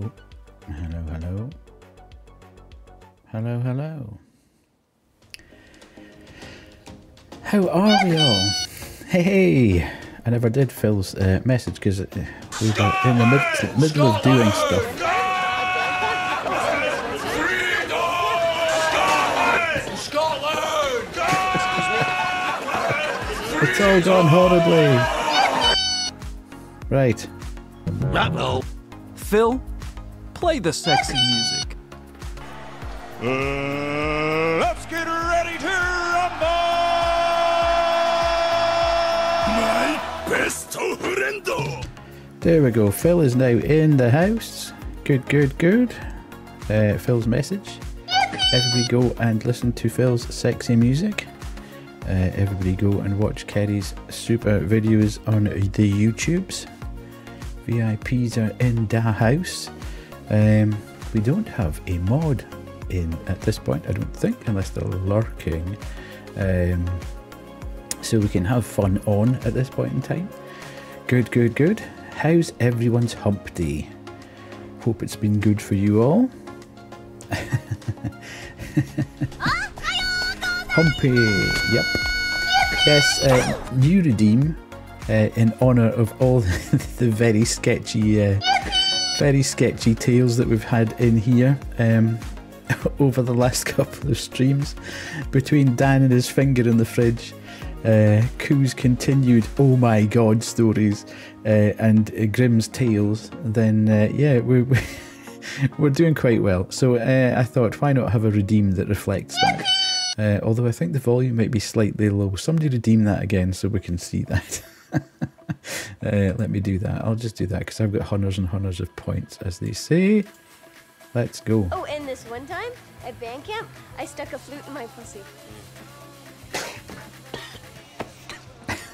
hello. Hello, hello. Hello, hello. How are we all? Hey, hey! I never did Phil's uh, message because uh, we were in the mid- middle of doing stuff. It's all gone horribly. Right. Phil, play the sexy music. Uh, let's get ready to rumble! My best friend! There we go. Phil is now in the house. Good, good, good. Uh, Phil's message. Everybody go and listen to Phil's sexy music. Uh, everybody go and watch Kerry's super videos on the YouTubes. VIPs are in the house. Um, we don't have a mod in at this point, I don't think, unless they're lurking. Um, so we can have fun on at this point in time. Good, good, good. How's everyone's hump day? Hope it's been good for you all. Humpy, yep. Yes, uh, new redeem uh, in honour of all the very sketchy, uh, very sketchy tales that we've had in here um, over the last couple of streams. Between Dan and his finger in the fridge, uh, Koo's continued oh my god stories, uh, and uh, Grimm's tales, then uh, yeah, we're, we're doing quite well. So uh, I thought, why not have a redeem that reflects that? Uh, although I think the volume might be slightly low. Somebody redeem that again so we can see that. uh, let me do that. I'll just do that because I've got hundreds and hundreds of points, as they say. Let's go. Oh, and this one time at band camp, I stuck a flute in my pussy.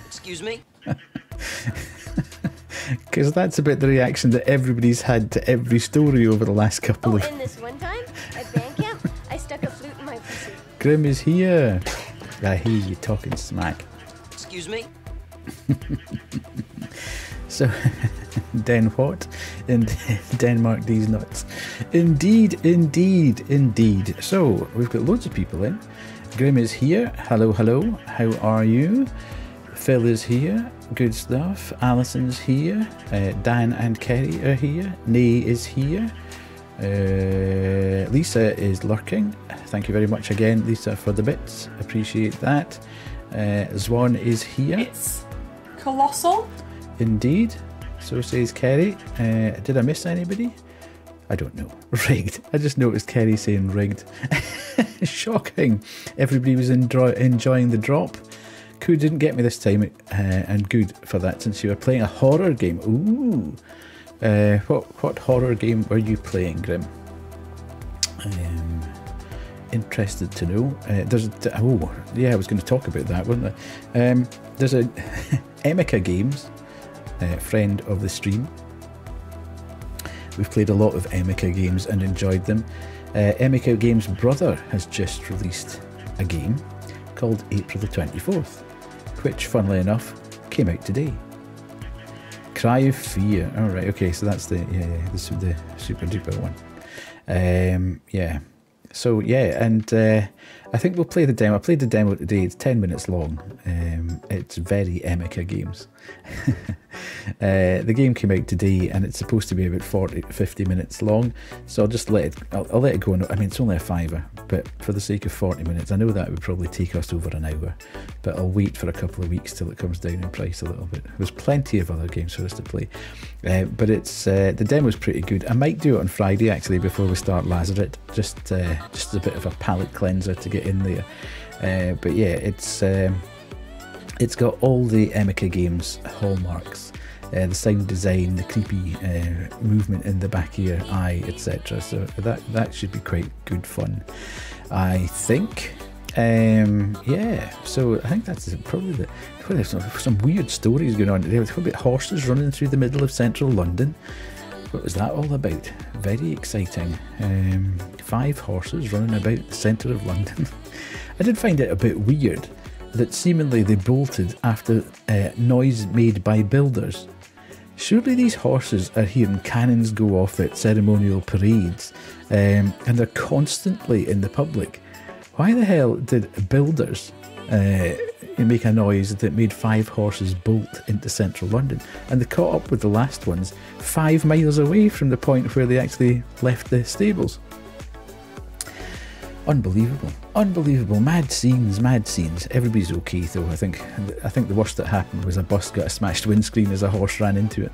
Excuse me? Because that's about the reaction that everybody's had to every story over the last couple Oh, of. and this one time at band camp, I stuck a flute in my pussy. Grim is here. I hear you talking smack. Excuse me? So, Den what? In Denmark, these nuts. Indeed, indeed, indeed. So, we've got loads of people in. Grim is here. Hello, hello. How are you? Phil is here. Good stuff. Alison's here. Uh, Dan and Kerry are here. Nay is here. Uh, Lisa is lurking. Thank you very much again, Lisa, for the bits. Appreciate that. Uh, Zwan is here. It's colossal. Indeed. So says Kerry. Uh, did I miss anybody? I don't know. Rigged. I just noticed Kerry saying rigged. Shocking. Everybody was enjoy- enjoying the drop. Koo didn't get me this time, uh, and good for that since you were playing a horror game. Ooh. Uh, what what horror game were you playing, Grim? Um, interested to know. Uh, there's oh yeah, I was going to talk about that, wasn't I? Um, there's a Emeka Games, uh, friend of the stream. We've played a lot of Emeka games and enjoyed them. Uh, Emeka Games' brother has just released a game called April the 24th, which, funnily enough, came out today. Cry of Fear. All right, okay, so that's the yeah, yeah the, the super duper one. Um, yeah. So yeah, and uh, I think we'll play the demo. I played the demo today. It's ten minutes long. Um, it's very Emeka games. uh, the game came out today, and it's supposed to be about 40, 50 minutes long. So I'll just let it. I'll, I'll let it go. I mean, it's only a fiver, but for the sake of forty minutes, I know that would probably take us over an hour. But I'll wait for a couple of weeks till it comes down in price a little bit. There's plenty of other games for us to play, uh, but it's uh, the demo's pretty good. I might do it on Friday actually before we start Lazaret, just uh, just a bit of a palate cleanser to get in there. Uh, but yeah, it's um, it's got all the Emeka games hallmarks. Uh, the sound design, the creepy uh, movement in the back of your eye, etc. So that that should be quite good fun, I think. Um, yeah, so I think that's probably the probably some, some weird stories going on today. What about horses running through the middle of central London? What was that all about? Very exciting. Um, five horses running about the centre of London. I did find it a bit weird that seemingly they bolted after uh, noise made by builders. Surely these horses are hearing cannons go off at ceremonial parades um, and they're constantly in the public. Why the hell did builders uh, make a noise that made five horses bolt into central London? And they caught up with the last ones five miles away from the point where they actually left the stables. Unbelievable, unbelievable, mad scenes, mad scenes. Everybody's okay though. I think. I think the worst that happened was a bus got a smashed windscreen as a horse ran into it.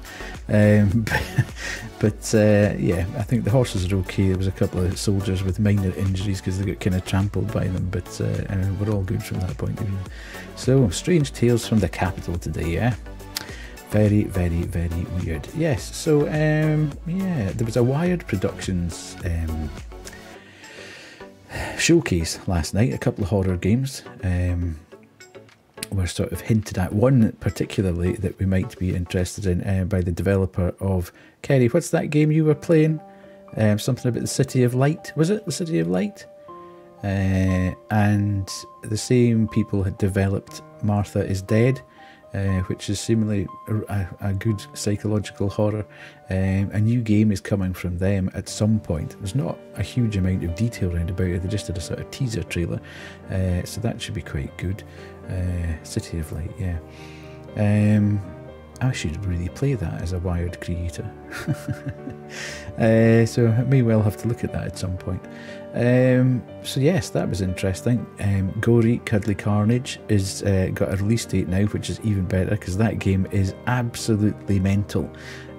Um, but uh, yeah, I think the horses are okay. There was a couple of soldiers with minor injuries because they got kind of trampled by them, but uh, we're all good from that point of view. So strange tales from the capital today, yeah. Very, very, very weird. Yes. So um, yeah, there was a Wired Productions. Um, showcase last night. A couple of horror games um, were sort of hinted at. One particularly that we might be interested in uh, by the developer of Kerry. What's that game you were playing? Um, something about the City of Light. Was it the City of Light? Uh, and the same people had developed Martha is Dead, uh, which is seemingly a, a good psychological horror. Um, a new game is coming from them at some point. There's not a huge amount of detail around about it. They just did a sort of teaser trailer, uh, so that should be quite good. Uh, City of Light, yeah. Um, I should really play that as a Wired creator. uh, so I may well have to look at that at some point. Um, so yes, that was interesting. Um, Gori Cuddly Carnage is uh, got a release date now, which is even better because that game is absolutely mental.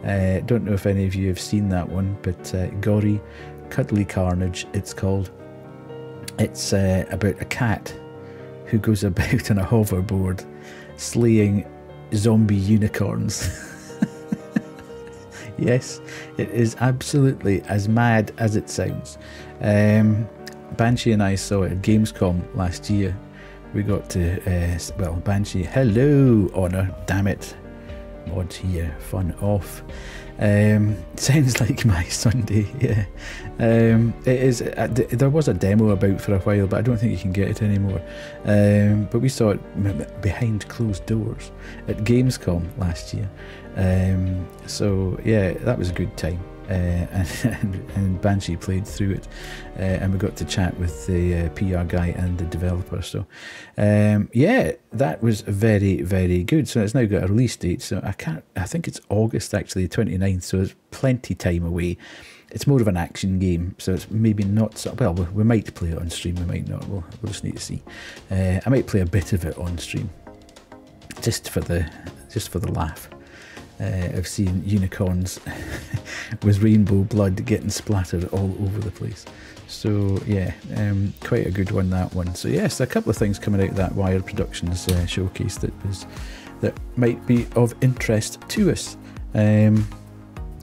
Uh, don't know if any of you have seen that one, but uh, Gori Cuddly Carnage, it's called. It's uh, about a cat who goes about on a hoverboard, slaying zombie unicorns. yes, it is absolutely as mad as it sounds. Um, Banshee and I saw it at Gamescom last year. We got to, uh, well, Banshee, hello, Honor, damn it. Mods here, fun off. Um, sounds like my Sunday, yeah. Um, it is. Uh, there was a demo about for a while, but I don't think you can get it anymore. Um, but we saw it behind closed doors at Gamescom last year. Um, so yeah, that was a good time. Uh, and, and, Banshee played through it, uh, and we got to chat with the uh, PR guy and the developer. So, um, yeah, that was very, very good. So it's now got a release date. So I can't. I think it's August actually, 29th. So it's plenty time away. It's more of an action game, so it's maybe not. So, well, we, we might play it on stream. We might not. We'll, we'll just need to see. Uh, I might play a bit of it on stream, just for the just for the laugh uh, of seeing unicorns with rainbow blood getting splattered all over the place. So yeah, um, quite a good one that one. So yes, a couple of things coming out of that Wired Productions uh, showcase that was that might be of interest to us. Um,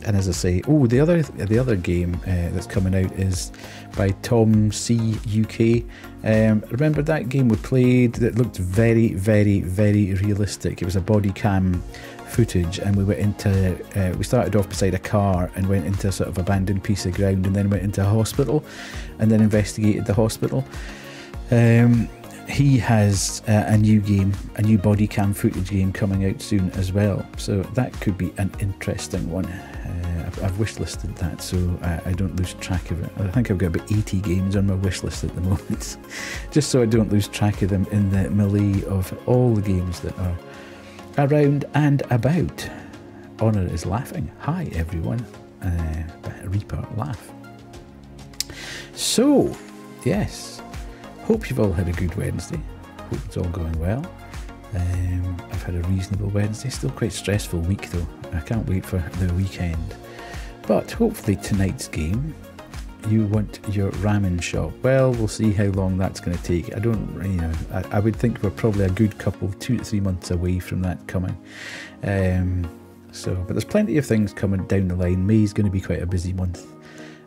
and as I say, oh, the other the other game uh, that's coming out is by Tom C UK. Um, remember that game we played that looked very, very, very realistic. It was a body cam footage and we went into uh, we started off beside a car and went into a sort of abandoned piece of ground and then went into a hospital and then investigated the hospital. Um, he has uh, a new game a new body cam footage game coming out soon as well. So that could be an interesting one. Uh, I've, I've wish listed that so I, I, don't lose track of it. I think I've got about 80 games on my wish list at the moment just so I don't lose track of them in the melee of all the games that are around and about. Honor is laughing. Hi, everyone. Uh, Reaper laugh. So, yes, hope you've all had a good Wednesday. Hope it's all going well. Um, I've had a reasonable Wednesday. Still quite stressful week though. I can't wait for the weekend. But hopefully tonight's game you want your ramen shop. Well, we'll see how long that's going to take. I don't, you know, I, I, would think we're probably a good couple, two to three months away from that coming. Um, so, but there's plenty of things coming down the line. May's going to be quite a busy month,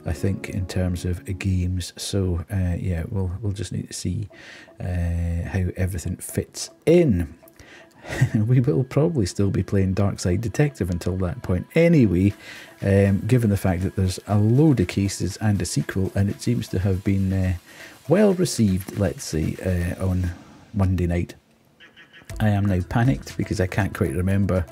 I think, in terms of games. So, uh, yeah, we'll we'll just need to see uh, how everything fits in. we will probably still be playing Darkside Detective until that point anyway, um, given the fact that there's a load of cases and a sequel, and it seems to have been uh, well received, let's say, uh, on Monday night. I am now panicked because I can't quite remember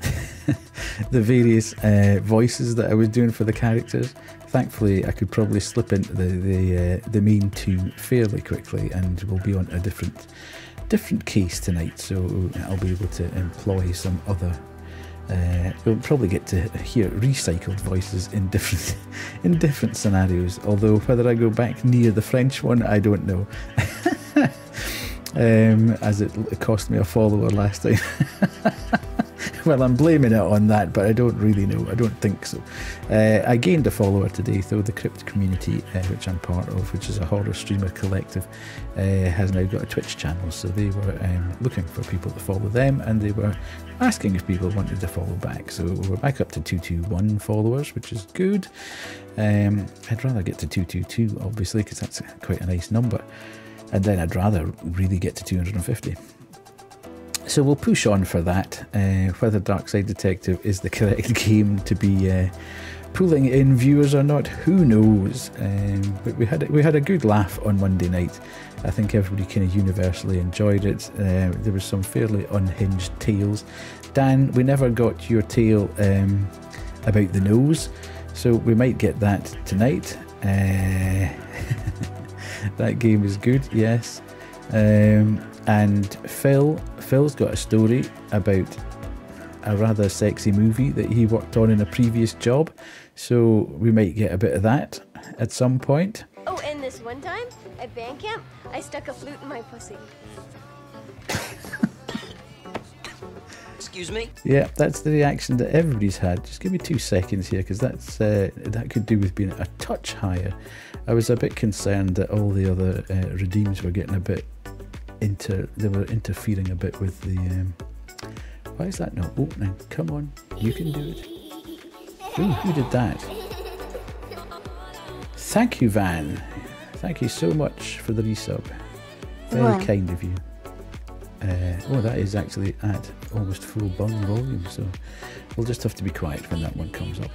the various uh, voices that I was doing for the characters. Thankfully, I could probably slip into the the, uh, the main two fairly quickly, and we'll be on a different different case tonight, so I'll be able to employ some other. Uh, we'll probably get to hear recycled voices in different in different scenarios. Although whether I go back near the French one, I don't know. um, as it cost me a follower last time. well, I'm blaming it on that, but I don't really know. I don't think so. Uh, I gained a follower today, though. The Crypt community, uh, which I'm part of, which is a horror streamer collective, uh, has now got a Twitch channel. So they were um, looking for people to follow them, and they were asking if people wanted to follow back. So we're back up to 221 followers, which is good. Um, I'd rather get to 222, obviously, because that's quite a nice number. And then I'd rather really get to 250. So we'll push on for that. Uh, whether Darkside Detective is the correct game to be uh, pulling in viewers or not, who knows? Um, but we had we had a good laugh on Monday night. I think everybody kind of universally enjoyed it. Uh, there was some fairly unhinged tales. Dan, we never got your tale um, about the nose, so we might get that tonight. Uh, that game is good, yes. Um, and Phil, Phil's got a story about a rather sexy movie that he worked on in a previous job, so we might get a bit of that at some point. Oh, and this one time at band camp, I stuck a flute in my pussy. Excuse me? Yeah, that's the reaction that everybody's had. Just give me two seconds here, because that's uh, that could do with being a touch higher. I was a bit concerned that all the other uh, redeems were getting a bit inter. They were interfering a bit with the. Um, why is that not opening? Come on, you can do it. Ooh, who did that? Thank you, Van. Thank you so much for the resub. Very kind of you. Uh, oh, that is actually at almost full bung volume, so we'll just have to be quiet when that one comes up.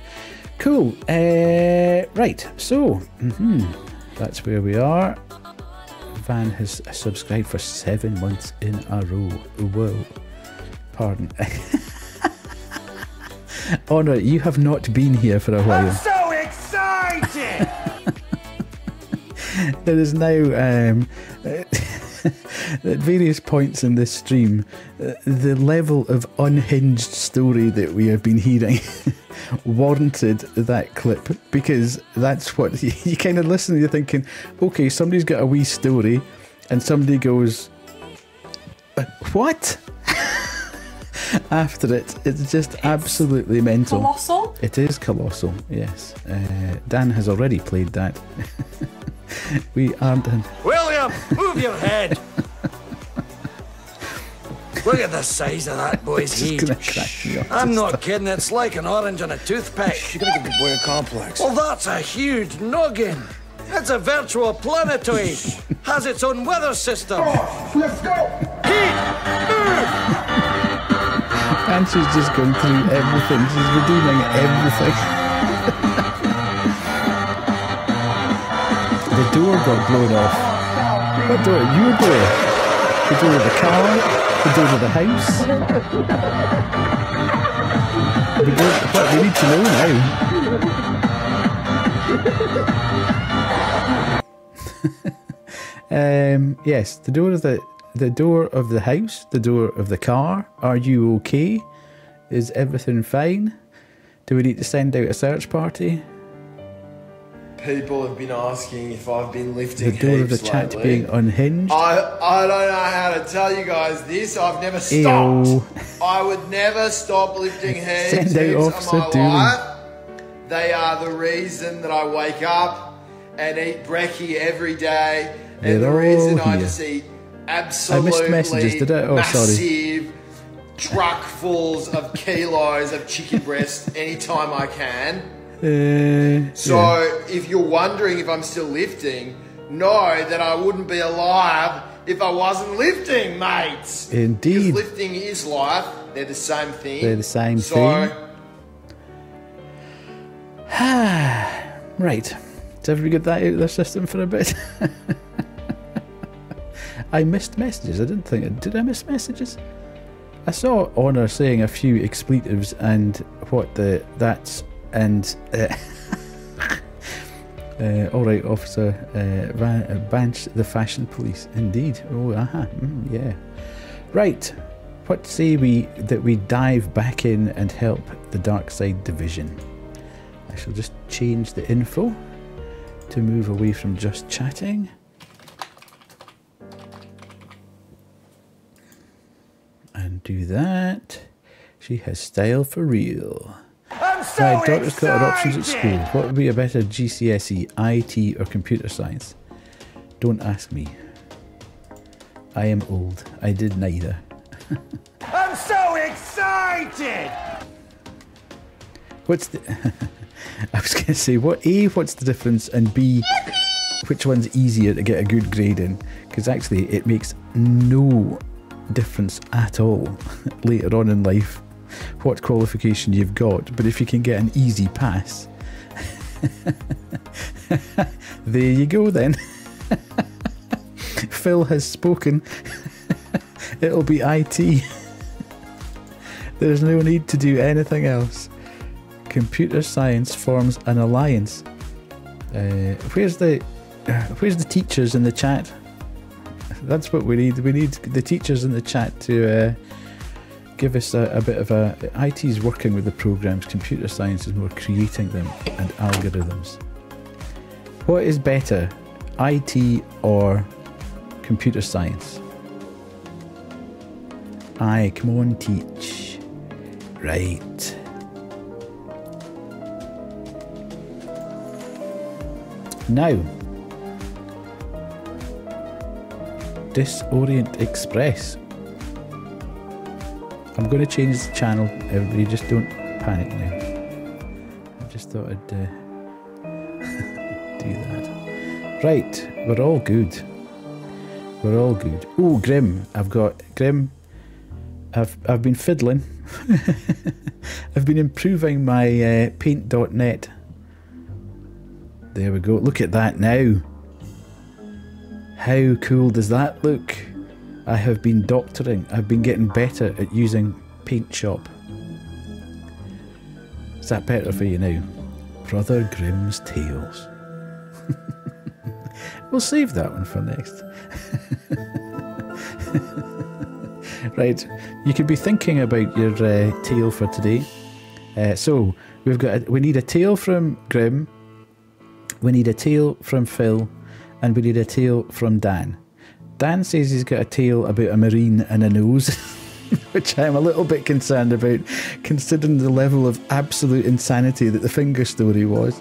Cool. Uh, right, so mhm, that's where we are. Van has subscribed for seven months in a row. Whoa. Pardon. Honor, you have not been here for a while. I'm So excited! There is now, um, at various points in this stream, uh, the level of unhinged story that we have been hearing warranted that clip because that's what you, you kind of listen and you're thinking, okay, somebody's got a wee story, and somebody goes, "Uh, What? After it, it's just absolutely mental. Colossal. It is colossal, yes. Uh, Dan has already played that. we aren't. In, William, move your head. Look at the size of that boy's head. gonna crack me up. I'm not kidding, it's like an orange on a toothpick. You're gonna give the boy a complex. Well, that's a huge noggin. It's a virtual planetoid. Has its own weather system. Let's go! Heat! Move! And she's just going through everything. She's redeeming everything. the door got blown off. What door? Your door? The door of the car? The door of the house? We, don't, what, we need to know now. um, yes, the door of the the door of the house, the door of the car. Are you okay? Is everything fine? Do we need to send out a search party? People have been asking if I've been lifting. The door of the chat lately. being unhinged. I I don't know how to tell you guys this. I've never Ew. stopped. I would never stop lifting heaps, Send out heaps my Dooley. life. They are the reason that I wake up and eat brekkie every day, They're and the reason I just eat absolutely messages, did I? Oh, sorry. massive truckfuls of kilos of chicken breast anytime I can. Uh, So yeah. if you're wondering if I'm still lifting, know that I wouldn't be alive if I wasn't lifting, mates. Indeed. Lifting is life. They're the same thing. They're the same so, thing. Right. Has everybody get that out of their system for a bit? I missed messages. I didn't think. Did I miss messages? I saw Honor saying a few expletives and what the that's and. Uh, uh, all right, officer. Uh, uh, Banch the fashion police. Indeed. Oh, aha. Mm, yeah. Right. What say we that we dive back in and help the Darkside Division? I shall just change the info to move away from just chatting. And do that. She has style for real. So My daughter's got her options at school. What would be a better GCSE, IT, or computer science? Don't ask me. I am old. I did neither. I'm so excited! What's the? I was going to say what A? What's the difference? And B? Which one's easier to get a good grade in? Because actually, it makes no difference at all later on in life what qualification you've got. But if you can get an easy pass, there you go then. Phil has spoken. It'll be IT. There's no need to do anything else. Computer science forms an alliance. Uh, where's the uh, where's the teachers in the chat? That's what we need. We need the teachers in the chat to uh, give us a, a bit of a. IT is working with the programs. Computer science is more creating them and algorithms. What is better, IT or computer science? Aye, come on, teach. Right. Now, Disorient Express. I'm going to change the channel. Everybody, just don't panic now. I just thought I'd uh, do that. Right, we're all good. We're all good. Oh, Grim, I've got Grim. I've I've been fiddling. I've been improving my uh, Paint.net. There we go. Look at that now. How cool does that look? I have been doctoring. I've been getting better at using Paint Shop. Is that better for you now? Brother Grimm's Tales. we'll save that one for next. right, you could be thinking about your uh, tale for today. Uh, so we've got a, we need a tale from Grim, we need a tale from Phil, and we need a tale from Dan. Dan says he's got a tale about a marine and a nose, which I'm a little bit concerned about, considering the level of absolute insanity that the finger story was.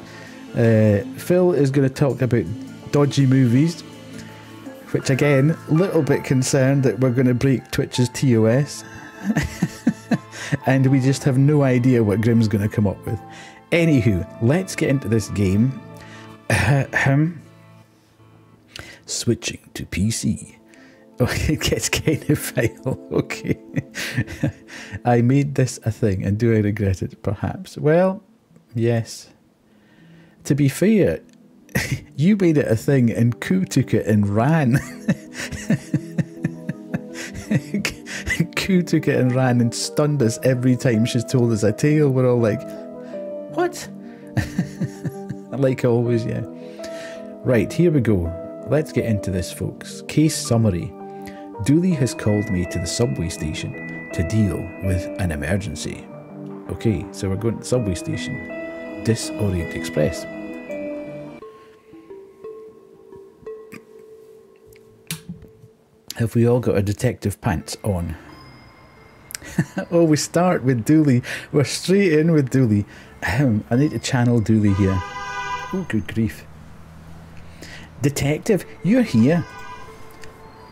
Uh, Phil is going to talk about dodgy movies, which again, little bit concerned that we're going to break Twitch's TOS. and we just have no idea what Grim's going to come up with. Anywho, let's get into this game. Ahem. Switching to PC. Oh, it gets kind of fail. Okay. I made this a thing, and do I regret it? Perhaps. Well, yes. To be fair, you made it a thing, and Koo took it and ran. Koo took it and ran and stunned us every time she's told us a tale. We're all like, what? like always, yeah. Right, here we go. Let's get into this, folks. Case summary Dooley has called me to the subway station to deal with an emergency. Okay, so we're going to the subway station. Disorient Express. Have we all got our detective pants on? oh, we start with Dooley. We're straight in with Dooley. I need to channel Dooley here. Oh, good grief. Detective, you're here.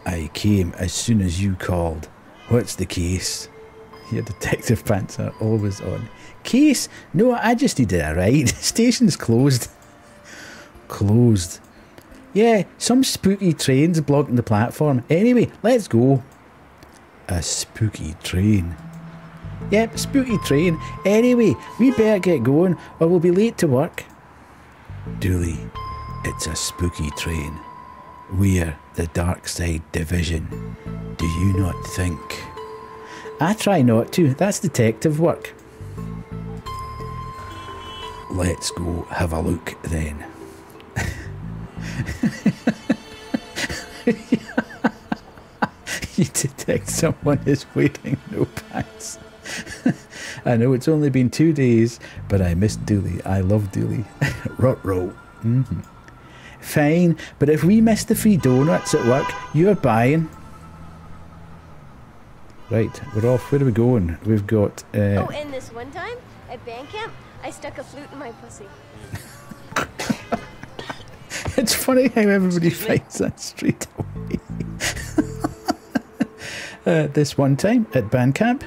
I came as soon as you called. What's the case? Your detective pants are always on. Case? No, I just needed a ride. Station's closed. Closed. Yeah, some spooky train's blocking the platform. Anyway, let's go. A spooky train. Yep, spooky train. Anyway, we better get going or we'll be late to work. Dooley, it's a spooky train. We're the Darkside Division. Do you not think? I try not to. That's detective work. Let's go have a look then. you detect someone is wearing no pants. I know it's only been two days, but I miss Dooley. I love Dooley. Rot roll. Mm-hmm. Fine, but if we miss the free donuts at work, you're buying. Right, we're off. Where are we going? We've got. Uh, Oh, and this one time at band camp, I stuck a flute in my pussy. it's funny how everybody finds that straight away. uh, this one time at band camp.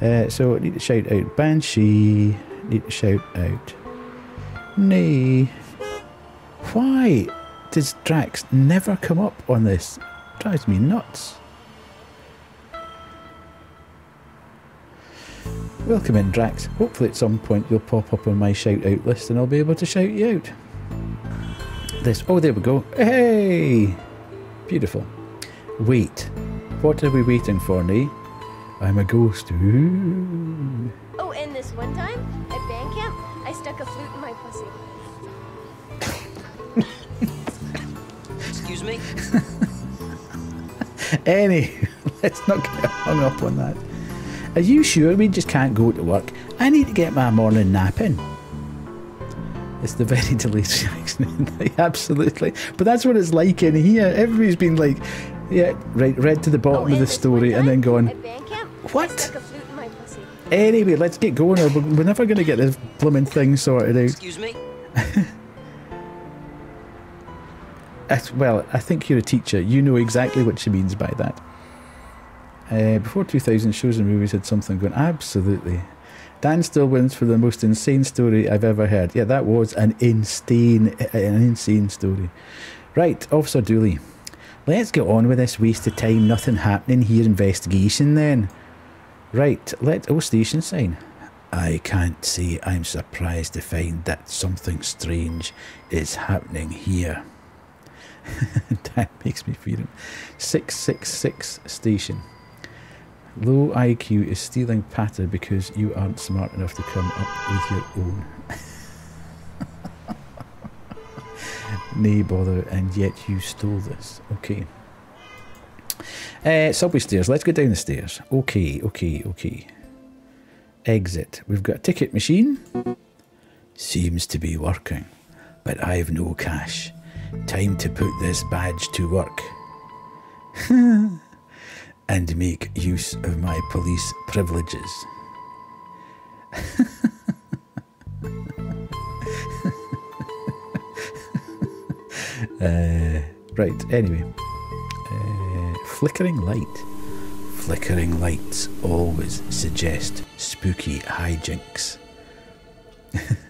Uh, so I need to shout out Banshee. Need to shout out. Nay. Why does Drax never come up on this? Drives me nuts. Welcome in, Drax. Hopefully, at some point, you'll pop up on my shout out list and I'll be able to shout you out. This. Oh, there we go. Hey! Beautiful. Wait. What are we waiting for, Nee? I'm a ghost. Ooh. Oh, and this one time at band camp, I stuck a flute in my pussy. Excuse me? Any. Let's not get hung up on that. Are you sure we just can't go to work? I need to get my morning nap in. It's the very delayed reaction. Absolutely. But that's what it's like in here. Everybody's been like, yeah, right, read to the bottom Oh, of the story and then time gone, At band camp, What? I stuck a flute in my pussy. anyway, let's get going or we're we're never going to get this blooming thing sorted out. Excuse me? Well, I think you're a teacher. You know exactly what she means by that. Uh, before 2000, shows and movies had something going. Absolutely. Dan still wins for the most insane story I've ever heard. Yeah, that was an insane, an insane story. Right, Officer Dooley. Let's get on with this waste of time, nothing happening here investigation then. Right, let oh station sign. I can't say I'm surprised to find that something strange is happening here. that makes me it. 666 station. Low IQ is stealing patter because you aren't smart enough to come up with your own. Nay bother, and yet you stole this. Okay. Uh, subway stairs. Let's go down the stairs. Okay, okay, okay. Exit. We've got a ticket machine. Seems to be working, but I've no cash. Time to put this badge to work. and make use of my police privileges. uh, right, anyway. Uh, flickering light. Flickering lights always suggest spooky hijinks.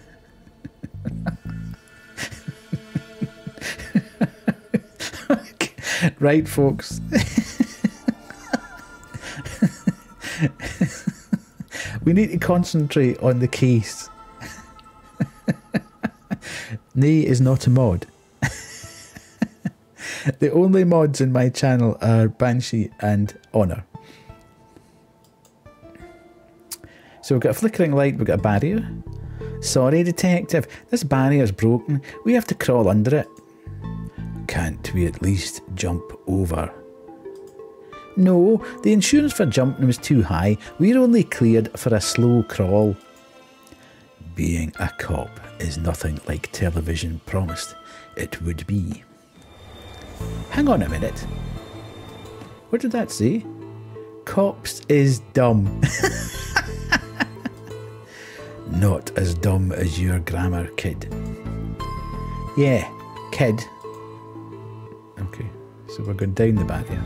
right, folks. we need to concentrate on the case. Nee is not a mod. the only mods in my channel are Banshee and Honor. So we've got a flickering light, we've got a barrier. Sorry, detective, this barrier's broken. We have to crawl under it. Can't we at least jump over? No, the insurance for jumping was too high. We're only cleared for a slow crawl. Being a cop is nothing like television promised it would be. Hang on a minute. What did that say? Cops is dumb. Not as dumb as your grammar kid. Yeah, kid. So we're going down the back here.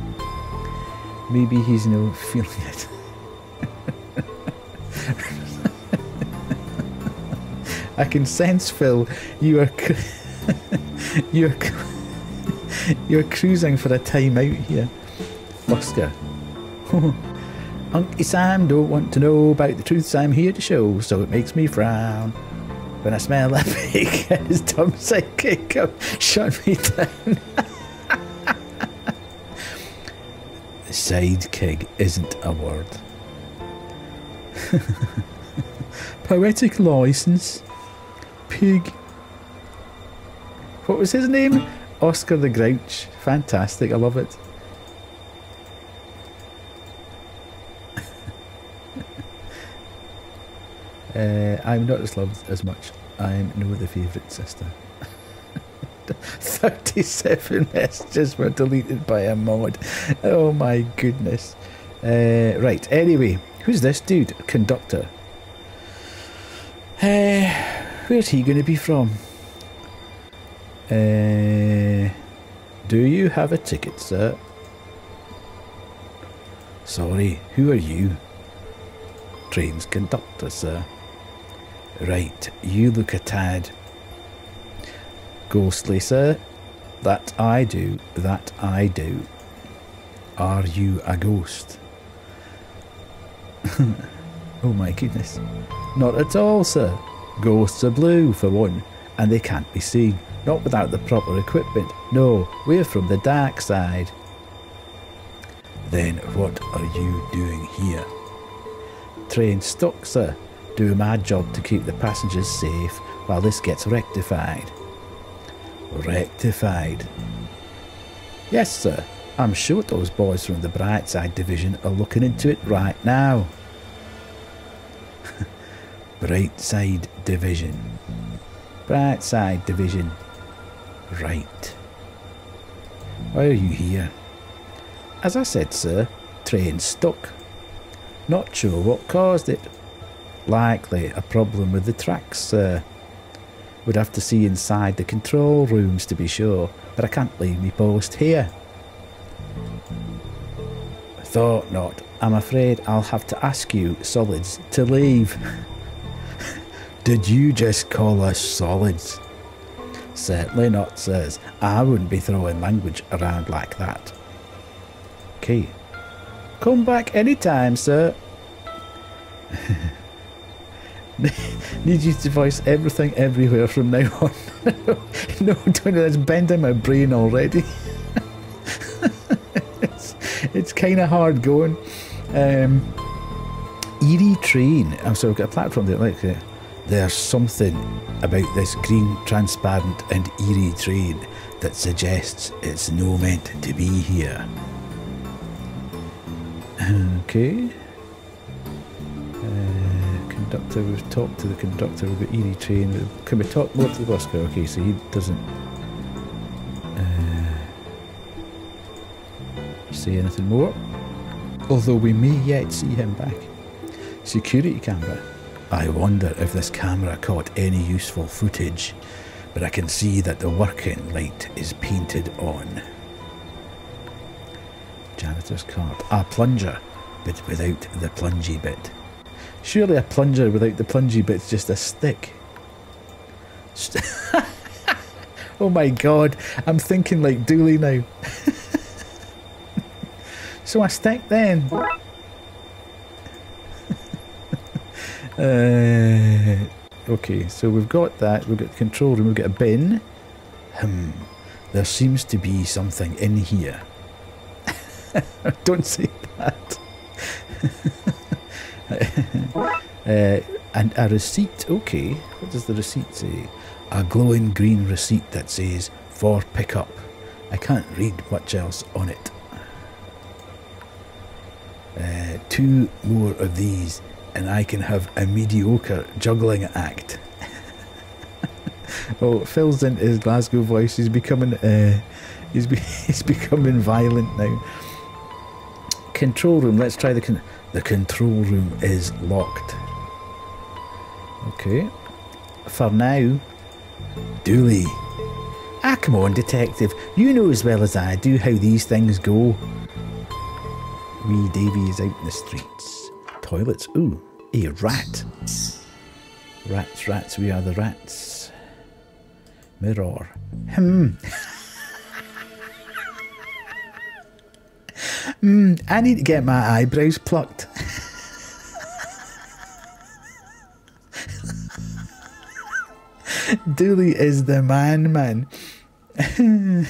Maybe he's no feeling it. I can sense, Phil, you are you're you're cruising for a time out here, Oscar. Unky Sam don't want to know about the truths I'm here to show, so it makes me frown. When I smell a pig and his dumb sidekick come shut me down. Sidekick isn't a word. Poetic license. Pig. What was his name? Oscar the Grouch. Fantastic, I love it. uh, I'm not as loved as much. I'm no the favourite sister. 37 messages were deleted by a mod. Oh my goodness. Uh, right, anyway, who's this dude? Conductor. Uh, where's he going to be from? Uh, do you have a ticket, sir? Sorry, who are you? Train's conductor, sir. Right, you look a tad ghostly, sir. That I do, that I do. Are you a ghost? Oh my goodness. Not at all, sir. Ghosts are blue, for one, and they can't be seen. Not without the proper equipment. No, we're from the dark side. Then what are you doing here? Train stuck, sir. Doing my job to keep the passengers safe while this gets rectified. Rectified? Yes, sir. I'm sure those boys from the Brightside Division are looking into it right now. Brightside Division. Brightside Division. Right. Why are you here? As I said, sir, train stuck. Not sure what caused it. Likely a problem with the tracks, sir. Would have to see inside the control rooms to be sure, but I can't leave me post here. Thought not. I'm afraid I'll have to ask you, Solids, to leave. Did you just call us solids? Certainly not, sirs. I wouldn't be throwing language around like that. Okay. Come back any time, sir. Need you to voice everything everywhere from now on. no, Tony, that's bending my brain already. it's it's kind of hard going. Um, eerie train. I'm oh, so I've got a platform there. Like, uh, there's something about this green, transparent, and eerie train that suggests it's no meant to be here. Okay. Uh, conductor, we've talked to the conductor, we've got eerie train. Can we talk more to the busker? Okay, so he doesn't uh, say anything more. Although we may yet see him back. Security camera. I wonder if this camera caught any useful footage, but I can see that the working light is painted on. Janitor's cart. A plunger, but without the plungy bit. Surely a plunger without the plungy bit's just a stick. St- oh my god, I'm thinking like Dooley now. so a stick then. Uh, okay, so we've got that. We've got the control room. We've got a bin. Hmm. There seems to be something in here. Don't say that. uh, and a receipt. Okay, what does the receipt say? A glowing green receipt that says for pickup. I can't read much else on it. Uh, two more of these and I can have a mediocre juggling act. oh, Phil's in his Glasgow voice. He's becoming, uh, he's be he's becoming violent now. Control room. Let's try the the control room is locked. Okay. For now, Dooley. Ah, come on, detective. You know as well as I do how these things go. Wee Davy is out in the streets toilets. Ooh, a rat. Rats, rats, we are the rats. Mirror. Hmm. Hmm, I need to get my eyebrows plucked. Dooley is the man, man.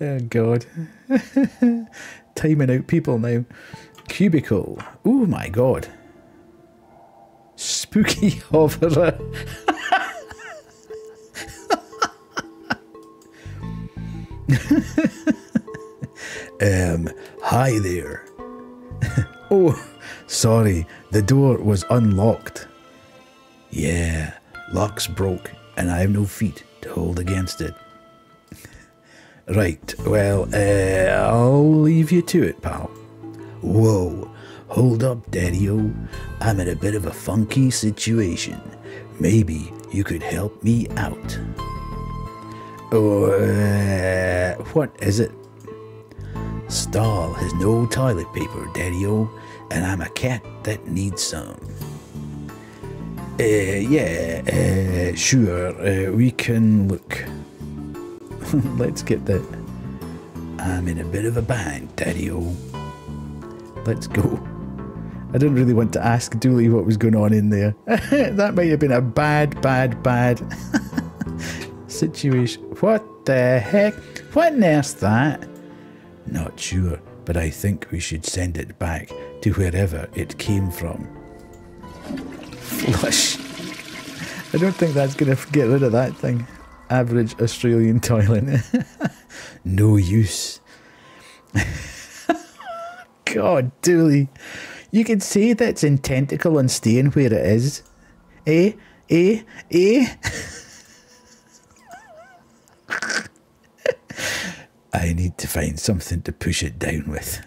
oh, God. Timing out people now. Cubicle. Oh, my God. Spooky hoverer. Um, hi there. oh, sorry, the door was unlocked. Yeah, lock's broke, and I have no feet to hold against it. right, well, uh, I'll leave you to it, pal. Whoa, hold up, Daddy O. I'm in a bit of a funky situation. Maybe you could help me out. Oh, uh, what is it? Stall has no toilet paper, Daddy O, and I'm a cat that needs some. Uh, yeah, uh, sure, uh, we can look. Let's get that. I'm in a bit of a bind, Daddy O. Let's go. I didn't really want to ask Dooley what was going on in there. that might have been a bad, bad, bad situation. What the heck? What on earth's that? Not sure, but I think we should send it back to wherever it came from. Flush. I don't think that's going to get rid of that thing. Average Australian toilet. no use. God, Dooley. You can say that's in tentacle and staying where it is. Eh? Eh? Eh? I need to find something to push it down with.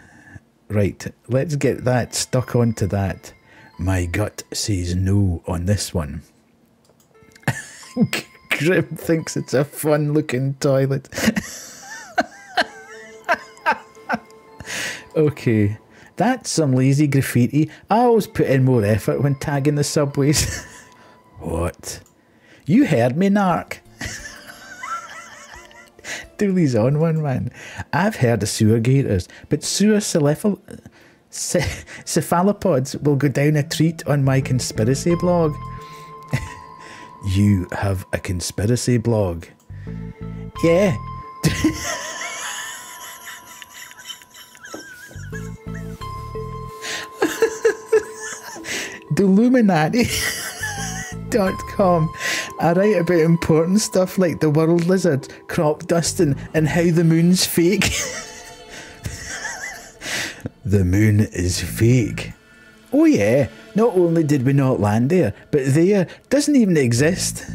Right, let's get that stuck onto that. My gut says no on this one. Grim thinks it's a fun looking toilet. okay, that's some lazy graffiti. I always put in more effort when tagging the subways. what? You heard me, Narc. Dooley's on one, man. I've heard of sewer gators, but sewer cephal- ce- cephalopods will go down a treat on my conspiracy blog. you have a conspiracy blog? Yeah. Dooluminati.com. I write about important stuff like the world lizard, crop dusting, and how the moon's fake. the moon is fake. Oh, yeah, not only did we not land there, but there doesn't even exist.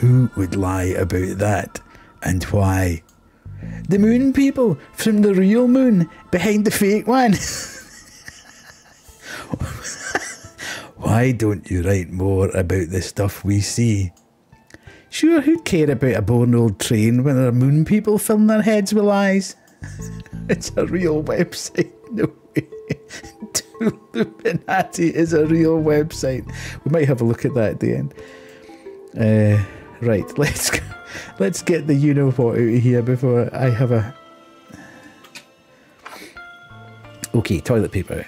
Who would lie about that? And why? The moon people from the real moon behind the fake one. Why don't you write more about the stuff we see? Sure, who'd care about a boring old train when there are moon people filling their heads with lies? it's a real website. No way. Dooluminati is a real website. We might have a look at that at the end. Uh, right, let's go. let's get the you know what out of here before I have a. Okay, toilet paper.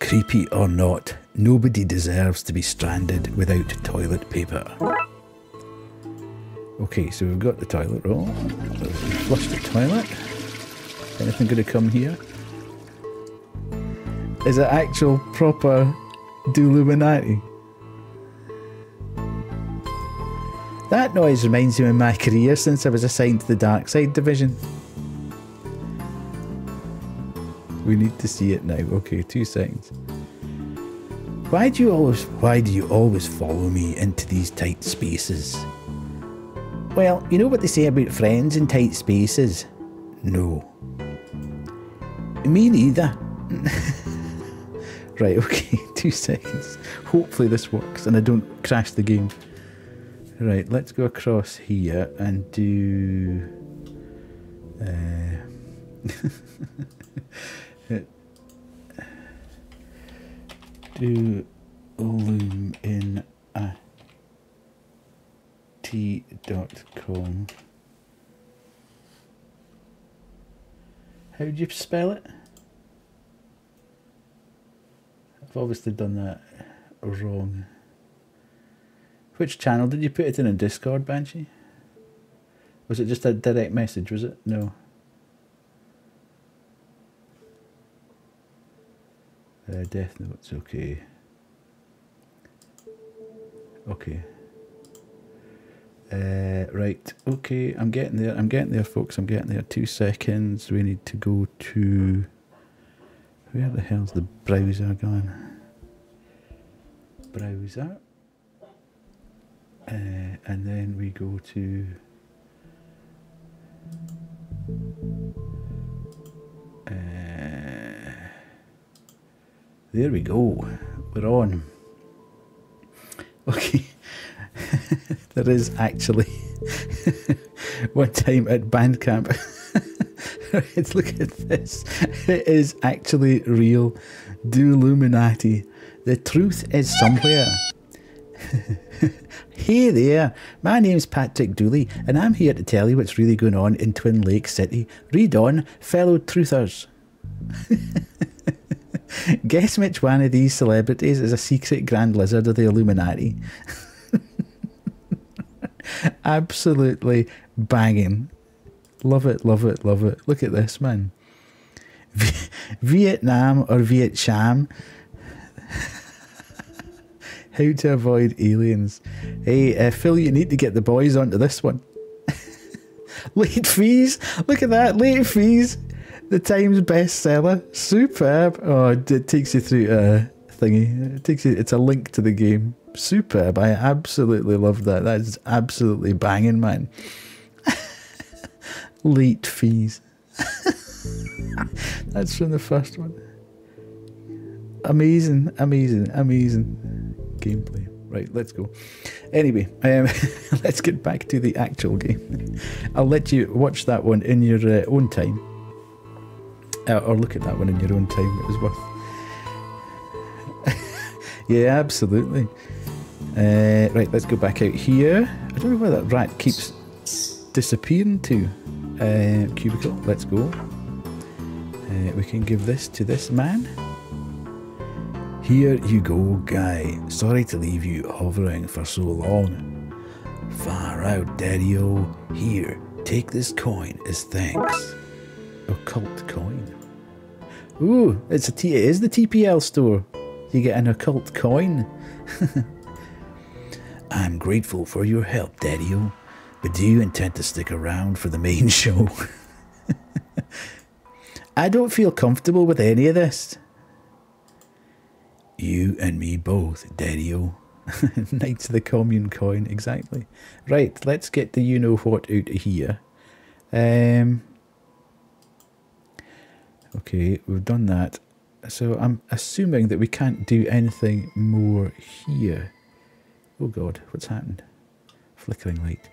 Creepy or not, nobody deserves to be stranded without toilet paper. Okay, so we've got the toilet roll. Let's flush the toilet. Anything going to come here? Is it actual proper Dooluminati? That noise reminds me of my career since I was assigned to the Darkside division. We need to see it now. Okay, two seconds. Why do you always why do you always follow me into these tight spaces? Well, you know what they say about friends in tight spaces? No. Me neither. right, okay, two seconds. Hopefully this works and I don't crash the game. Right, let's go across here and do. Uh, do loom in a t dot com. How do you spell it? I've obviously done that wrong. Which channel did you put it in in Discord, Banshee? Was it just a direct message, was it? No. Uh, death notes, okay. Okay. Uh, right, okay, I'm getting there, I'm getting there, folks, I'm getting there. Two seconds, we need to go to. Where the hell's the browser gone? Browser. Uh, and then we go to. There we go. We're on. Okay. there is actually one time at Bandcamp. right, look at this. It is actually real. Dooluminati. The truth is somewhere. hey there, my name's Patrick Dooley, and I'm here to tell you what's really going on in Twin Lake City. Read on, fellow truthers. Guess which one of these celebrities is a secret grand lizard of the Illuminati? Absolutely banging. Love it, love it, love it. Look at this, man. V- Vietnam or Viet Sham? How to avoid aliens. Hey, uh, Phil, you need to get the boys onto this one. late fees. Look at that. Late fees. The Times bestseller. Superb. Oh, it takes you through a thingy. It takes you. It's a link to the game. Superb. I absolutely love that. That's absolutely banging, man. Late fees. That's from the first one. Amazing, amazing, amazing gameplay. Right, let's go. Anyway, um, let's get back to the actual game. I'll let you watch that one in your uh, own time. Uh, or look at that one in your own time. It was worth. yeah, absolutely. Uh, right, let's go back out here. I don't know where that rat keeps disappearing to. Uh, cubicle, let's go. Uh, we can give this to this man. Here you go, guy. Sorry to leave you hovering for so long. Far out, Daddy-O. Here, take this coin as thanks. Occult coin. Ooh, it's a T. It is the TPL store. You get an occult coin. I'm grateful for your help, Daddy-O. But do you intend to stick around for the main show? I don't feel comfortable with any of this. You and me both, Daddy-O. Knights of the Commune coin, exactly. Right, let's get the you know what out of here. Um, okay, we've done that. So I'm assuming that we can't do anything more here. Oh god, what's happened? Flickering light.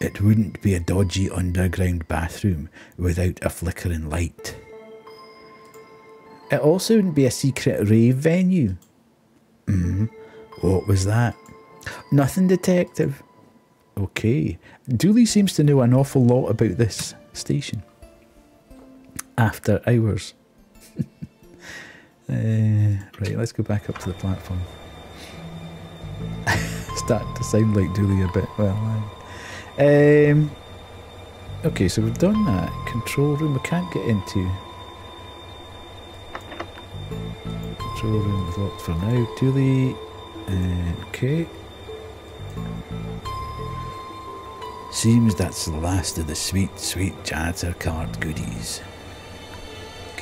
It wouldn't be a dodgy underground bathroom without a flickering light. It also wouldn't be a secret rave venue. Hmm, what was that? Nothing, detective. Okay. Dooley seems to know an awful lot about this station. After hours. uh, right, let's go back up to the platform. Start to sound like Dooley a bit. Well, um, okay, so we've done that. Control room we can't get into. Control room locked for now. Dooley. Uh, okay. Seems that's the last of the sweet, sweet janitor card goodies.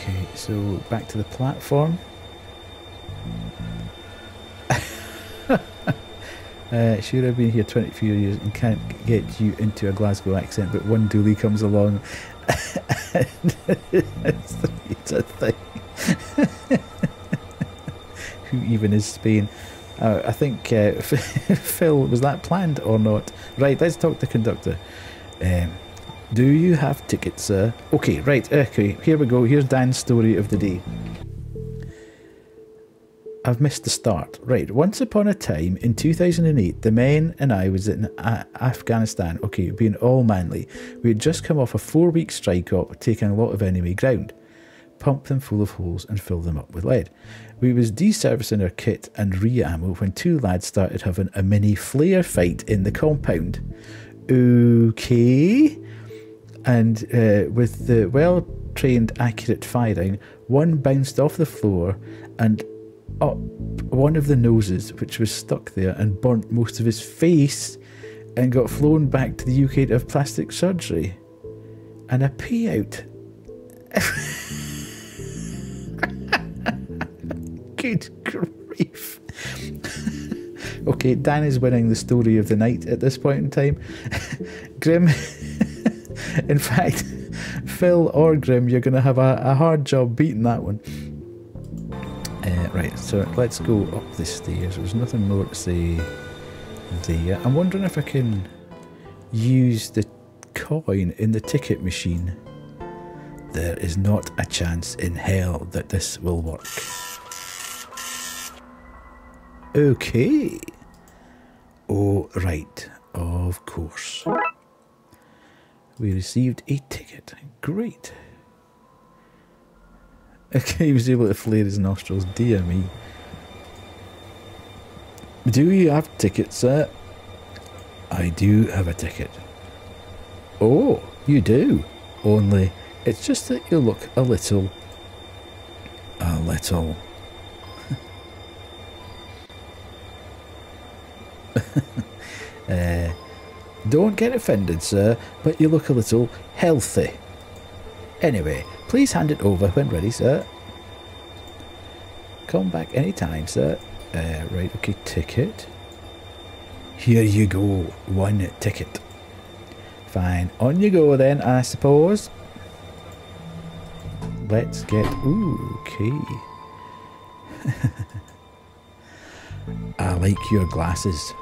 Okay, so back to the platform. uh, sure, I've been here 24 years and can't get you into a Glasgow accent, but one dooley comes along and it's, a thing. Who even is Spain? Uh, I think uh, Phil, was that planned or not? Right, let's talk to the conductor. Um, do you have tickets, sir? Okay, right, uh, okay, here we go. Here's Dan's story of the day. I've missed the start. Right, once upon a time in 2008, the men and I was in A- Afghanistan. Okay, being all manly. We had just come off a four week strike up, taking a lot of enemy ground. Pump them full of holes and fill them up with lead. We was deservicing our kit and re-ammo when two lads started having a mini flare fight in the compound. Okay. And uh, with the well trained, accurate firing, one bounced off the floor and up one of the noses, which was stuck there and burnt most of his face, and got flown back to the UK to have plastic surgery. And a payout. Good grief. okay, Dan is winning the story of the night at this point in time. Grim. in fact, Phil or Grim, you're going to have a, a hard job beating that one. Uh, right, so let's go up the stairs. There's nothing more to say there. I'm wondering if I can use the coin in the ticket machine. There is not a chance in hell that this will work. Okay. Oh, right. Of course. We received a ticket. Great. Okay, he was able to flare his nostrils. Dear me. Do you have tickets, sir? I do have a ticket. Oh, you do? Only, it's just that you look a little. a little. uh, don't get offended, sir, but you look a little healthy. Anyway, please hand it over when ready, sir. Come back any time, sir. Uh, right, okay, ticket. Here you go, one ticket. Fine, on you go then, I suppose. Let's get. Ooh, okay. I like your glasses.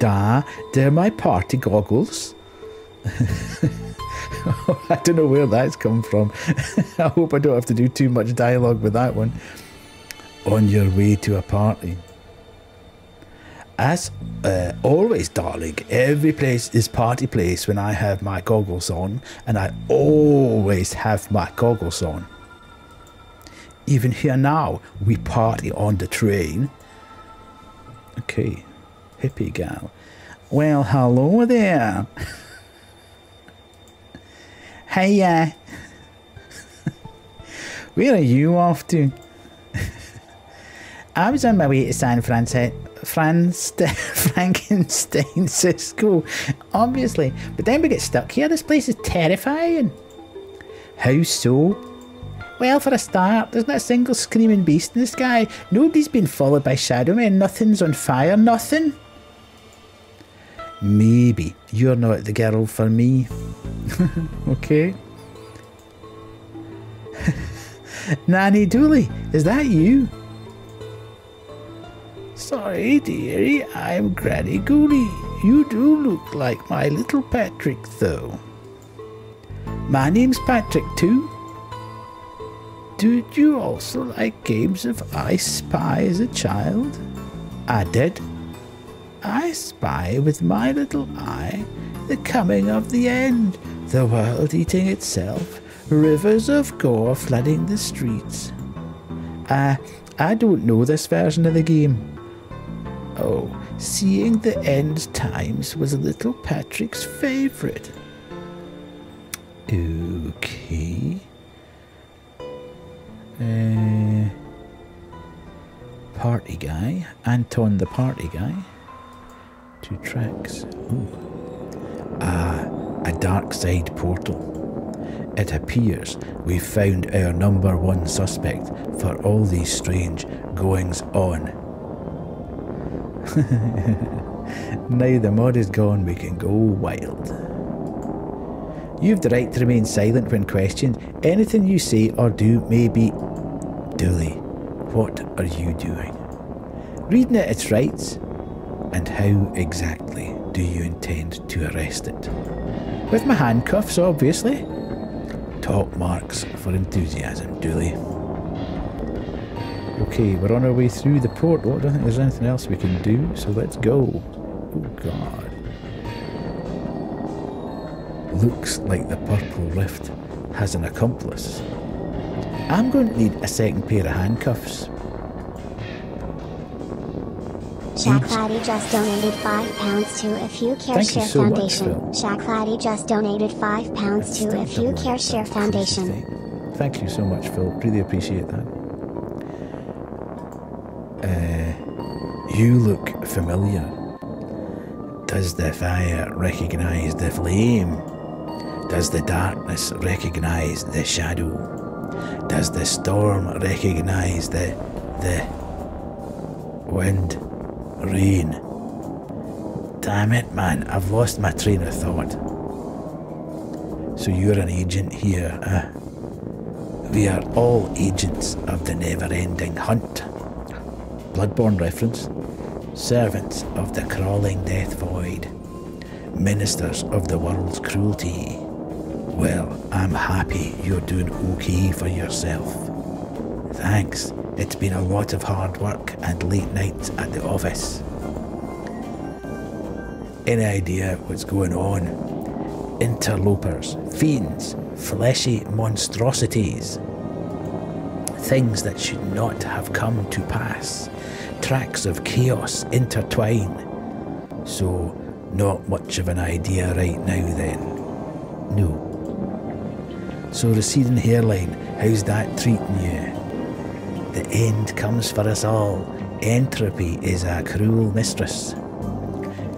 Da, they're my party goggles. I don't know where that's come from. I hope I don't have to do too much dialogue with that one. On your way to a party. As uh, always, darling, every place is party place when I have my goggles on, and I always have my goggles on. Even here now, we party on the train. Okay, hippie gal. Well, hello there. hey, uh, where are you off to? I was on my way to San Francisco. Franz Frankenstein Cisco, obviously. But then we get stuck here. This place is terrifying. How so? Well, for a start, there's not a single screaming beast in the sky. Nobody's been followed by shadow men. Nothing's on fire. Nothing. Maybe you're not the girl for me. okay. Nanny Dooley, is that you? Sorry, dearie, I'm Granny Gooley. You do look like my little Patrick, though. My name's Patrick, too. Did you also like games of I Spy as a child? I did. I spy with my little eye the coming of the end, the world eating itself, rivers of gore flooding the streets. I, I don't know this version of the game. Oh, seeing the end times was little Patrick's favourite. Okay. Uh, party guy. Anton the party guy. Two tracks. Ooh. Ah, a dark side portal. It appears we've found our number one suspect for all these strange goings on. now the mod is gone, we can go wild. You've the right to remain silent when questioned. Anything you say or do may be. Dooley, what are you doing? Reading it its rights? And how exactly do you intend to arrest it? With my handcuffs, obviously. Top marks for enthusiasm, Dooley. Okay, we're on our way through the portal. I don't think there's anything else we can do, so let's go. Oh god. Looks like the Purple Rift has an accomplice. I'm going to need a second pair of handcuffs. Shaq Laddie just donated five pounds to If You Care Thank you Share so much, Foundation. Phil. Shaq Laddie just donated five pounds to a Few Care Share Foundation. Thank you so much, Phil. Really appreciate that. Uh, you look familiar. Does the fire recognize the flame? Does the darkness recognize the shadow? Does the storm recognize the the wind, rain? Damn it, man! I've lost my train of thought. So you're an agent here? We are all agents of the never-ending hunt. Bloodborne reference. Servants of the crawling death void. Ministers of the world's cruelty. Well, I'm happy you're doing okay for yourself. Thanks. It's been a lot of hard work and late nights at the office. Any idea what's going on? interlopers, fiends, fleshy monstrosities. Things that should not have come to pass. Tracks of chaos intertwine. So, not much of an idea right now then. No. So, receding hairline, how's that treating you? The end comes for us all. Entropy is a cruel mistress.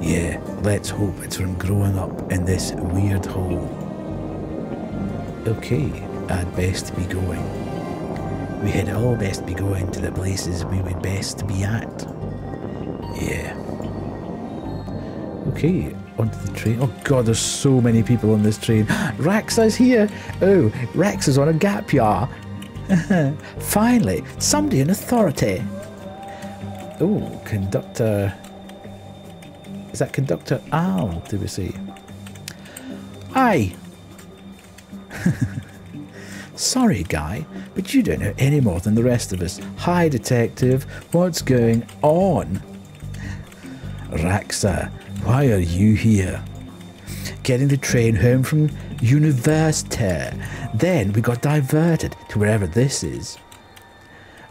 Yeah, let's hope it's from growing up in this weird hole. Okay, I'd best be going. We had all best be going to the places we would best be at. Yeah. Okay, onto the train. Oh god, there's so many people on this train. Raxa's here! Oh, Raxa's on a gap year. Finally, somebody in authority. Oh, conductor. Is that conductor Al, do we see? Aye. Sorry, guy, but you don't know any more than the rest of us. Hi, detective. What's going on? Raxa, why are you here? Getting the train home from university. Then we got diverted to wherever this is.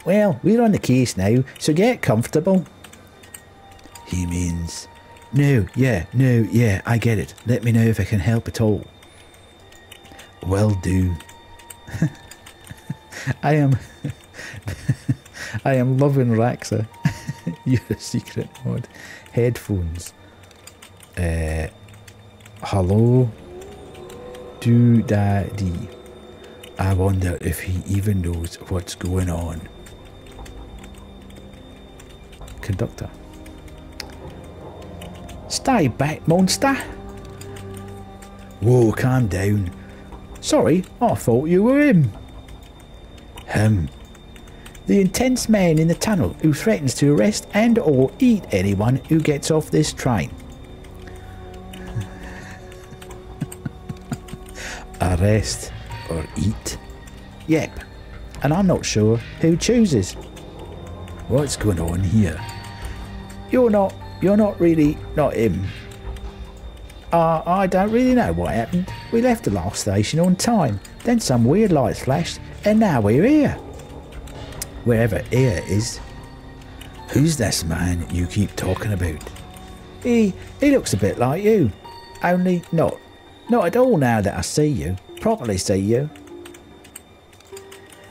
Well, we're on the case now, so get comfortable. He means, no, yeah, no, yeah, I get it. Let me know if I can help at all. Well, do. I am. I am loving Raxa. You're a secret mod. Headphones. Uh, hello? Do daddy. I wonder if he even knows what's going on. Conductor. Stay back, monster. Whoa, calm down. Sorry, I thought you were him. Him. The intense man in the tunnel who threatens to arrest and or eat anyone who gets off this train. Arrest or eat? Yep. And I'm not sure who chooses. What's going on here? You're not you're not really not him. Uh, I don't really know what happened. We left the last station on time. Then some weird lights flashed, and now we're here. Wherever here is. Who's this man you keep talking about? He he looks a bit like you. Only not not at all now that I see you. Properly see you.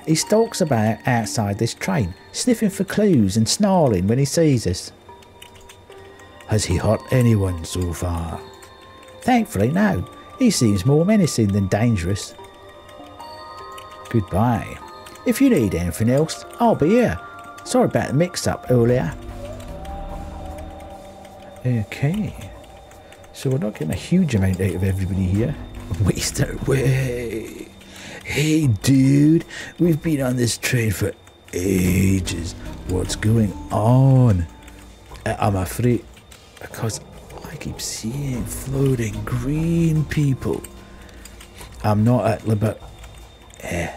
He stalks about outside this train, sniffing for clues and snarling when he sees us. Has he hurt anyone so far? Thankfully, no. He seems more menacing than dangerous. Goodbye. If you need anything else, I'll be here. Sorry about the mix up earlier. Okay. So we're not getting a huge amount out of everybody here. Waste away. Hey, dude. We've been on this train for ages. What's going on? Uh, I'm afraid because I keep seeing floating green people. I'm not at liberty. Eh,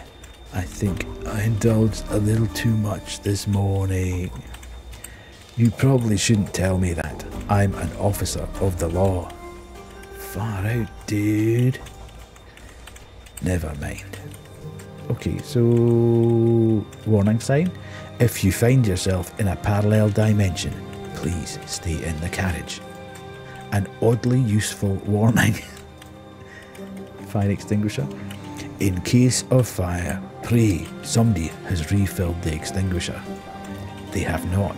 I think I indulged a little too much this morning. You probably shouldn't tell me that. I'm an officer of the law. Far out, dude. Never mind. Okay, so warning sign. If you find yourself in a parallel dimension, please stay in the carriage. An oddly useful warning. fire extinguisher. In case of fire, pray somebody has refilled the extinguisher. They have not.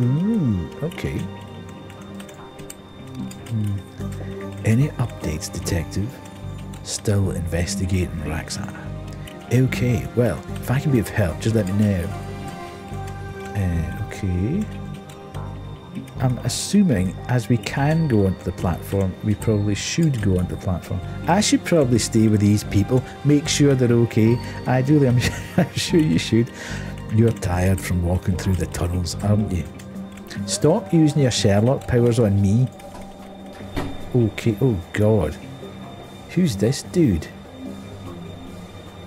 Ooh, okay. Hmm. Any updates, detective? Still investigating Raxa. Okay, well, if I can be of help, just let me know. Uh, okay. I'm assuming as we can go onto the platform, we probably should go onto the platform. I should probably stay with these people, make sure they're okay. Ideally, I'm, I'm sure you should. You're tired from walking through the tunnels, aren't you? Stop using your Sherlock powers on me. Okay, oh god. Who's this dude?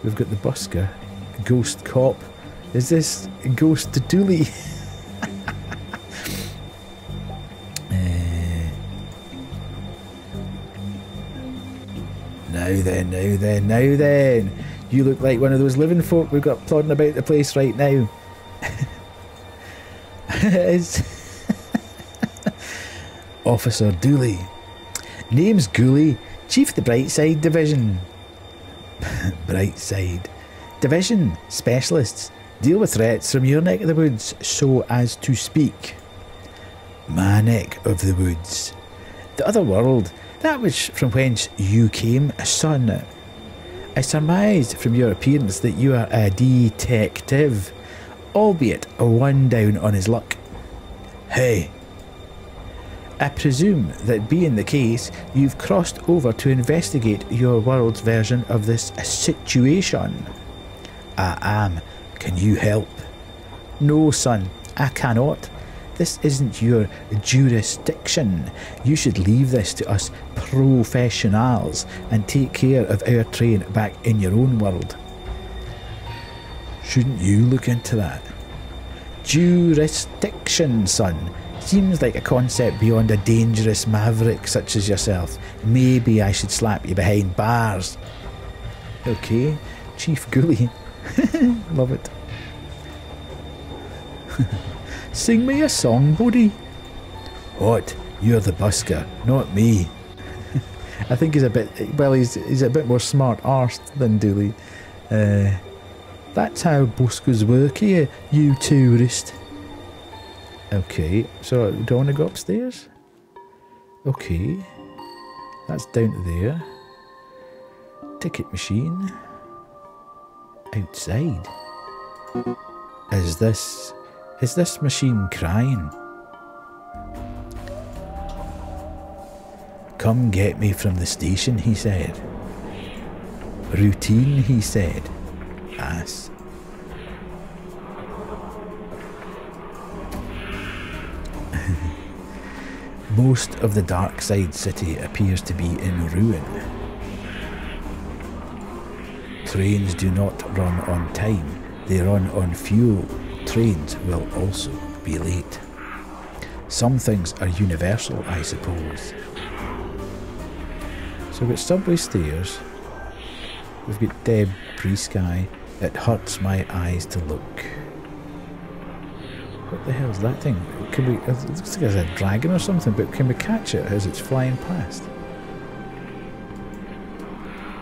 We've got the busker, ghost cop. Is this Ghost Dooley? uh, Now then, now then, now then. You look like one of those living folk we've got plodding about the place right now. It's Officer Dooley. Name's Gooley, Chief of the Brightside Division. Brightside. Division specialists deal with threats from your neck of the woods, so as to speak. My neck of the woods. The other world, that which from whence you came, son. I surmise from your appearance that you are a detective, albeit a one down on his luck. Hey. I presume that being the case, you've crossed over to investigate your world's version of this situation. I am. Can you help? No, son, I cannot. This isn't your jurisdiction. You should leave this to us professionals and take care of our train back in your own world. Shouldn't you look into that? Jurisdiction, son. Seems like a concept beyond a dangerous maverick such as yourself. Maybe I should slap you behind bars. Okay, Chief Gooley. Love it. Sing me a song, buddy. What? You're the busker, not me. I think he's a bit well. He's he's a bit more smart arsed than Dooley. Uh, that's how buskers work here, you tourist. Okay, so do I want to go upstairs? Okay, that's down there. Ticket machine. Outside. Is this is this machine crying? Come get me from the station, he said. Routine, he said. Ass. Most of the dark side city appears to be in ruin. Trains do not run on time, they run on fuel. Trains will also be late. Some things are universal, I suppose. So we've got subway stairs. We've got debris sky. It hurts my eyes to look. What the hell is that thing? Can we? It looks like it's a dragon or something, but can we catch it as it's flying past?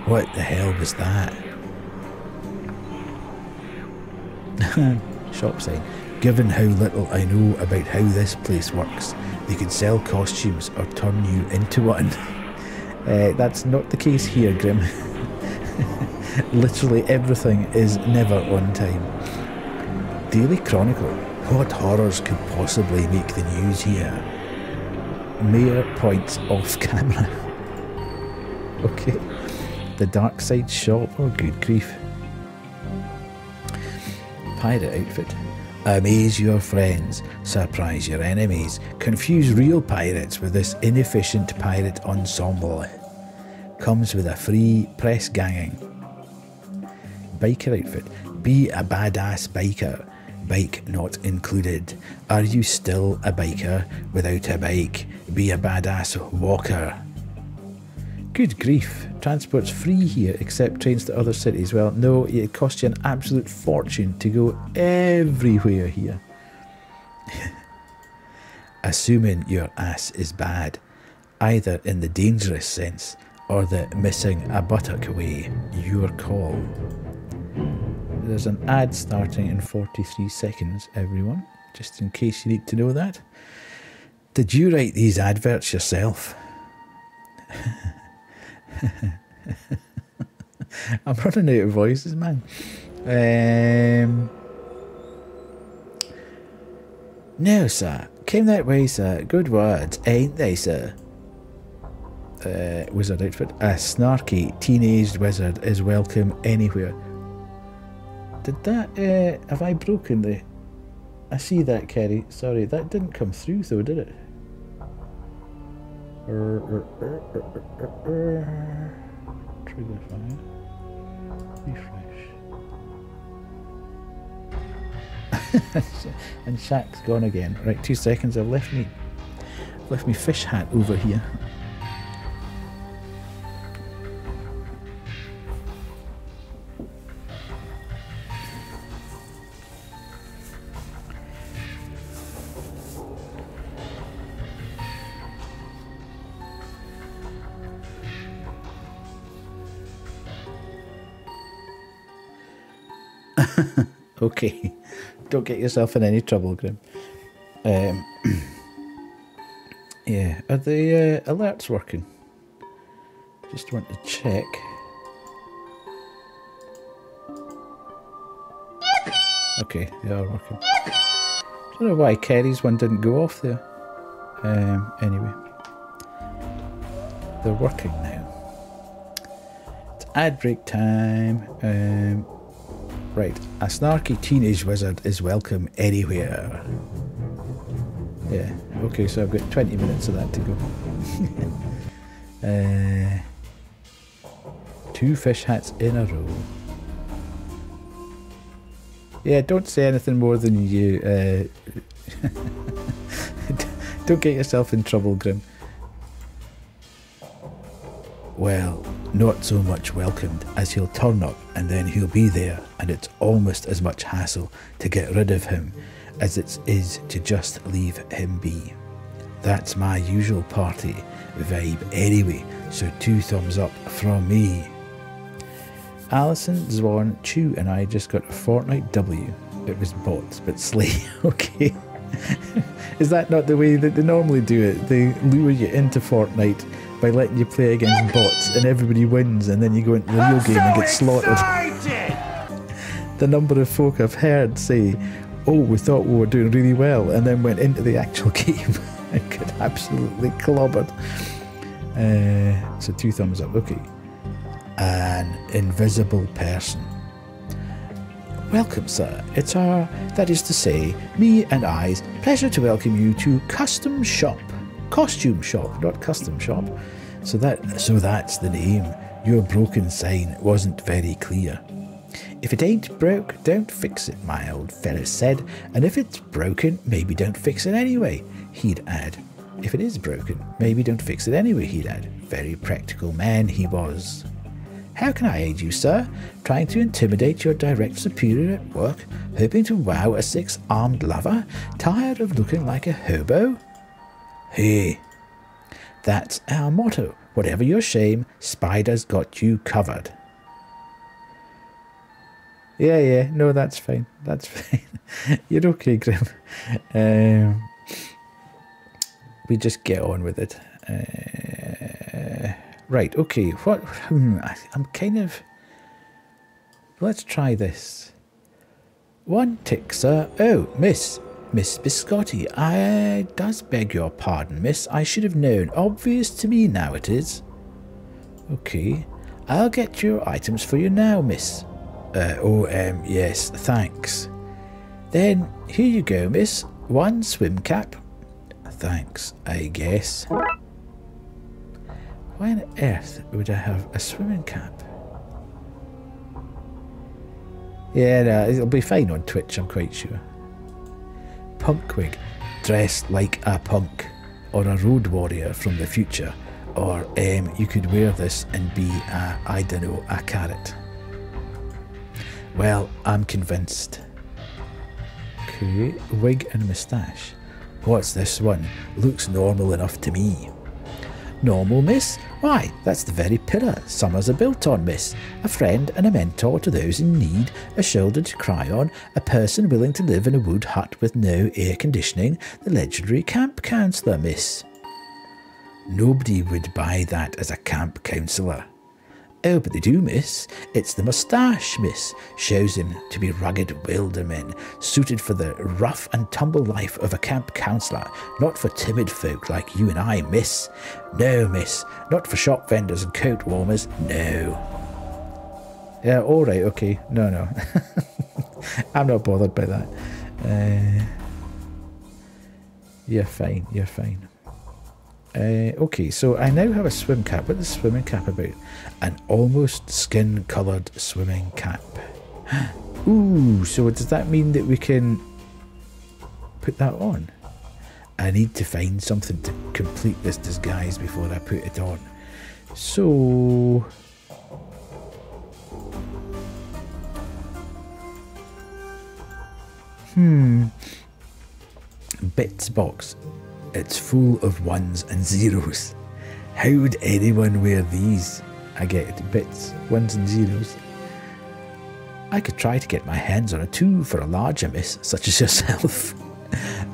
What the hell was that? Shop sign. Given how little I know about how this place works, they could sell costumes or turn you into one. Uh, that's not the case here, Grim. Literally everything is never on time. Daily Chronicle. What horrors could possibly make the news here? Mayor points off camera. okay. The Dark Side Shop. Oh, good grief. Pirate outfit. Amaze your friends, surprise your enemies, confuse real pirates with this inefficient pirate ensemble. Comes with a free press ganging. Biker outfit. Be a badass biker. Bike not included. Are you still a biker without a bike? Be a badass walker. Good grief. Transport's free here except trains to other cities. Well, no, it costs you an absolute fortune to go everywhere here. Assuming your ass is bad, either in the dangerous sense or the missing a buttock way, your call. There's an ad starting in 43 seconds, everyone, just in case you need to know that. Did you write these adverts yourself? I'm running out of voices, man. Um, no, sir. Came that way, sir. Good words, ain't they, sir? Uh, wizard outfit. A snarky teenaged wizard is welcome anywhere. Did that? Uh, have I broken the? I see that, Kerry. Sorry, that didn't come through, though, did it? Er, er, er, er, er, er. Trigger fire. Refresh. and Shaq's gone again. Right, two seconds. I've left me, left me fish hat over here. Okay. Don't get yourself in any trouble, Grim. Um, yeah, are the uh, alerts working? Just want to check. Okay, they are working. don't know why Kerry's one didn't go off there. Um, anyway. They're working now. It's ad break time. Um, right, a snarky teenage wizard is welcome anywhere. Yeah, okay, so I've got 20 minutes of that to go. uh, two fish hats in a row. Yeah, don't say anything more than you. Uh, don't get yourself in trouble, Grim. Well, not so much welcomed as he'll turn up and then he'll be there, and it's almost as much hassle to get rid of him as it is to just leave him be. That's my usual party vibe anyway, so two thumbs up from me. Alison, Zwan, Chew, and I just got a Fortnite W. It was bots, but slay. okay. Is that not the way that they normally do it? They lure you into Fortnite by letting you play against bots, and everybody wins, and then you go into the real game and get slaughtered. the number of folk I've heard say, "Oh, we thought we were doing really well," and then went into the actual game and got absolutely clobbered. Uh, so two thumbs up. Okay an invisible person. Welcome, sir. It's our, that is to say, me and I's pleasure to welcome you to Custom Shop. Costume Shop, not Custom Shop. So that, so that's the name. Your broken sign wasn't very clear. If it ain't broke, don't fix it, my old fellow said, and if it's broken, maybe don't fix it anyway, he'd add. If it is broken, maybe don't fix it anyway, he'd add. Very practical man he was. How can I aid you, sir? Trying to intimidate your direct superior at work? Hoping to wow a six armed lover? Tired of looking like a hobo? Hey, that's our motto. Whatever your shame, Spider's got you covered. Yeah, yeah, no, that's fine. That's fine. You're okay, Grim. Um, we just get on with it. Uh, Right, okay, what, hmm, I'm kind of, let's try this. One tick, sir. Oh, miss, Miss Biscotti, I does beg your pardon, miss. I should have known. Obvious to me now it is. Okay, I'll get your items for you now, miss. Uh, oh, um, yes, thanks. Then, here you go, miss. One swim cap. Thanks, I guess. Why on earth would I have a swimming cap? Yeah, no, it'll be fine on Twitch, I'm quite sure. Punkwig, dressed like a punk, or a road warrior from the future, or um, you could wear this and be a, I don't know, a carrot. Well, I'm convinced. Okay, wig and moustache. What's this one? Looks normal enough to me. Normal, miss? Why, that's the very pillar summers are built on, miss. A friend and a mentor to those in need, a shoulder to cry on, a person willing to live in a wood hut with no air conditioning, the legendary camp counsellor, miss. Nobody would buy that as a camp counsellor. Oh, but they do, miss. It's the moustache, miss. Shows him to be rugged wildermen, suited for the rough and tumble life of a camp counsellor, not for timid folk like you and I, miss. No, miss. Not for shop vendors and coat warmers. No. Yeah, all right, okay. No, no. I'm not bothered by that. Uh, you're fine, you're fine. Uh, okay, so I now have a swim cap. What is the swimming cap about? An almost skin coloured swimming cap. Ooh, so does that mean that we can put that on? I need to find something to complete this disguise before I put it on. So... Hmm. Bits box. It's full of ones and zeros. How would anyone wear these? I get bits, ones and zeros. I could try to get my hands on a two for a larger miss such as yourself.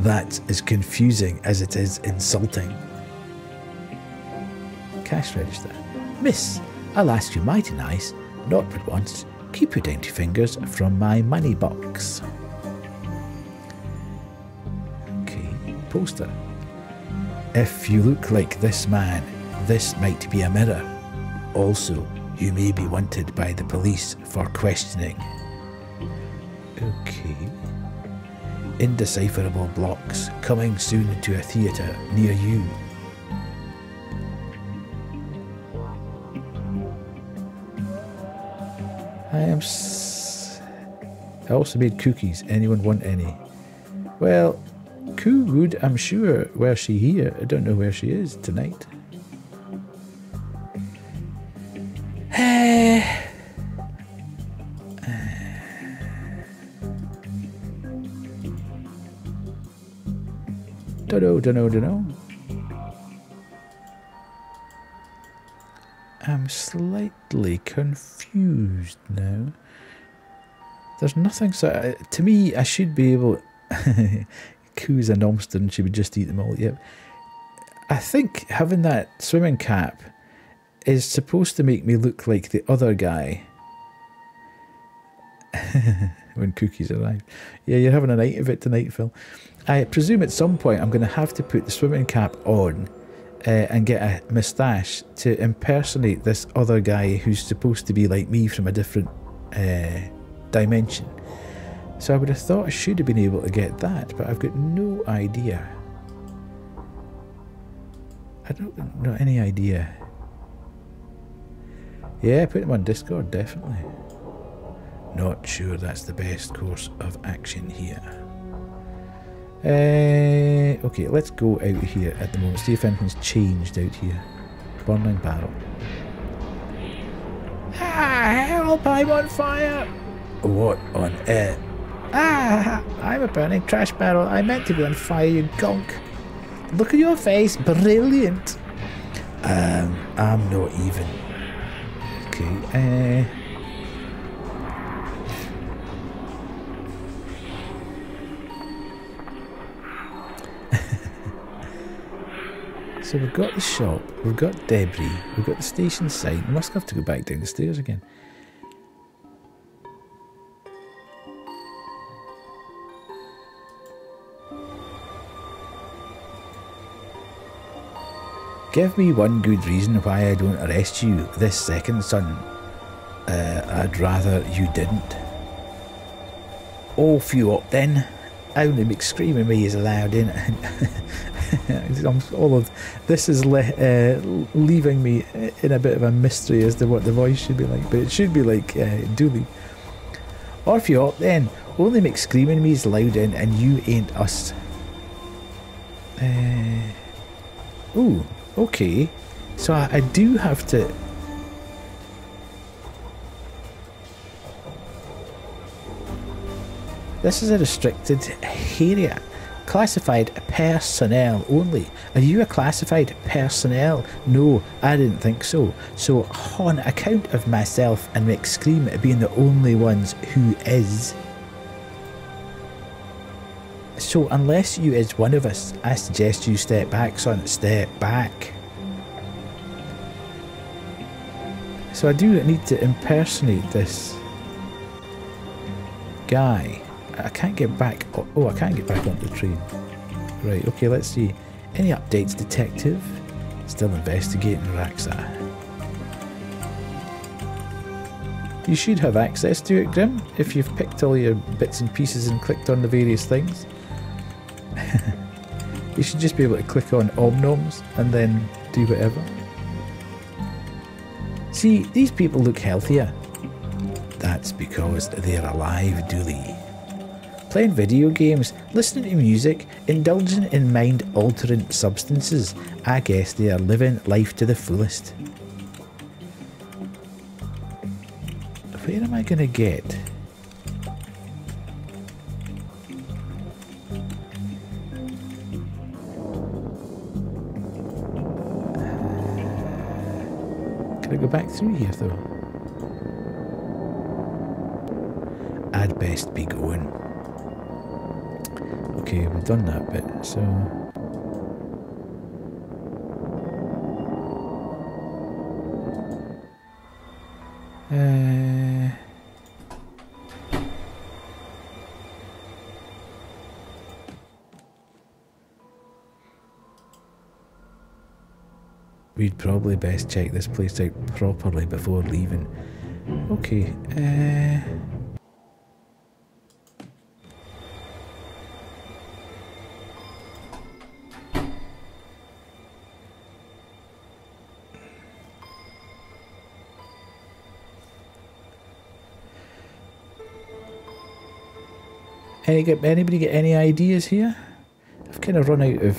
that is confusing as it is insulting. Cash register. Miss, I'll ask you mighty nice, not but once, keep your dainty fingers from my money box. Okay, poster. If you look like this man, this might be a mirror. Also, you may be wanted by the police for questioning. Okay. Indecipherable blocks coming soon to a theatre near you. I am. S- I also made cookies. Anyone want any? Well, Coo would, I'm sure. Were she here? I don't know where she is tonight. Dunno, dunno, dunno. I'm slightly confused now. There's nothing so. uh, To me, I should be able. Coo's and she would just eat them all. Yep. I think having that swimming cap is supposed to make me look like the other guy. when cookies arrive. Yeah, you're having a night of it tonight, Phil. I presume at some point I'm going to have to put the swimming cap on uh, and get a moustache to impersonate this other guy who's supposed to be like me from a different uh, dimension. So I would have thought I should have been able to get that, but I've got no idea. I don't know any idea. Yeah, put him on Discord, definitely. Not sure that's the best course of action here. Uh, okay, let's go out here at the moment. See if anything's changed out here. Burning barrel. Ah, help! I'm on fire! What on earth? Ah, I'm a burning trash barrel. I meant to be on fire, you gunk. Look at your face, brilliant. Um, I'm not even. Okay, uh. So we've got the shop, we've got debris, we've got the station sign. We must have to go back down the stairs again. Give me one good reason why I don't arrest you this second, son. Uh, I'd rather you didn't. Off you up then. Only McScreaming me is allowed in. I'm- all of this is le- uh, leaving me in a bit of a mystery as to what the voice should be like, but it should be like uh, Dooley. Off you up then. Only McScreaming me is loud in, and you ain't us. Uh, ooh, okay. So I, I do have to. This is a restricted area. Classified personnel only. Are you a classified personnel? No, I didn't think so. So, on account of myself and McScream being the only ones who is. So, unless you is one of us, I suggest you step back, son. Step back. So, I do need to impersonate this guy. I can't get back. Oh, I can't get back onto the train. Right, okay, let's see. Any updates, detective? Still investigating Raxa. You should have access to it, Grim, if you've picked all your bits and pieces and clicked on the various things. you should just be able to click on Omnoms and then do whatever. See, these people look healthier. That's because they're alive, Dooley. Playing video games, listening to music, indulging in mind altering substances. I guess they are living life to the fullest. Where am I going to get? Through here though? I'd best be going. Okay, we've done that bit, so. Uh, best check this place out properly before leaving. Okay, uh. Anybody get any ideas here? I've kind of run out of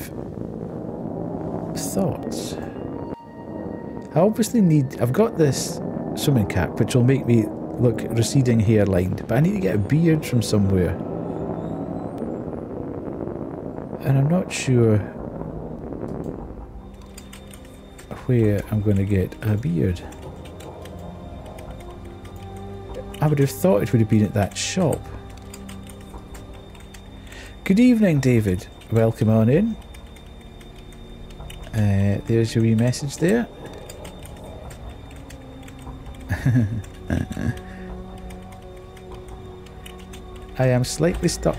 thoughts. I obviously need. I've got this swimming cap, which will make me look receding hairline, but I need to get a beard from somewhere. And I'm not sure where I'm going to get a beard. I would have thought it would have been at that shop. Good evening, David. Welcome on in. Uh, there's your wee message there. I am slightly stuck.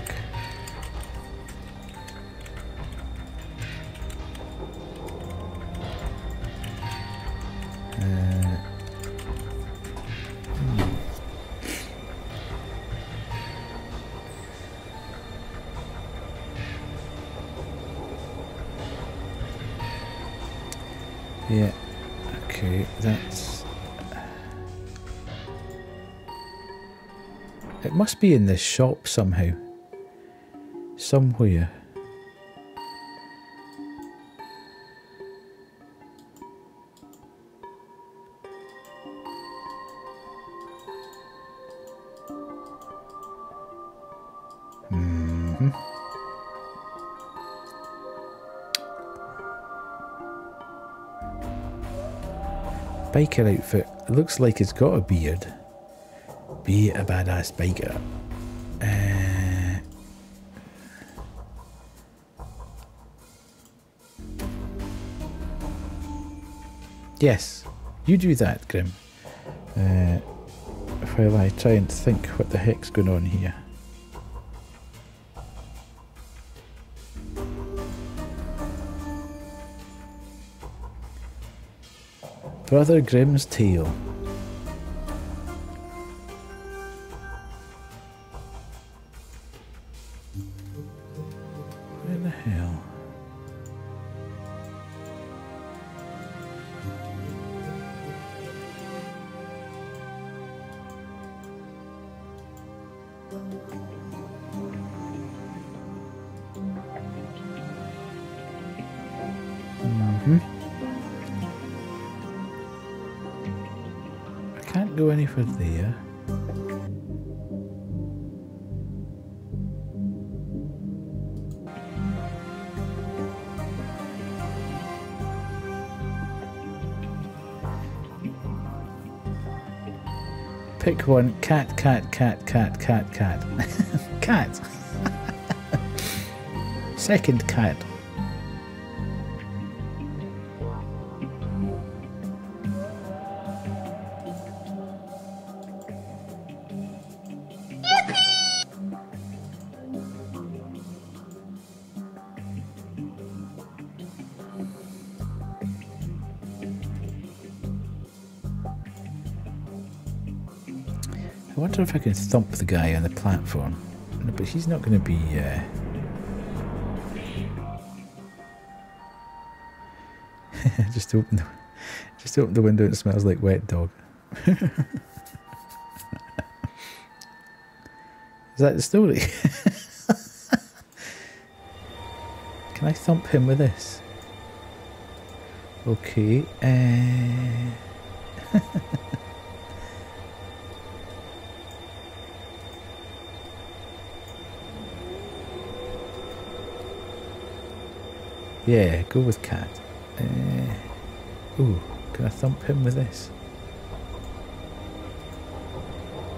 Be in this shop somehow. Somewhere. Mhm. Biker outfit. It looks like it's got a beard. Be a badass biker. Uh, yes, you do that, Grim. Uh, while I try and think what the heck's going on here. Brother Grimm's Tale. Can't go any further there. Pick one. Cat, cat, cat, cat, cat, cat. cat. Second cat. If I can thump the guy on the platform. No, but he's not going to be. Uh... just open the, just open the window. It smells like wet dog. Is that the story? can I thump him with this? Okay. Uh... Yeah, go with cat. Uh, ooh, can I thump him with this?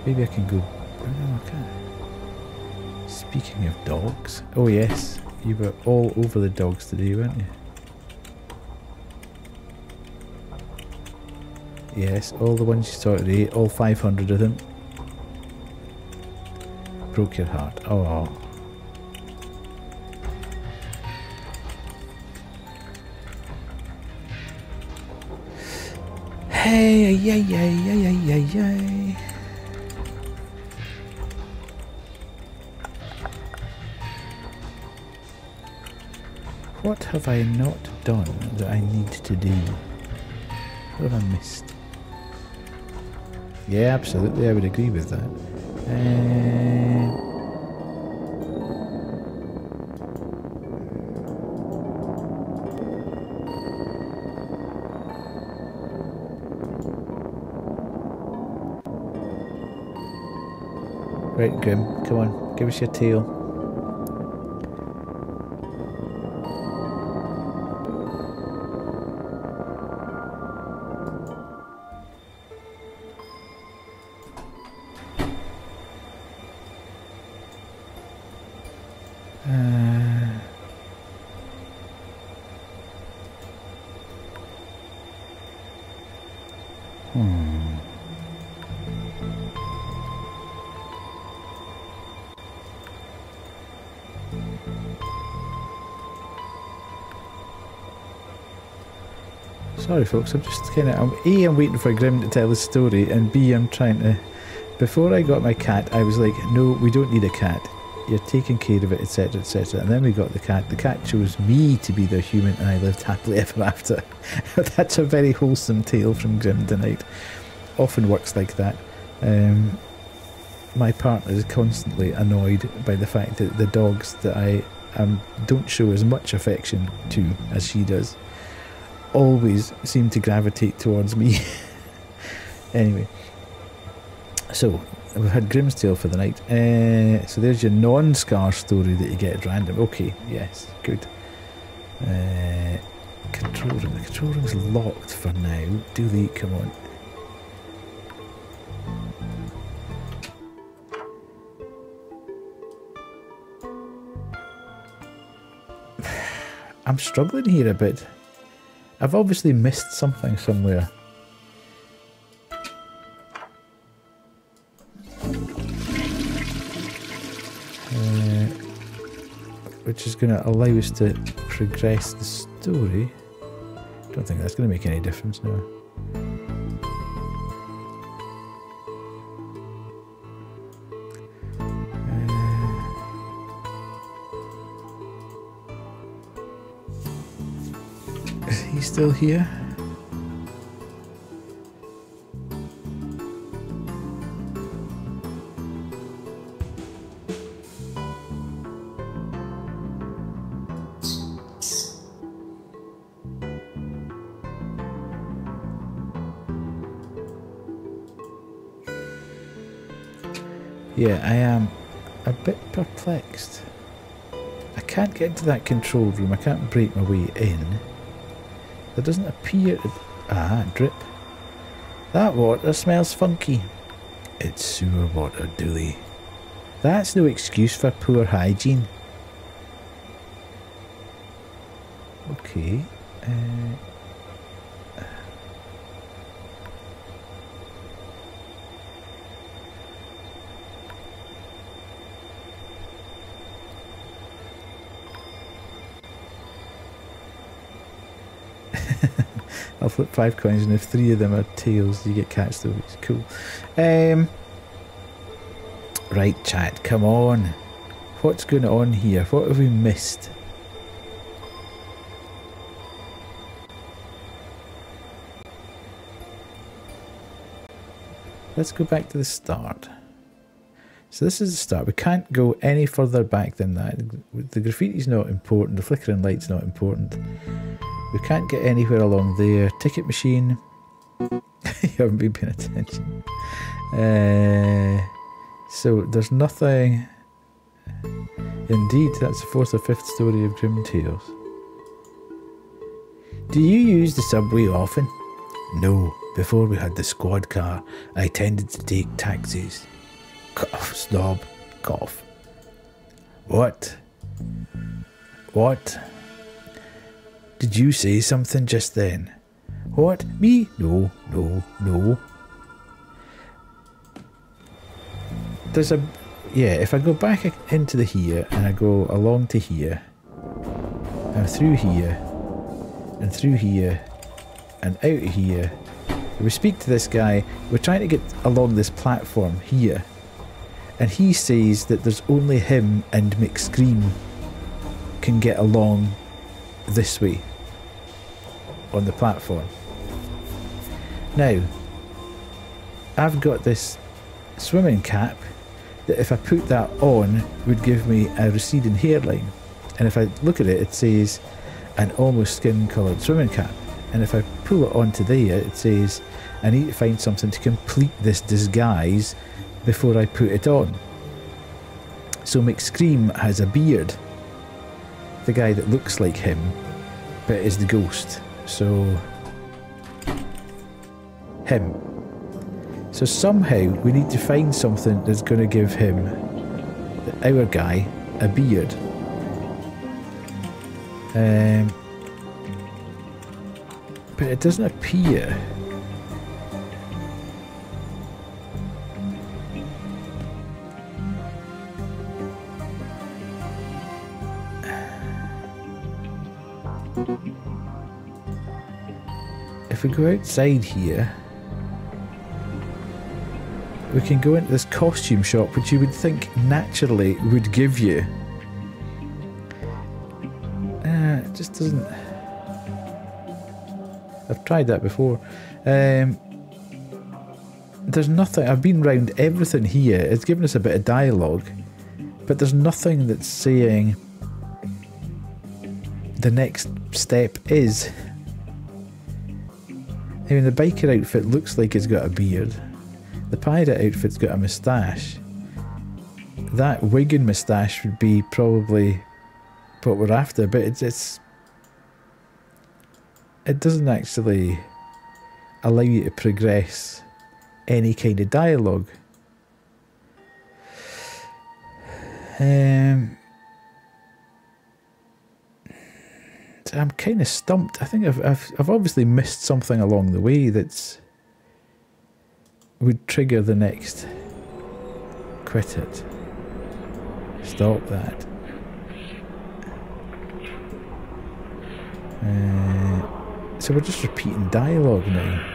Maybe I can go. No, I can't. Speaking of dogs, oh yes, you were all over the dogs today, weren't you? Yes, all the ones you saw today, all 500 of them. Broke your heart. Oh. Hey, yay, yay, yay, yay, yay. What have I not done that I need to do? What have I missed? Yeah, absolutely, I would agree with that. Uh, Right, Grim, come on, give us your tail. Sorry, folks. I'm just kind of. I'm, A, I'm waiting for Grim to tell his story, and B, I'm trying to. Before I got my cat, I was like, no, we don't need a cat. You're taking care of it, etc., etc. And then we got the cat. The cat chose me to be the human, and I lived happily ever after. That's a very wholesome tale from Grim tonight. Often works like that. Um, my partner is constantly annoyed by the fact that the dogs that I um, don't show as much affection to as she does always seem to gravitate towards me. anyway, so we've had Grimm's Tale for the night. Uh, so there's your non-scar story that you get at random. Okay, yes, good. Uh, control room. The control room's locked for now. Dooley, come on. I'm struggling here a bit. I've obviously missed something somewhere. Uh, which is going to allow us to progress the story. Don't think that's going to make any difference now. Still here? Yeah, I am a bit perplexed. I can't get into that control room. I can't break my way in. There doesn't appear to... Ah, drip. That water smells funky. It's sewer water, Dooley. That's no excuse for poor hygiene. Okay. Uh, I'll flip five coins, and if three of them are tails, you get cat stories. Cool. Um, right, chat, come on. What's going on here? What have we missed? Let's go back to the start. So this is the start. We can't go any further back than that. The graffiti's not important. The flickering light's not important. We can't get anywhere along there. Ticket machine. you haven't been paying attention. Uh, so there's nothing. Indeed, that's the fourth or fifth story of Grim Tales. Do you use the subway often? No. Before we had the squad car, I tended to take taxis. Cough, snob, cough. What? What? Did you say something just then? What? Me? No, no, no. There's a. Yeah, if I go back into the here and I go along to here, and through here, and through here, and out here, we speak to this guy. We're trying to get along this platform here, and he says that there's only him and McScream can get along this way on the platform. Now, I've got this swimming cap that if I put that on would give me a receding hairline. And if I look at it, it says an almost skin coloured swimming cap. And if I pull it onto there, it says I need to find something to complete this disguise before I put it on. So McScream has a beard. The guy that looks like him, but is the ghost. So him. So somehow we need to find something that's going to give him, our guy, a beard. Um, but it doesn't appear. We go outside here, we can go into this costume shop, which you would think naturally would give you. Uh, it just doesn't. I've tried that before. Um, there's nothing. I've been round everything here. It's given us a bit of dialogue, but there's nothing that's saying the next step is. I mean, the biker outfit looks like it's got a beard. The pirate outfit's got a moustache. That wig and moustache would be probably what we're after, but it's, it's it doesn't actually allow you to progress any kind of dialogue. Um, I'm kind of stumped. I think I've, I've I've obviously missed something along the way that's would trigger the next. Quit it. Stop that. Uh, so we're just repeating dialogue now.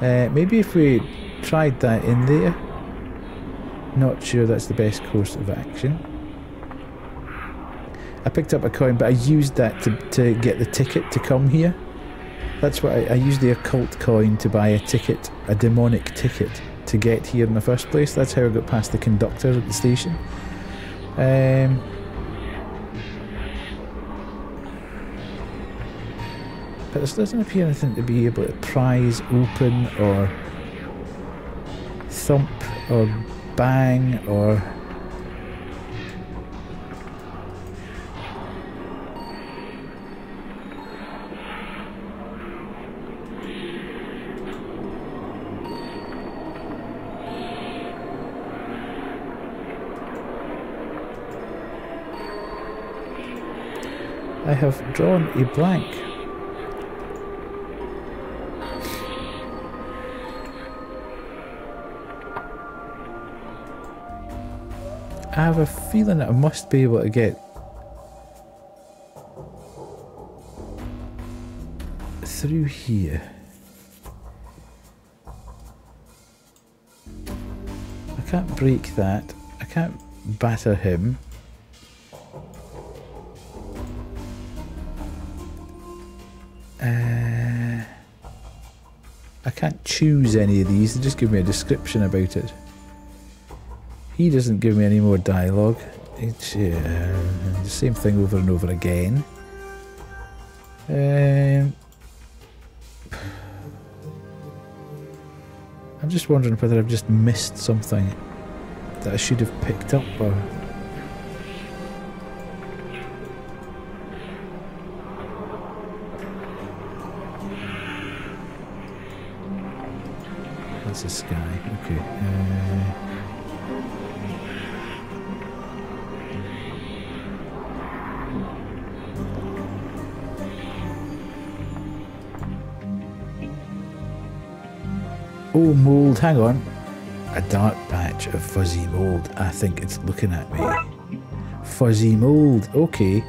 Uh, maybe if we tried that in there. Not sure that's the best course of action. I picked up a coin, but I used that to, to get the ticket to come here. That's what I, I used the occult coin to buy a ticket, a demonic ticket, to get here in the first place. That's how I got past the conductor at the station. Um, but there doesn't appear anything to be able to prise open or thump or bang or I have drawn a blank. Have a feeling that I must be able to get through here. I can't break that. I can't batter him. Uh, I can't choose any of these, they just give me a description about it. He doesn't give me any more dialogue. It's uh, the same thing over and over again. Um, I'm just wondering whether I've just missed something that I should have picked up or. That's a sky. Okay. Uh, Oh, mould, hang on. A dark patch of fuzzy mould. I think it's looking at me. Fuzzy mould, okay.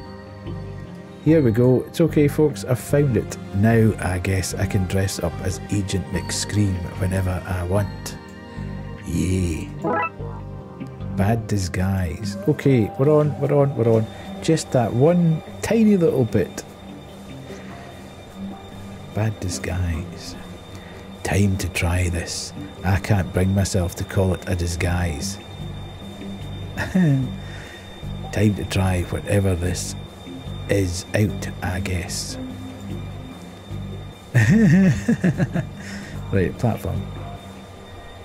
Here we go. It's okay, folks. I've found it. Now I guess I can dress up as Agent McScream whenever I want. Yay. Bad disguise. Okay, we're on, we're on, we're on. Just that one tiny little bit. Bad disguise. Time to try this. I can't bring myself to call it a disguise. Time to try whatever this is out, I guess. right, platform.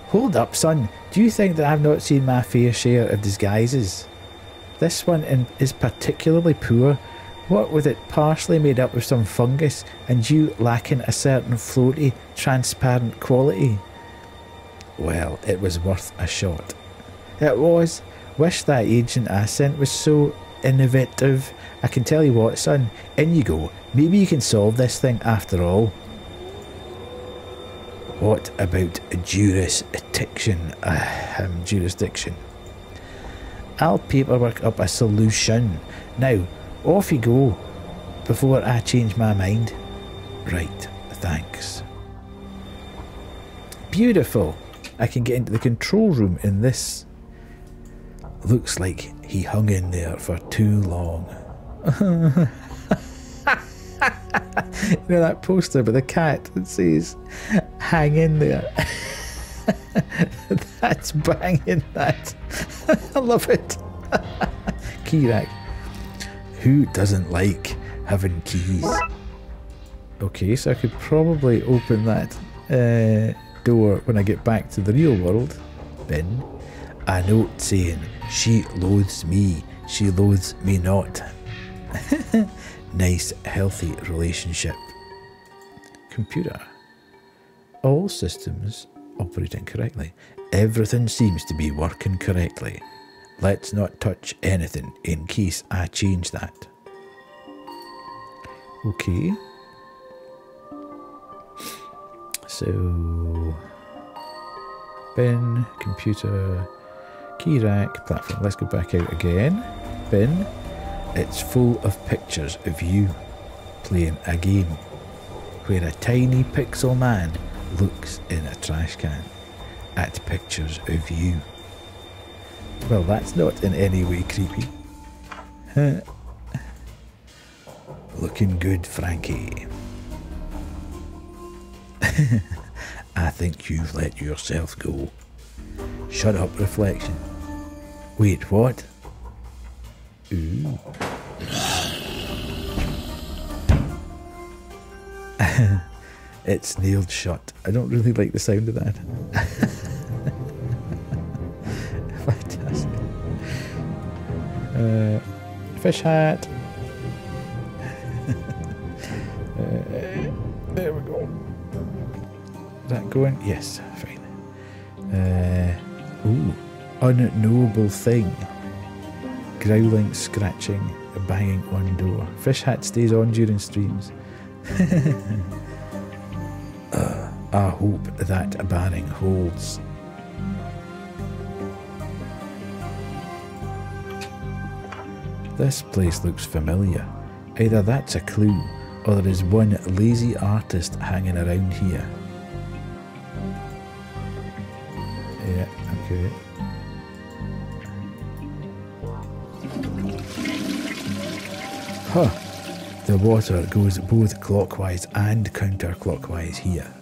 Hold up, son. Do you think that I've not seen my fair share of disguises? This one in, is particularly poor. What with it partially made up of some fungus and you lacking a certain floaty, transparent quality? Well, it was worth a shot. It was. Wish that agent I sent was so innovative. I can tell you what, son, in you go. Maybe you can solve this thing after all. What about jurisdiction? Um, jurisdiction. I'll paperwork up a solution. Now, off you go before I change my mind. Right, thanks. Beautiful. I can get into the control room in this. Looks like he hung in there for too long. you know that poster with the cat that says, hang in there. That's banging that. I love it. Keyrack. Who doesn't like having keys? Okay, so I could probably open that uh, door when I get back to the real world. Bin. A note saying, she loathes me, she loathes me not. nice, healthy relationship. Computer. All systems operating correctly. Everything seems to be working correctly. Let's not touch anything in case I change that. Okay. So, bin, computer, key rack, platform. Let's go back out again. Bin. It's full of pictures of you playing a game where a tiny pixel man looks in a trash can at pictures of you. Well, that's not in any way creepy. Looking good, Frankie. I think you've let yourself go. Shut up, reflection. Wait, what? Ooh. it's nailed shut. I don't really like the sound of that. fish hat. uh, there we go. Is that going? Yes, fine. Uh, ooh, unknowable thing. Growling, scratching, banging on door. Fish hat stays on during streams. uh, I hope that banning holds. This place looks familiar. Either that's a clue, or there is one lazy artist hanging around here. Yeah, okay. Huh. The water goes both clockwise and counterclockwise here.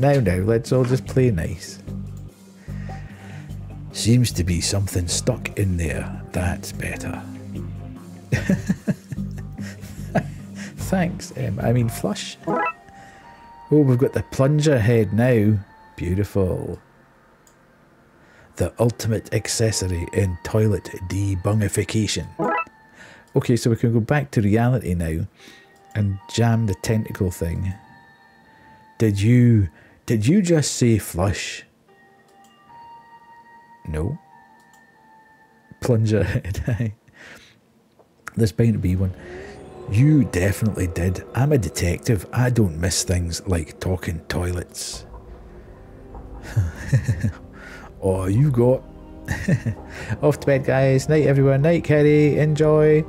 Now, now, let's all just play nice. Seems to be something stuck in there. That's better. Thanks. Um, I mean, flush. Oh, we've got the plunger head now. Beautiful. The ultimate accessory in toilet debungification. Okay, so we can go back to reality now and jam the tentacle thing. Did you did you just say flush? No. Plunger head. There's bound to be one. You definitely did. I'm a detective. I don't miss things like talking toilets. oh, you got. Off to bed, guys. Night, everyone. Night, Kerry. Enjoy.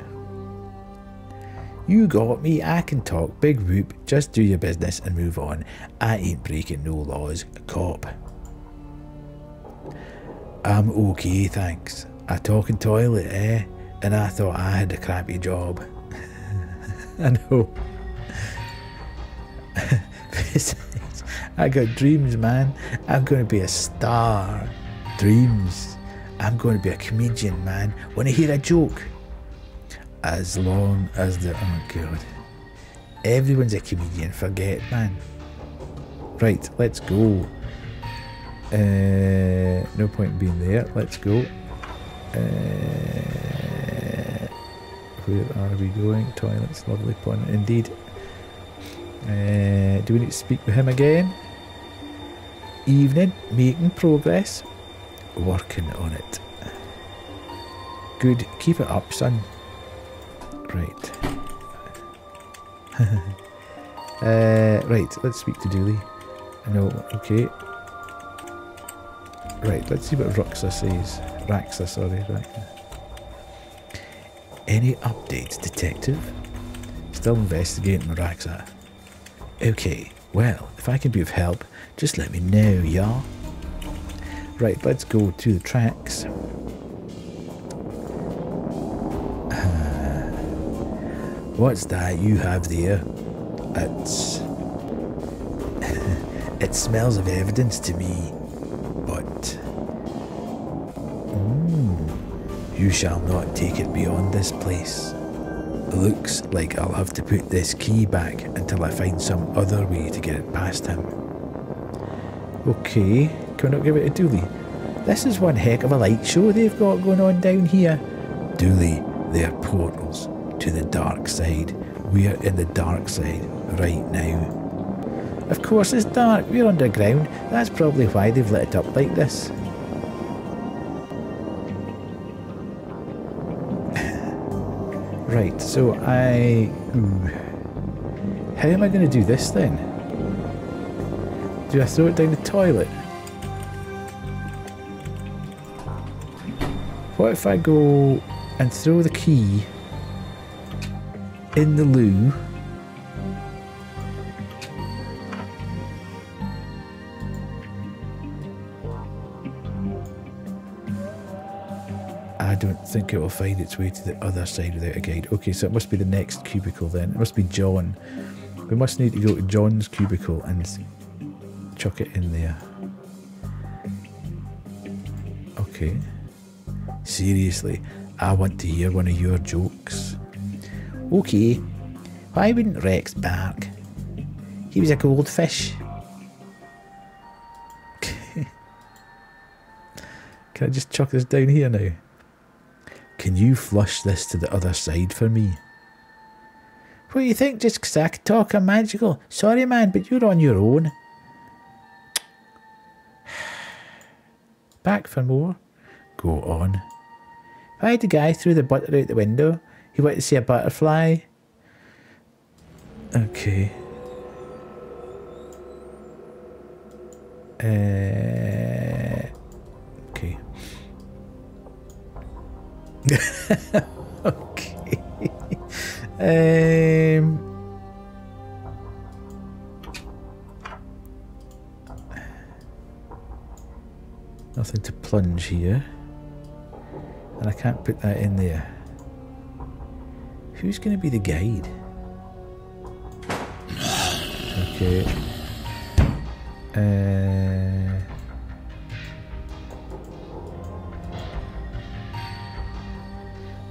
You got me. I can talk. Big whoop. Just do your business and move on. I ain't breaking no laws. Cop. I'm okay, thanks. I talk in toilet, eh? And I thought I had a crappy job. I know. Besides, I got dreams, man. I'm going to be a star. Dreams. I'm going to be a comedian, man. Want to hear a joke? As long as the. Oh, God. Everyone's a comedian, forget, man. Right, let's go. Uh, no point in being there. Let's go. Uh, where are we going? Toilets, lovely pun indeed. Uh, do we need to speak with him again? Evening, making progress. Working on it. Good, keep it up, son. Right. uh, right, let's speak to Dooley. No, okay. Right, let's see what Ruxa says. Raxa, sorry. Raxa. Any updates, detective? Still investigating Raxa. Okay, well, if I can be of help, just let me know, y'all. Right, let's go to the tracks. What's that you have there? It's. it smells of evidence to me, but. Mm, you shall not take it beyond this place. Looks like I'll have to put this key back until I find some other way to get it past him. Okay, can we not give it to Dooley? This is one heck of a light show they've got going on down here. Dooley, they're portals to the dark side. We're in the dark side right now. Of course it's dark, we're underground. That's probably why they've lit it up like this. right, so I... Ooh. How am I going to do this then? Do I throw it down the toilet? What if I go and throw the key in the loo? I don't think it will find its way to the other side without a guide. Okay, so it must be the next cubicle then. It must be John. We must need to go to John's cubicle and chuck it in there. Okay. Seriously, I want to hear one of your jokes. Okay, why wouldn't Rex bark? He was a goldfish. Can I just chuck this down here now? Can you flush this to the other side for me? What do you think? Just 'cause I can talk, I'm magical. Sorry, man, but you're on your own. Back for more. Go on. Why the guy threw the butter out the window? He wanted to see a butterfly. Okay. Uh, okay. okay. um. Nothing to plunge here. And I can't put that in there. Who's going to be the guide? Okay. Uh,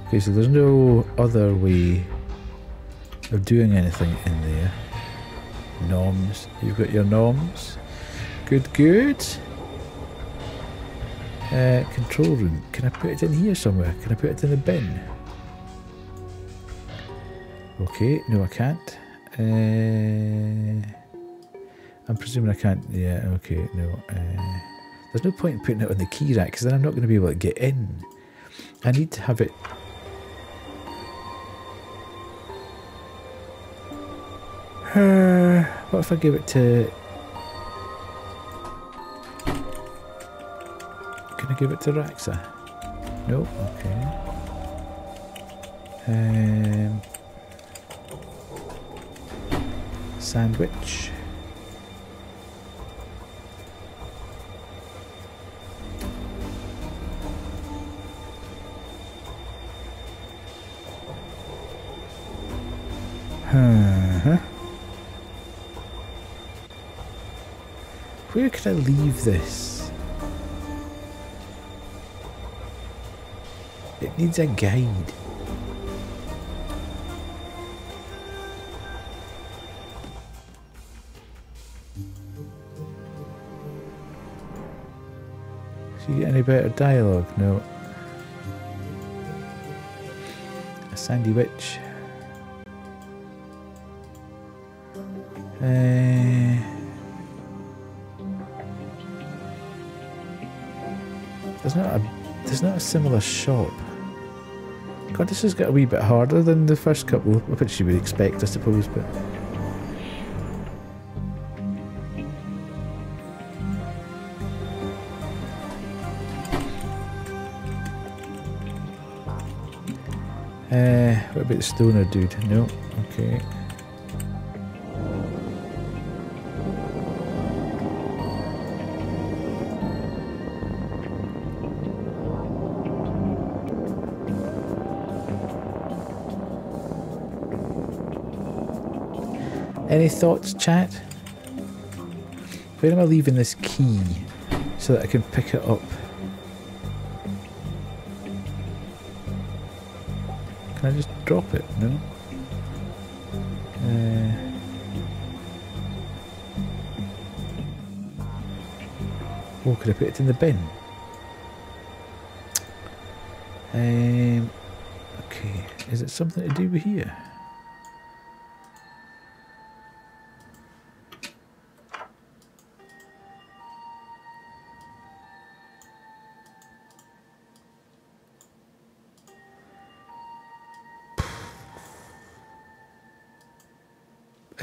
okay, so there's no other way of doing anything in there. Noms. You've got your noms. Good, good. Uh, control room. Can I put it in here somewhere? Can I put it in the bin? Okay, no, I can't. Uh, I'm presuming I can't. Yeah, okay, no. Uh, there's no point in putting it on the key rack because then I'm not going to be able to get in. I need to have it. Uh, what if I give it to. Can I give it to Raxa? No, okay. Um, sandwich. Uh-huh. Where could I leave this? It needs a guide. Any better dialogue? No. A sandy witch. Uh, there's not a there's not a similar shop. God, this has got a wee bit harder than the first couple, which you would expect, I suppose. But what about the stoner dude? No, okay. Any thoughts, chat? Where am I leaving this key so that I can pick it up? Can I just drop it? No? Uh, oh, could I put it in the bin? Um, okay, is it something to do with here?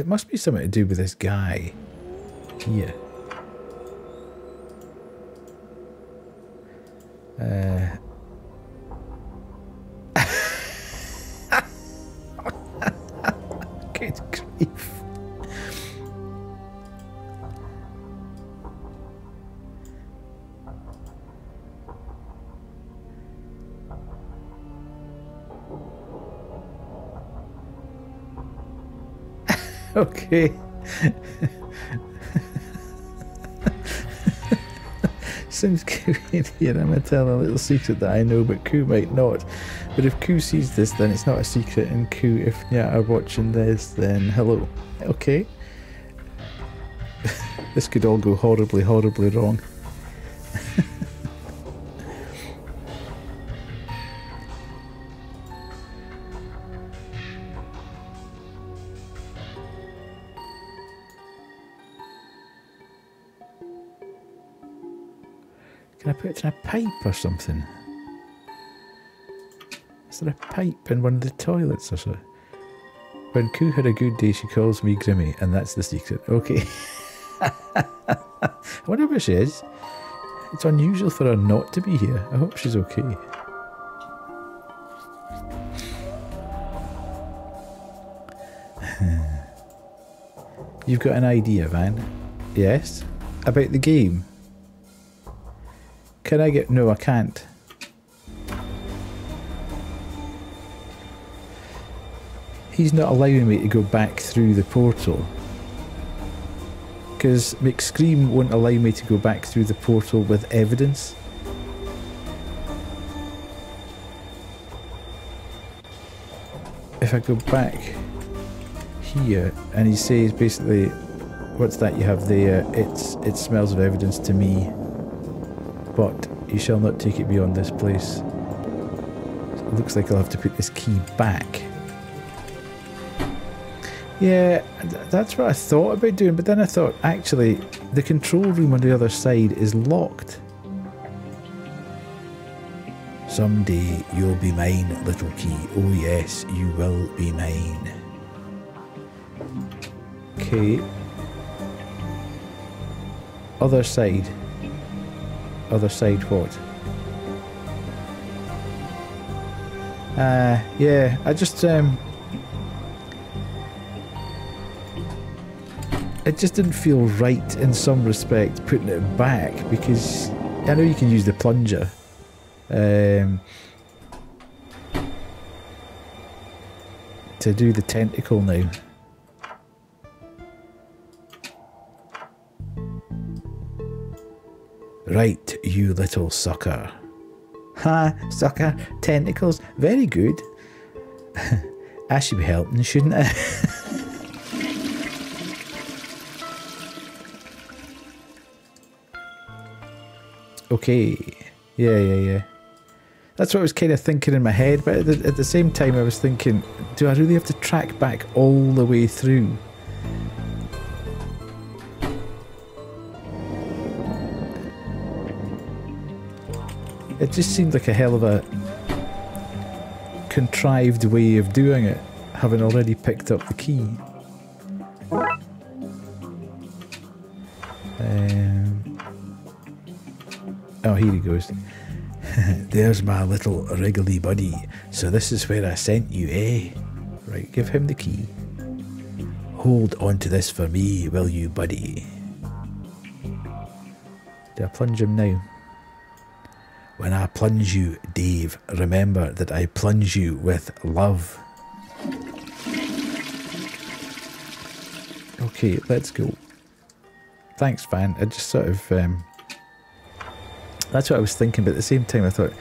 Must be something to do with this guy here. Uh, okay. Since in here, I'm going to tell a little secret that I know, but Koo might not. But if Koo sees this, then it's not a secret, and Koo, if yeah, are watching this, then hello. Okay. this could all go horribly, horribly wrong. Can I put it in a pipe or something? Is there a pipe in one of the toilets or so? When Koo had a good day, she calls me Grimmy, and that's the secret. Okay. I wonder where she is. It's unusual for her not to be here. I hope she's okay. You've got an idea, Van? Yes? About the game? Can I get... No, I can't. He's not allowing me to go back through the portal. Because McScream won't allow me to go back through the portal with evidence. If I go back here and he says basically what's that you have there it's it smells of evidence to me but you shall not take it beyond this place. It looks like I'll have to put this key back. Yeah, th- that's what I thought about doing, but then I thought actually the control room on the other side is locked. Someday you'll be mine, little key. Oh, yes, you will be mine. Okay. Other side. Other side what? Uh, yeah, I just, um, it just didn't feel right in some respect putting it back because I know you can use the plunger. Um, to do the tentacle now. Right, you little sucker. Ha, sucker, tentacles, very good. I should be helping, shouldn't I? okay. Yeah, yeah, yeah. That's what I was kind of thinking in my head, but at the, at the same time, I was thinking, do I really have to track back all the way through? It just seemed like a hell of a contrived way of doing it, having already picked up the key. Um, oh, here he goes. There's my little wriggly buddy. So this is where I sent you, eh? Right, give him the key. Hold on to this for me, will you, buddy? Do I plunge him now? When I plunge you, Dave, remember that I plunge you with love. Okay, let's go. Thanks, Van. I just sort of um, that's what I was thinking, but at the same time I thought,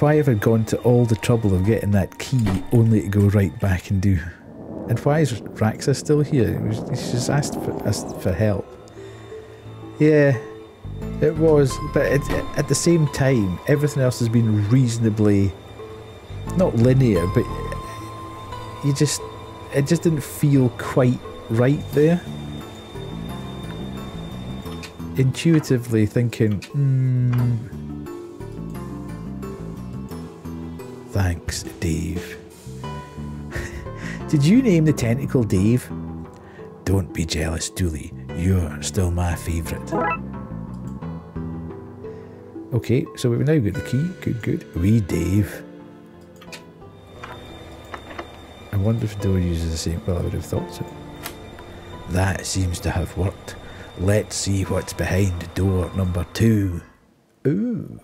why have I gone to all the trouble of getting that key only to go right back and do... And why is Raxa still here? He's just asked for, asked for help. Yeah, it was, but it, at the same time, everything else has been reasonably... Not linear, but you just... It just didn't feel quite right there intuitively thinking, hmm. Thanks, Dave. Did you name the tentacle Dave? Don't be jealous, Dooley. You're still my favourite. Okay, so we've now got the key. Good, good. We Dave. I wonder if the door uses the same. Well, I would have thought so. That seems to have worked. Let's see what's behind door number two. Ooh.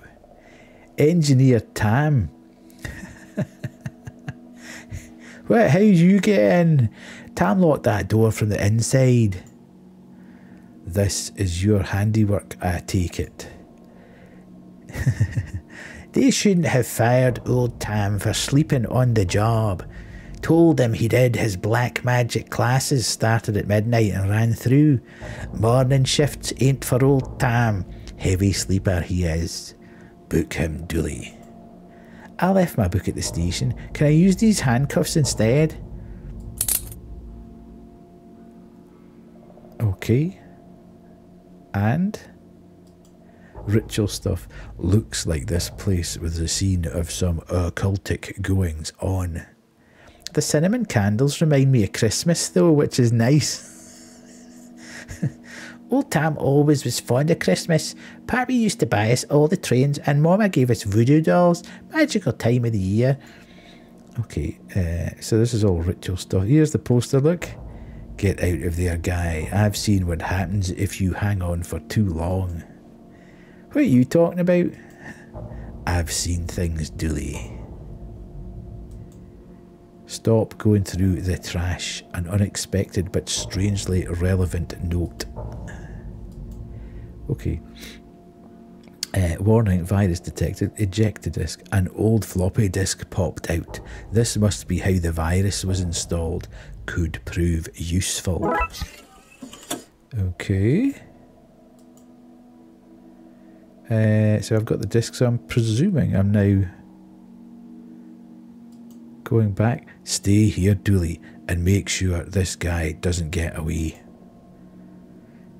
Engineer Tam. well, how'd you get in? Tam locked that door from the inside. This is your handiwork, I take it. they shouldn't have fired old Tam for sleeping on the job. Told him he did his black magic classes started at midnight and ran through. Morning shifts ain't for old Tam. Heavy sleeper he is. Book him, Dooley. I left my book at the station. Can I use these handcuffs instead? Okay. And? Ritual stuff. Looks like this place was the scene of some occultic goings on. The cinnamon candles remind me of Christmas, though, which is nice. Old Tam always was fond of Christmas. Pappy used to buy us all the trains, and Mama gave us voodoo dolls. Magical time of the year. Okay, uh, so this is all ritual stuff. Here's the poster, look. Get out of there, guy. I've seen what happens if you hang on for too long. What are you talking about? I've seen things, Dooley. Stop going through the trash. An unexpected but strangely relevant note. Okay. Uh, warning, virus detected, ejected disk. An old floppy disk popped out. This must be how the virus was installed. Could prove useful. Okay. Uh, so I've got the disk, so I'm presuming I'm now Going back, stay here, Dooley, and make sure this guy doesn't get away.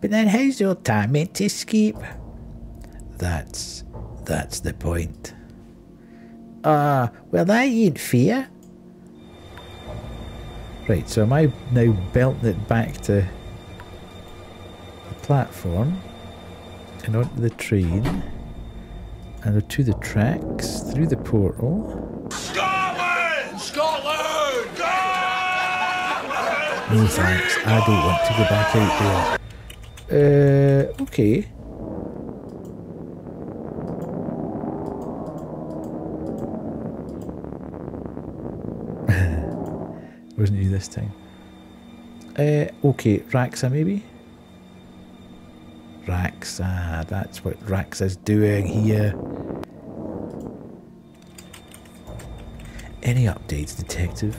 But then how's your time meant to escape? That's that's the point. Ah, uh, well that ain't fair. Right, so am I now belting it back to the platform and onto the train and to the tracks through the portal? Scotland! Scotland! Scotland! No thanks, I don't want to go back out there. Uh, okay. Wasn't you this time? Uh, okay, Raxa maybe? Raxa, uh, that's what Raxa's doing here. Any updates, Detective?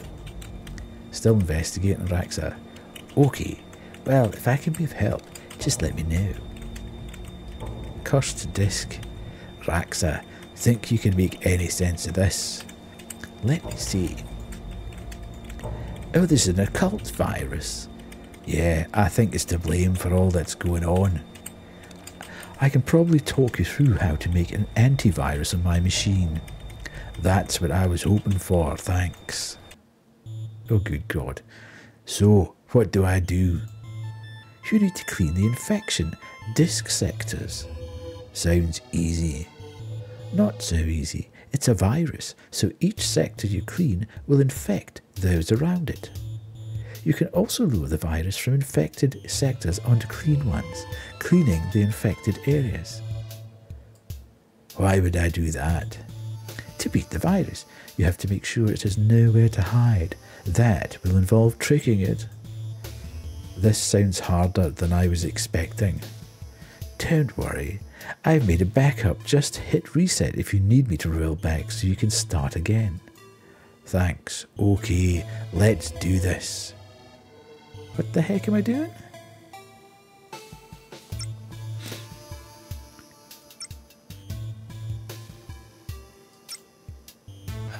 Still investigating Raxa. Okay, well, if I can be of help, just let me know. Cursed disc. Raxa, think you can make any sense of this? Let me see. Oh, there's an occult virus. Yeah, I think it's to blame for all that's going on. I can probably talk you through how to make an antivirus on my machine. That's what I was hoping for, thanks. Oh, good God. So, what do I do? You need to clean the infection, disk sectors. Sounds easy. Not so easy. It's a virus, so each sector you clean will infect those around it. You can also lure the virus from infected sectors onto clean ones, cleaning the infected areas. Why would I do that? To beat the virus, you have to make sure it has nowhere to hide. That will involve tricking it. This sounds harder than I was expecting. Don't worry, I've made a backup. Just hit reset if you need me to roll back so you can start again. Thanks. Okay, let's do this. What the heck am I doing?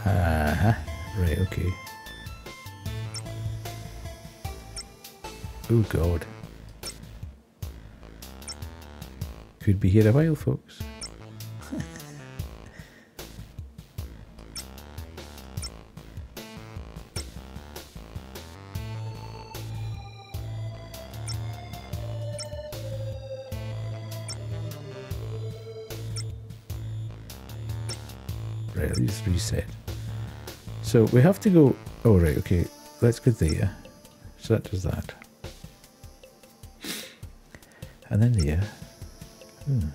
Uh huh. Right, okay. Oh god. Could be here a while, folks. right, let's reset. So we have to go. Oh, right, okay. Let's go there. So that does that. And then there. Hmm.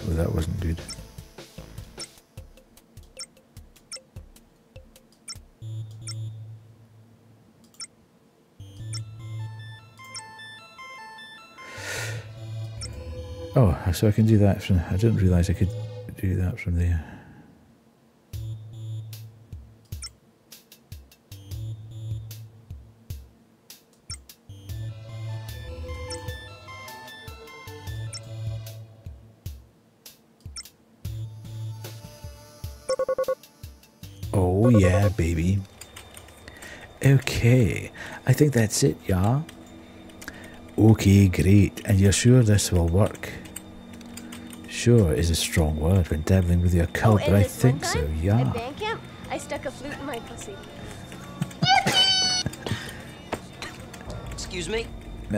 Oh, that wasn't good. Oh, so I can do that from. I didn't realise I could do that from there. Oh, yeah, baby. Okay, I think that's it, yeah. Okay, great. And you're sure this will work? Sure is a strong word when dabbling with the occult, oh, but I think one so, yeah. At band camp, I stuck a flute in my pussy. Excuse me?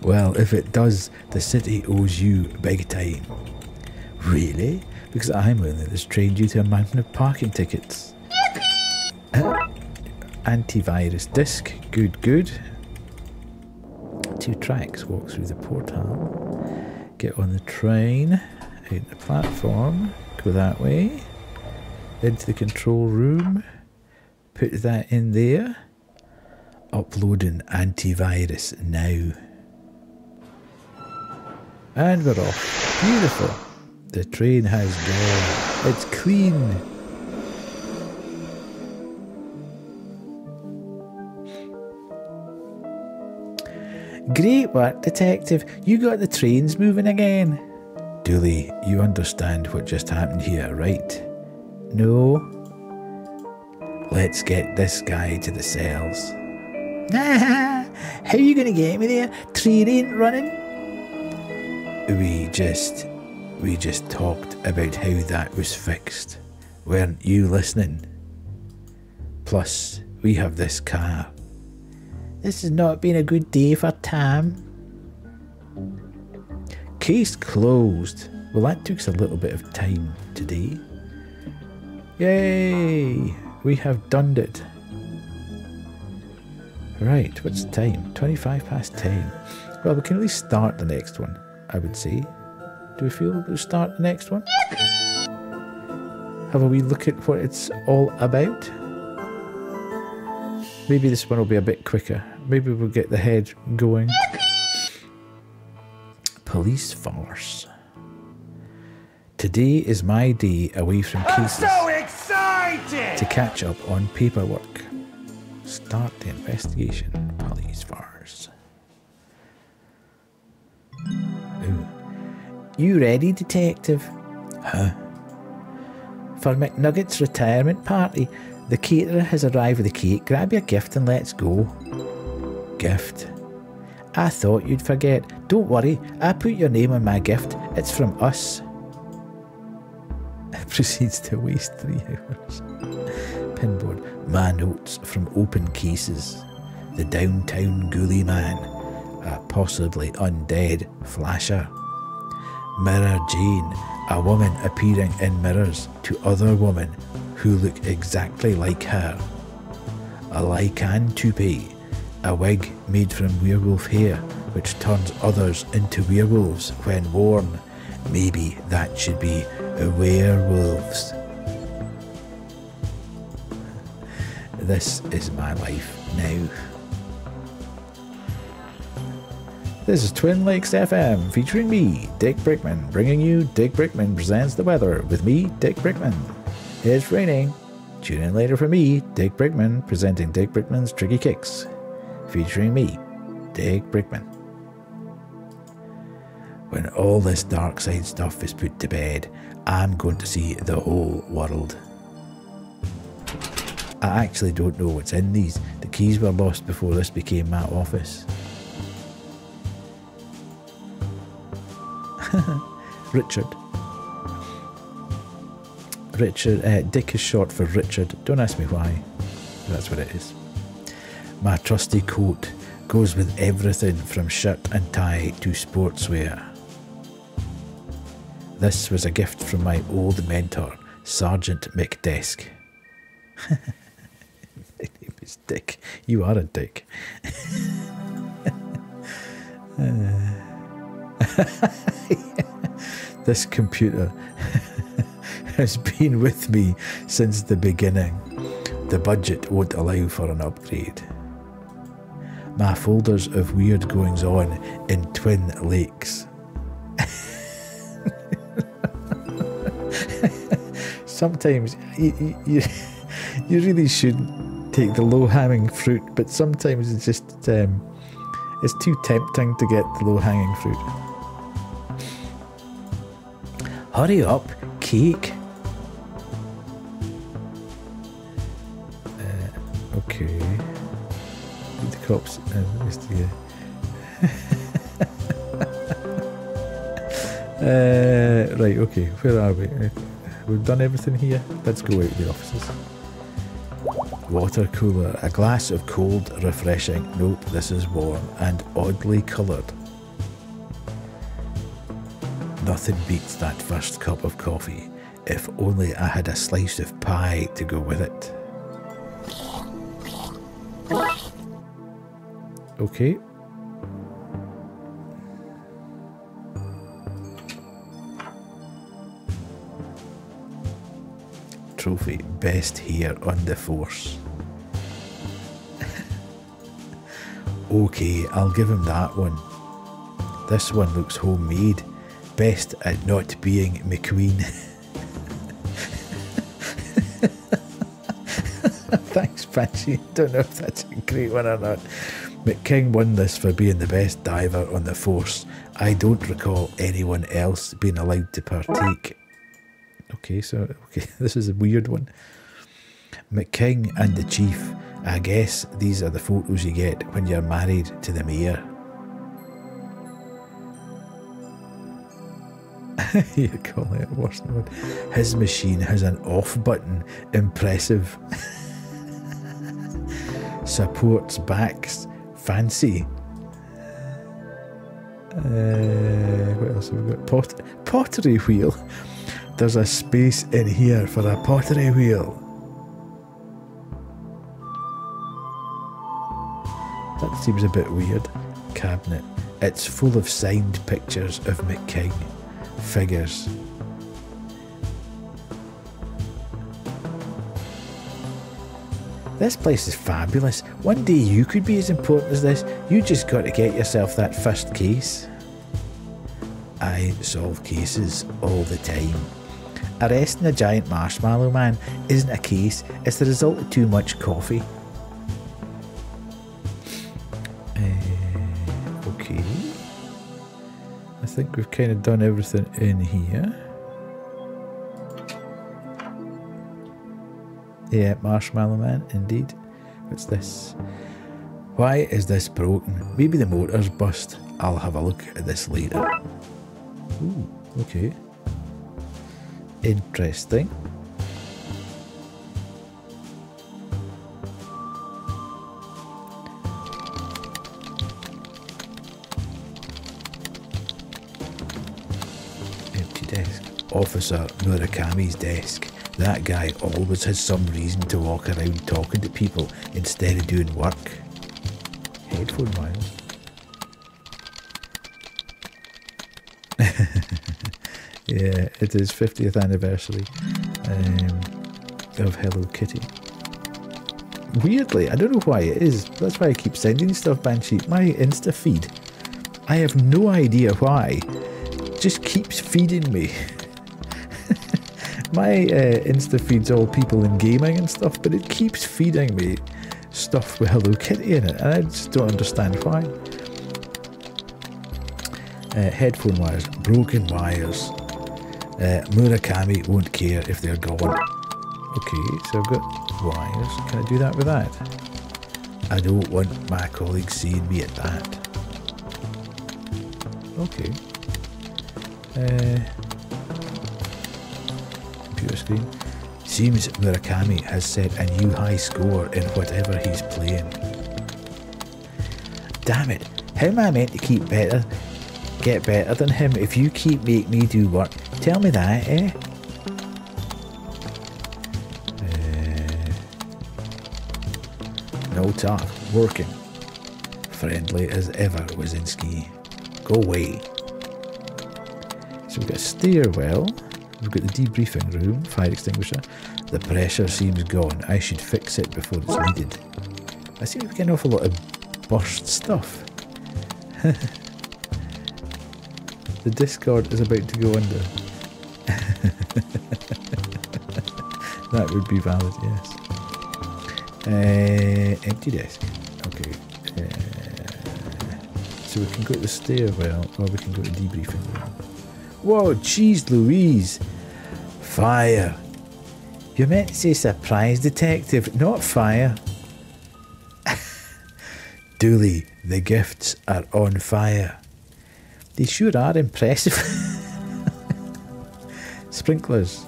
Well, if it does, the city owes you big time. Really? Because I'm only this trained you to a mountain of parking tickets. Antivirus disk. Good, good. Two tracks. Walk through the portal. Get on the train. Out the platform. Go that way. Into the control room. Put that in there. Uploading antivirus now. And we're off. Beautiful. The train has gone. It's clean. Great work, detective. You got the trains moving again. Dooley, you understand what just happened here, right? No. Let's get this guy to the cells. How you gonna get me there? Train ain't running. We just we just talked about how that was fixed. Weren't you listening? Plus, we have this car. This has not been a good day for Tam. Case closed. Well, that took us a little bit of time today. Yay! We have done it. Right, what's the time? 25 past 10. Well, we can at least start the next one, I would say. Do we feel we'll start the next one? Have a wee look at what it's all about? Maybe this one will be a bit quicker. Maybe we'll get the head going. Police force. Today is my day away from cases I'm So excited! to catch up on paperwork. Start the investigation. Police force. Ooh. You ready, detective? Huh? For McNugget's retirement party, the caterer has arrived with the cake. Grab your gift and let's go. Gift? I thought you'd forget. Don't worry, I put your name on my gift. It's from us. Proceeds to waste three hours. Pinboard. My notes from open cases. The downtown ghoulie man. A possibly undead flasher. Mirror Jane, a woman appearing in mirrors to other women who look exactly like her. A Lycan toupee, a wig made from werewolf hair which turns others into werewolves when worn. Maybe that should be werewolves. This is my life now. This is Twin Lakes FM featuring me, Dick Brickman, bringing you Dick Brickman Presents the Weather with me, Dick Brickman. It's raining. Tune in later for me, Dick Brickman, presenting Dick Brickman's Tricky Kicks, featuring me, Dick Brickman. When all this dark side stuff is put to bed, I'm going to see the whole world. I actually don't know what's in these. The keys were lost before this became my office. Richard. Richard, uh, Dick is short for Richard. Don't ask me why. That's what it is. My trusty coat goes with everything from shirt and tie to sportswear. This was a gift from my old mentor, Sergeant McDesk. my name is Dick. You are a dick. this computer has been with me since the beginning. The budget won't allow for an upgrade. My folders of weird goings on in Twin Lakes. sometimes you, you, you really shouldn't take the low hanging fruit, but sometimes it's just um, it's too tempting to get the low hanging fruit. Hurry up, cake. Uh, okay. The cops. Uh, right. Okay. Where are we? Uh, We've done everything here. Let's go out the offices. Water cooler. A glass of cold, refreshing. Nope, this is warm and oddly coloured. Nothing beats that first cup of coffee. If only I had a slice of pie to go with it. Okay. Trophy best here on the force. okay, I'll give him that one. This one looks homemade. best at not being McQueen. Thanks, Banshee. Don't know if that's a great one or not. McKing won this for being the best diver on the force. I don't recall anyone else being allowed to partake. Okay, so okay, this is a weird one. McKing and the chief. I guess these are the photos you get when you're married to the mayor. you call it worse than one. His machine has an off button. Impressive. Supports backs. Fancy. Uh, what else have we got? Pot- pottery wheel. There's a space in here for a pottery wheel. That seems a bit weird. Cabinet. It's full of signed pictures of McKing. Figures. This place is fabulous. One day you could be as important as this. You just got to get yourself that first case. I solve cases all the time. Arresting a giant marshmallow man isn't a case, it's the result of too much coffee. Uh, okay. I think we've kind of done everything in here. Yeah, Marshmallow Man, indeed. What's this? Why is this broken? Maybe the motor's bust. I'll have a look at this later. Ooh, okay. Interesting. Empty desk. Officer Murakami's desk. That guy always has some reason to walk around talking to people instead of doing work. Headphone wires. yeah, it is 50th anniversary um, of Hello Kitty. Weirdly, I don't know why it is. That's why I keep sending stuff, Banshee. My Insta feed, I have no idea why, just keeps feeding me. My uh, Insta feed's all people in gaming and stuff, but it keeps feeding me stuff with Hello Kitty in it, and I just don't understand why. Uh, headphone wires, broken wires. Uh, Murakami won't care if they're gone. Okay, so I've got wires. Can I do that with that? I don't want my colleagues seeing me at that. Okay. Uh, computer screen. Seems Murakami has set a new high score in whatever he's playing. Damn it! How am I meant to keep better, get better than him if you keep making me do work? Tell me that, eh? Uh, no talk, working. Friendly as ever, Wazinski. Go away. So we've got a stairwell. We've got the debriefing room, fire extinguisher. The pressure seems gone. I should fix it before it's needed. I seem to be getting an awful lot of burst stuff. the Discord is about to go under. that would be valid, yes. Uh, empty desk. Okay. Uh, so we can go to the stairwell or we can go to the debriefing room. Whoa, jeez Louise. Fire. You're meant to say surprise detective, not fire. Dooley, the gifts are on fire. They sure are impressive. sprinklers.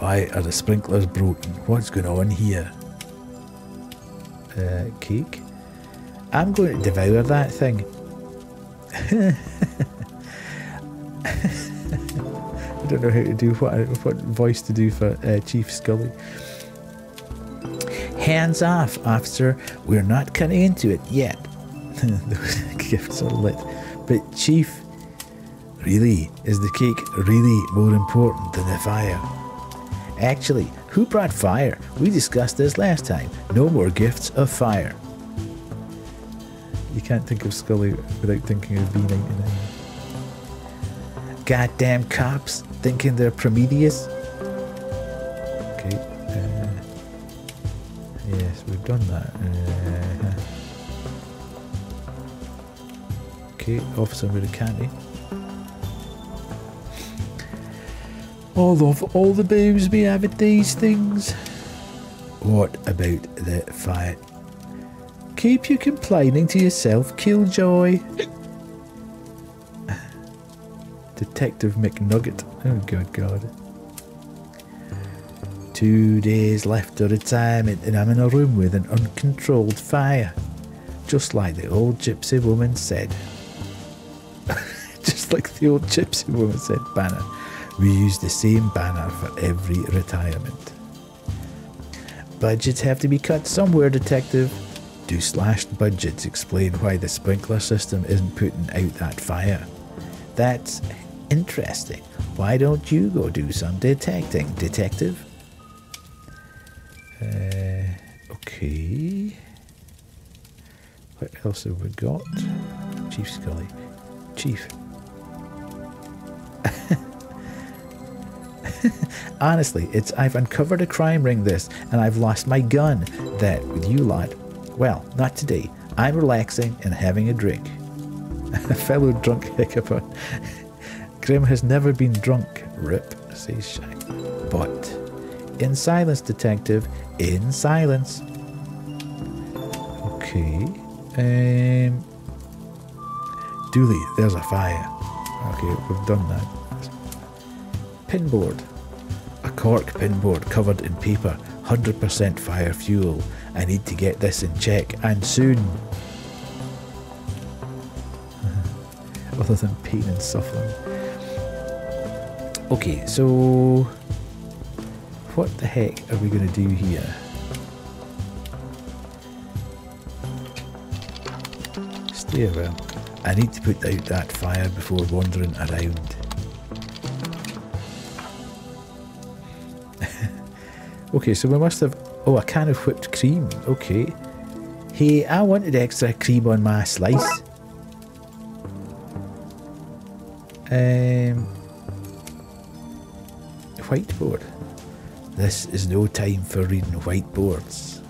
Why are the sprinklers broken? What's going on here? Uh, cake. I'm going to devour that thing. I don't know how to do what what voice to do for uh, Chief Scully. Hands off, officer. We're not cutting into it yet. Those gifts are lit. But Chief, really, is the cake really more important than the fire? Actually, who brought fire? We discussed this last time. No more gifts of fire. You can't think of Scully without thinking of B99. Goddamn cops thinking they're Prometheus. Okay. Uh, yes, we've done that. Uh, okay, officer with a candy. All of all the booze we have at these things. What about the fire? Keep you complaining to yourself, Killjoy. Detective McNugget. Oh, good God. Two days left of retirement, and I'm in a room with an uncontrolled fire. Just like the old gypsy woman said. Just like the old gypsy woman said, Banner. We use the same banner for every retirement. Budgets have to be cut somewhere, Detective. Do slashed budgets explain why the sprinkler system isn't putting out that fire? That's interesting. Why don't you go do some detecting, Detective? Uh, okay. What else have we got? Chief Scully. Chief. Honestly, it's I've uncovered a crime ring this, and I've lost my gun. That with you lot. Well, not today. I'm relaxing and having a drink. a fellow drunk hiccuper. Grim has never been drunk. Rip, says Shy. But in silence, detective. In silence. Okay. Um. Dooley, there's a fire. Okay, we've done that. Pinboard. A cork pinboard covered in paper, 100% fire fuel. I need to get this in check, and soon. Other than pain and suffering. Okay, so. What the heck are we going to do here? Stay around. I need to put out that fire before wandering around. okay, so we must have. Oh, a can of whipped cream. Okay. Hey, I wanted extra cream on my slice. Um, whiteboard. This is no time for reading whiteboards.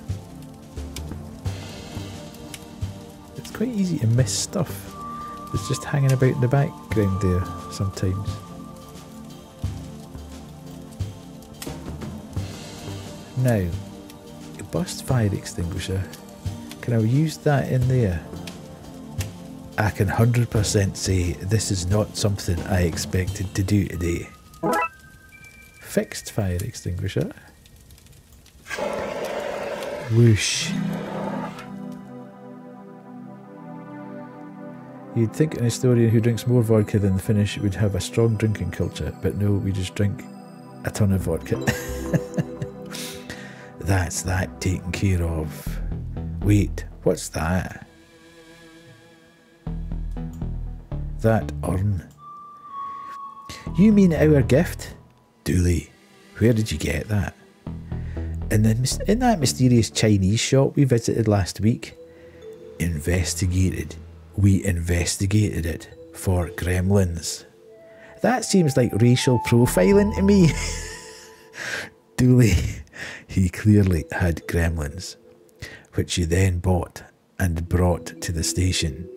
It's quite easy to miss stuff. It's just hanging about in the background there sometimes. Now, a burst fire extinguisher. Can I use that in there? I can 100% say this is not something I expected to do today. Fixed fire extinguisher. Whoosh. You'd think an historian who drinks more vodka than the Finnish would have a strong drinking culture, but no, we just drink a ton of vodka. That's that taken care of. Wait, what's that? That urn. You mean our gift? Dooley, where did you get that? In, the, in that mysterious Chinese shop we visited last week. Investigated. We investigated it for gremlins. That seems like racial profiling to me. Dooley, he clearly had gremlins, which he then bought and brought to the station.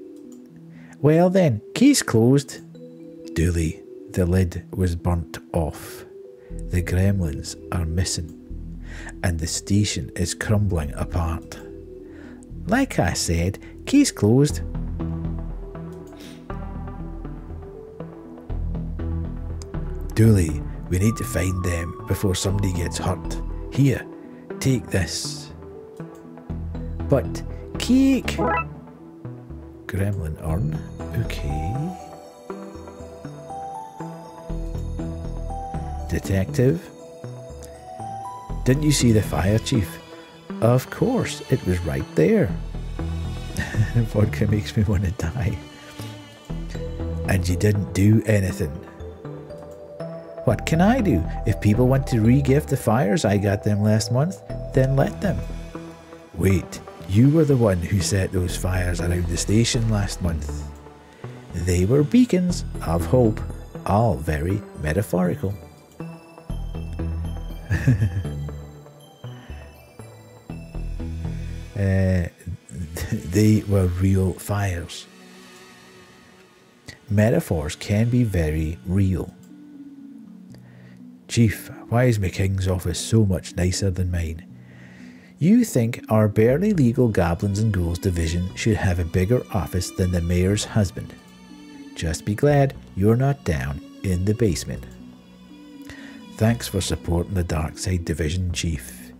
Well then, case closed. Dooley, the lid was burnt off. The gremlins are missing, and the station is crumbling apart. Like I said, case closed. Dooley, we need to find them before somebody gets hurt. Here, take this. But, cake! Gremlin urn, okay. Detective? Didn't you see the fire chief? Of course, it was right there. Vodka makes me want to die. And you didn't do anything. What can I do? If people want to re-gift the fires I got them last month, then let them. Wait, you were the one who set those fires around the station last month. They were beacons of hope, All very metaphorical. Uh, they were real fires. Metaphors can be very real. Chief, why is my king's office so much nicer than mine? You think our barely legal goblins and ghouls division should have a bigger office than the mayor's husband. Just be glad you're not down in the basement. Thanks for supporting the Darkside Division, Chief.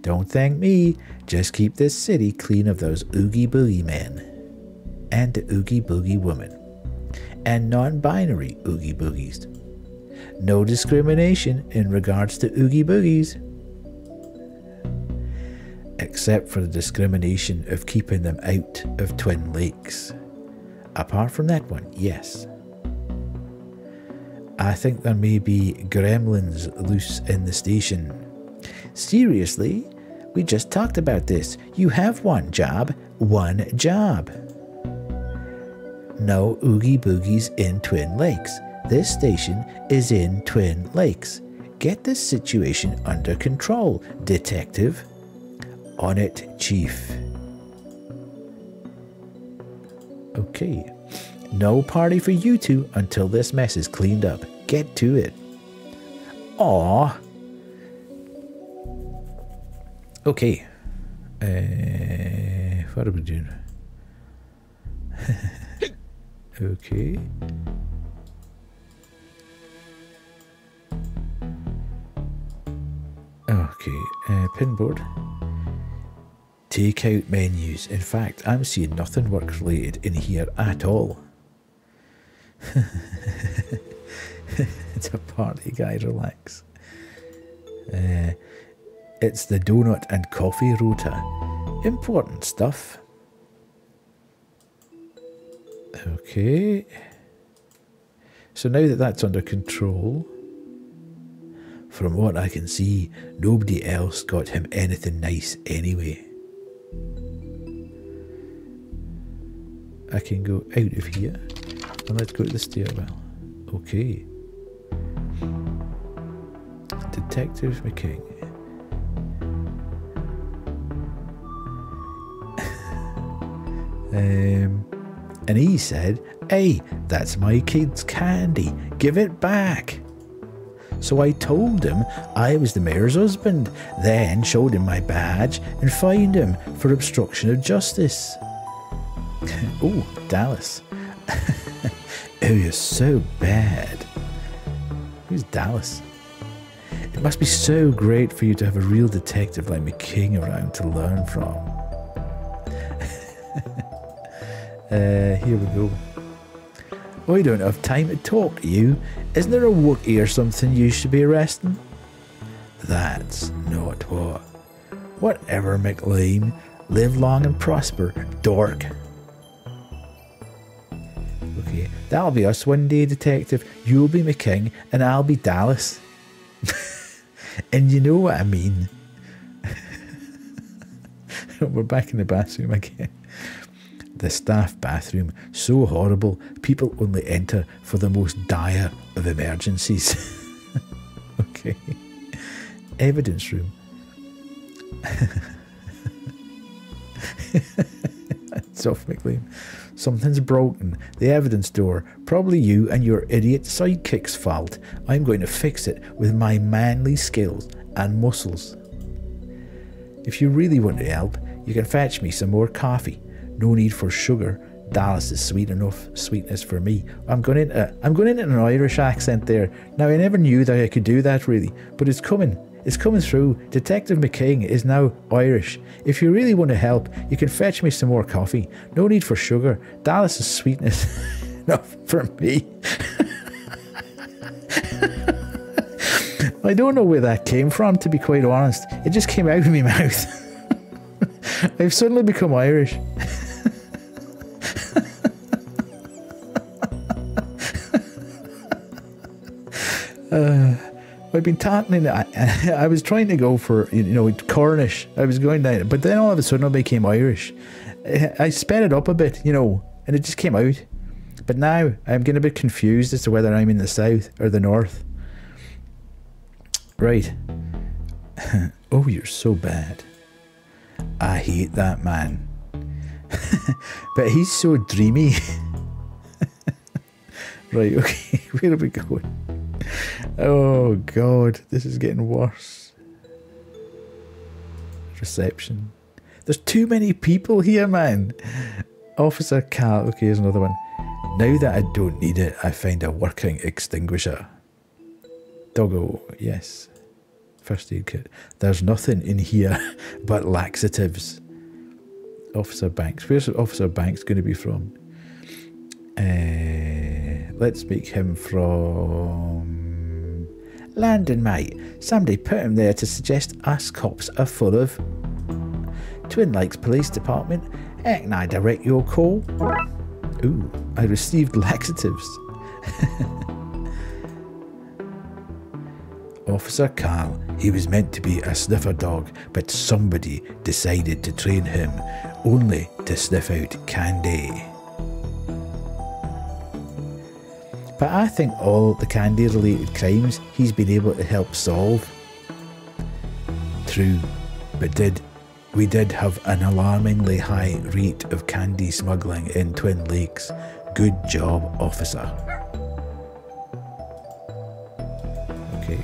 Don't thank me, just keep this city clean of those Oogie Boogie men. And the Oogie Boogie woman. And non binary Oogie Boogies. No discrimination in regards to Oogie Boogies. Except for the discrimination of keeping them out of Twin Lakes. Apart from that one, yes. I think there may be gremlins loose in the station. Seriously? We just talked about this. You have one job. One job. No Oogie Boogies in Twin Lakes. This station is in Twin Lakes. Get this situation under control, detective. On it, Chief. Okay. No party for you two until this mess is cleaned up. Get to it. Aw. Okay. Uh, what are we doing? okay. Okay, uh, pinboard. Take out menus. In fact, I'm seeing nothing work related in here at all. it's a party guy, relax. Uh, it's the donut and coffee rota. Important stuff. Okay. So now that that's under control, from what I can see, nobody else got him anything nice anyway. I can go out of here let's go to the stairwell. Okay. Detective McKing. um, and he said, Hey, that's my kid's candy. Give it back. So I told him I was the mayor's husband, then showed him my badge and fined him for obstruction of justice. oh, Dallas. oh, you're so bad. Who's Dallas? It must be so great for you to have a real detective like McKing around to learn from. uh, here we go. I don't have time to talk to you. Isn't there a Wookiee or something you should be arresting? That's not what. Whatever, McQueen. Live long and prosper, dork. Okay, that'll be us one day, detective. You'll be McKing and I'll be Dallas. and you know what I mean. We're back in the bathroom again. The staff bathroom, so horrible, people only enter for the most dire of emergencies. okay. Evidence room. it's off McQueen. Something's broken. The evidence door. Probably you and your idiot sidekick's fault. I'm going to fix it with my manly skills and muscles. If you really want to help, you can fetch me some more coffee. No need for sugar. Dallas is sweet enough sweetness for me. I'm going into I'm going into an Irish accent there. Now I never knew that I could do that really, but it's coming. It's coming through. Detective McKing is now Irish. If you really want to help, you can fetch me some more coffee. No need for sugar. Dallas is sweetness Not for me. I don't know where that came from, to be quite honest. It just came out of my mouth. I've suddenly become Irish. uh, I've been taunting I, I was trying to go for, you know, Cornish. I was going down, but then all of a sudden I became Irish. I sped it up a bit, you know, and it just came out. But now I'm getting a bit confused as to whether I'm in the south or the north. Right. oh, you're so bad. I hate that man. but he's so dreamy. right, okay, where are we going? Oh god, this is getting worse. Reception. There's too many people here, man. Officer Cal. Okay, here's another one. Now that I don't need it, I find a working extinguisher. Doggo, yes. First aid kit. There's nothing in here but laxatives. Officer Banks. Where's Officer Banks going to be from? Uh, let's make him from Landon, mate. Somebody put him there to suggest us cops are full of Twin Lakes Police Department. Can I direct your call? Ooh, I received laxatives. Officer Carl, he was meant to be a sniffer dog, but somebody decided to train him only to sniff out candy. But I think all the candy related crimes he's been able to help solve. True, but did we did have an alarmingly high rate of candy smuggling in Twin Lakes. Good job, officer. Okay.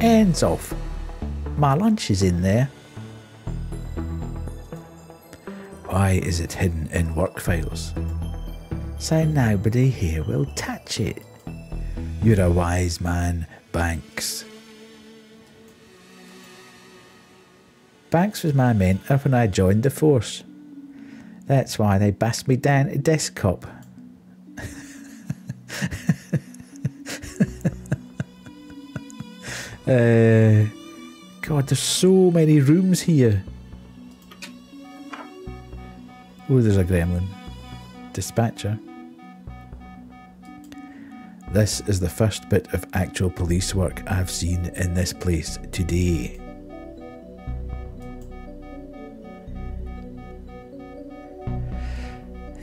Ends off. My lunch is in there. Why is it hidden in work files? So nobody here will touch it. You're a wise man, Banks. Banks was my mentor when I joined the force. That's why they bust me down to desk cop. uh, God, there's so many rooms here. Oh, there's a gremlin. Dispatcher. This is the first bit of actual police work I've seen in this place today.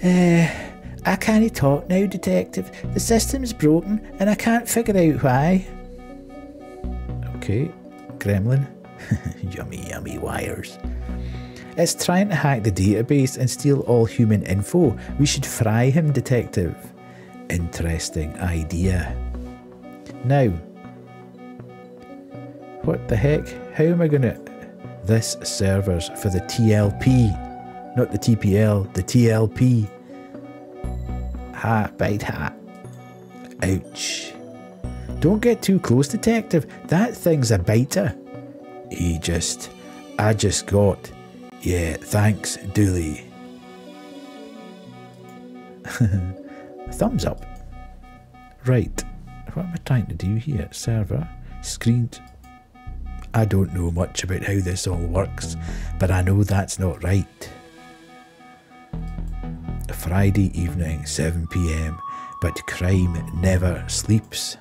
Uh, I can't talk now, Detective. The system's broken and I can't figure out why. Okay, Gremlin. yummy, yummy wires. It's trying to hack the database and steal all human info. We should fry him, Detective. Interesting idea. Now, what the heck? How am I gonna. This servers for the TLP not the TPL, the TLP. Ha, bite ha. Ouch. Don't get too close, detective. That thing's a biter. He just. I just got. Yeah, thanks, Dooley. Thumbs up. Right. What am I trying to do here? Server. Screened. I don't know much about how this all works, but I know that's not right. Friday evening, 7pm, but crime never sleeps.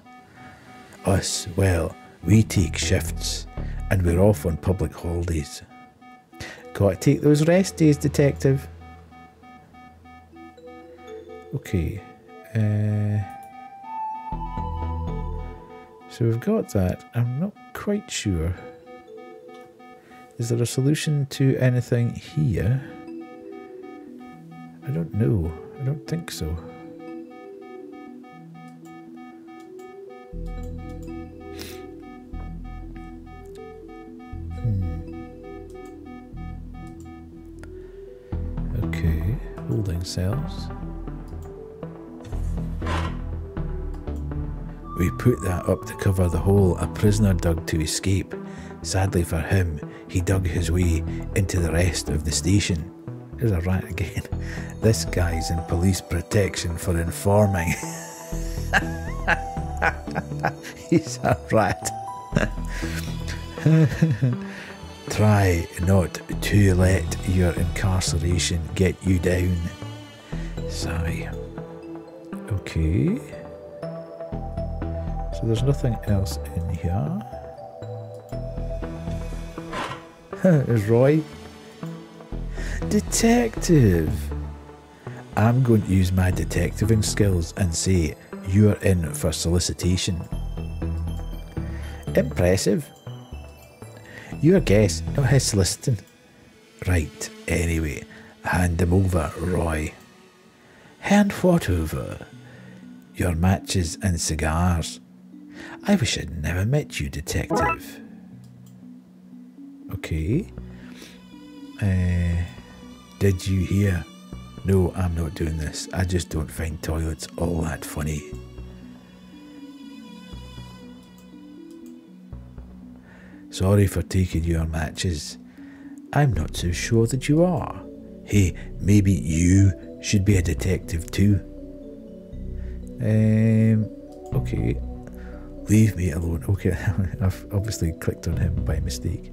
Us, well, we take shifts and we're off on public holidays. Gotta take those rest days, detective. Okay. Uh, so we've got that. I'm not quite sure. Is there a solution to anything here? I don't know. I don't think so. Hmm. Okay, holding cells. We put that up to cover the hole a prisoner dug to escape. Sadly for him, he dug his way into the rest of the station. There's a rat again. This guy's in police protection for informing. He's a rat. Try not to let your incarceration get you down. Sigh. Okay. So there's nothing else in here. There's Roy. Detective! I'm going to use my detectiving skills and say you're in for solicitation. Impressive. Your guess, not his soliciting. Right, anyway, hand them over, Roy. Hand what over? Your matches and cigars. I wish I'd never met you, detective. Okay. Uh, did you hear? No, I'm not doing this. I just don't find toilets all that funny. Sorry for taking your matches. I'm not so sure that you are. Hey, maybe you should be a detective too. Um, okay. Leave me alone. Okay, I've obviously clicked on him by mistake.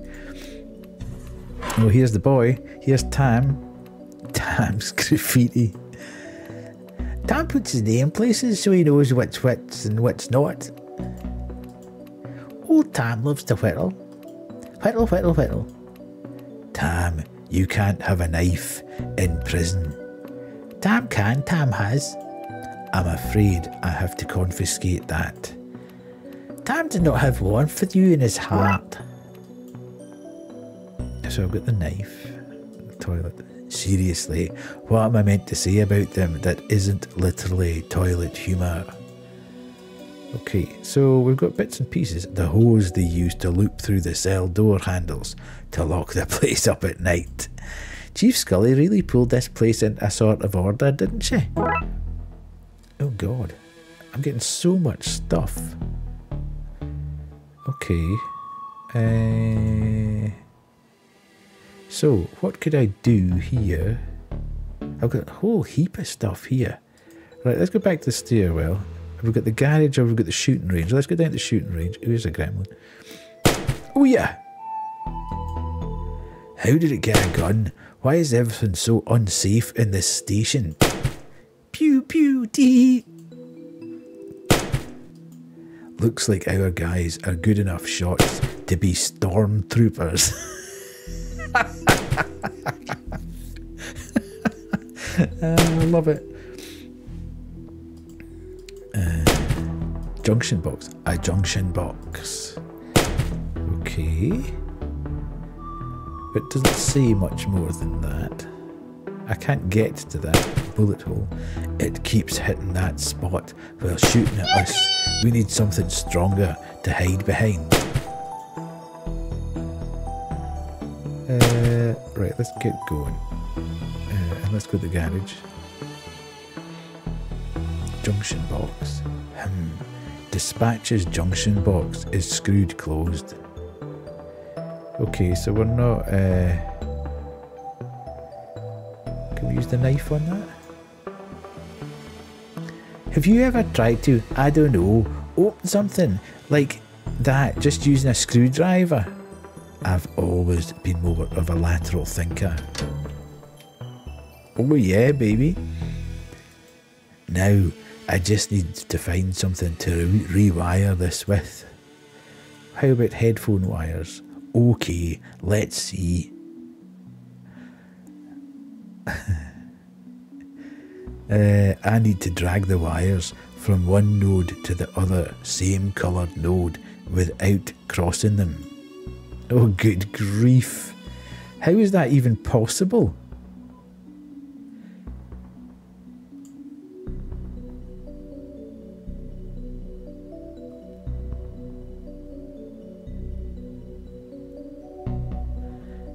Oh, here's the boy. Here's Tam. Tam's graffiti. Tam puts his name places so he knows what's what's and what's not. Old Tam loves to whittle. Whittle, whittle, whittle. Tam, you can't have a knife in prison. Tam can, Tam has. I'm afraid I have to confiscate that. Tam did not have one for you in his heart. So I've got the knife, the toilet. Seriously, what am I meant to say about them that isn't literally toilet humour? Okay, so we've got bits and pieces. The hose they used to loop through the cell door handles to lock the place up at night. Chief Scully really pulled this place into a sort of order, didn't she? Oh god, I'm getting so much stuff. Okay. Uh, so, what could I do here? I've got a whole heap of stuff here. Right, let's go back to the stairwell. We've got the garage or we've got the shooting range. Let's go down to the shooting range. Here's a gremlin. Oh yeah! How did it get a gun? Why is everything so unsafe in this station? Pew pew dee! Looks like our guys are good enough shots to be stormtroopers. uh, I love it. Uh, junction box. A junction box. Okay. But it doesn't say much more than that. I can't get to that bullet hole. It keeps hitting that spot while shooting at us. We need something stronger to hide behind. Uh, right, let's get going. Uh, let's go to the garage. Junction box. Hmm. Dispatches junction box is screwed closed. Okay, so we're not. Uh, can we use the knife on that? Have you ever tried to, I don't know, open something like that just using a screwdriver? I've always been more of a lateral thinker. Oh yeah, baby. Now, I just need to find something to re rewire this with. How about headphone wires? Okay, let's see. Uh, I need to drag the wires from one node to the other same coloured node without crossing them. Oh, good grief. How is that even possible?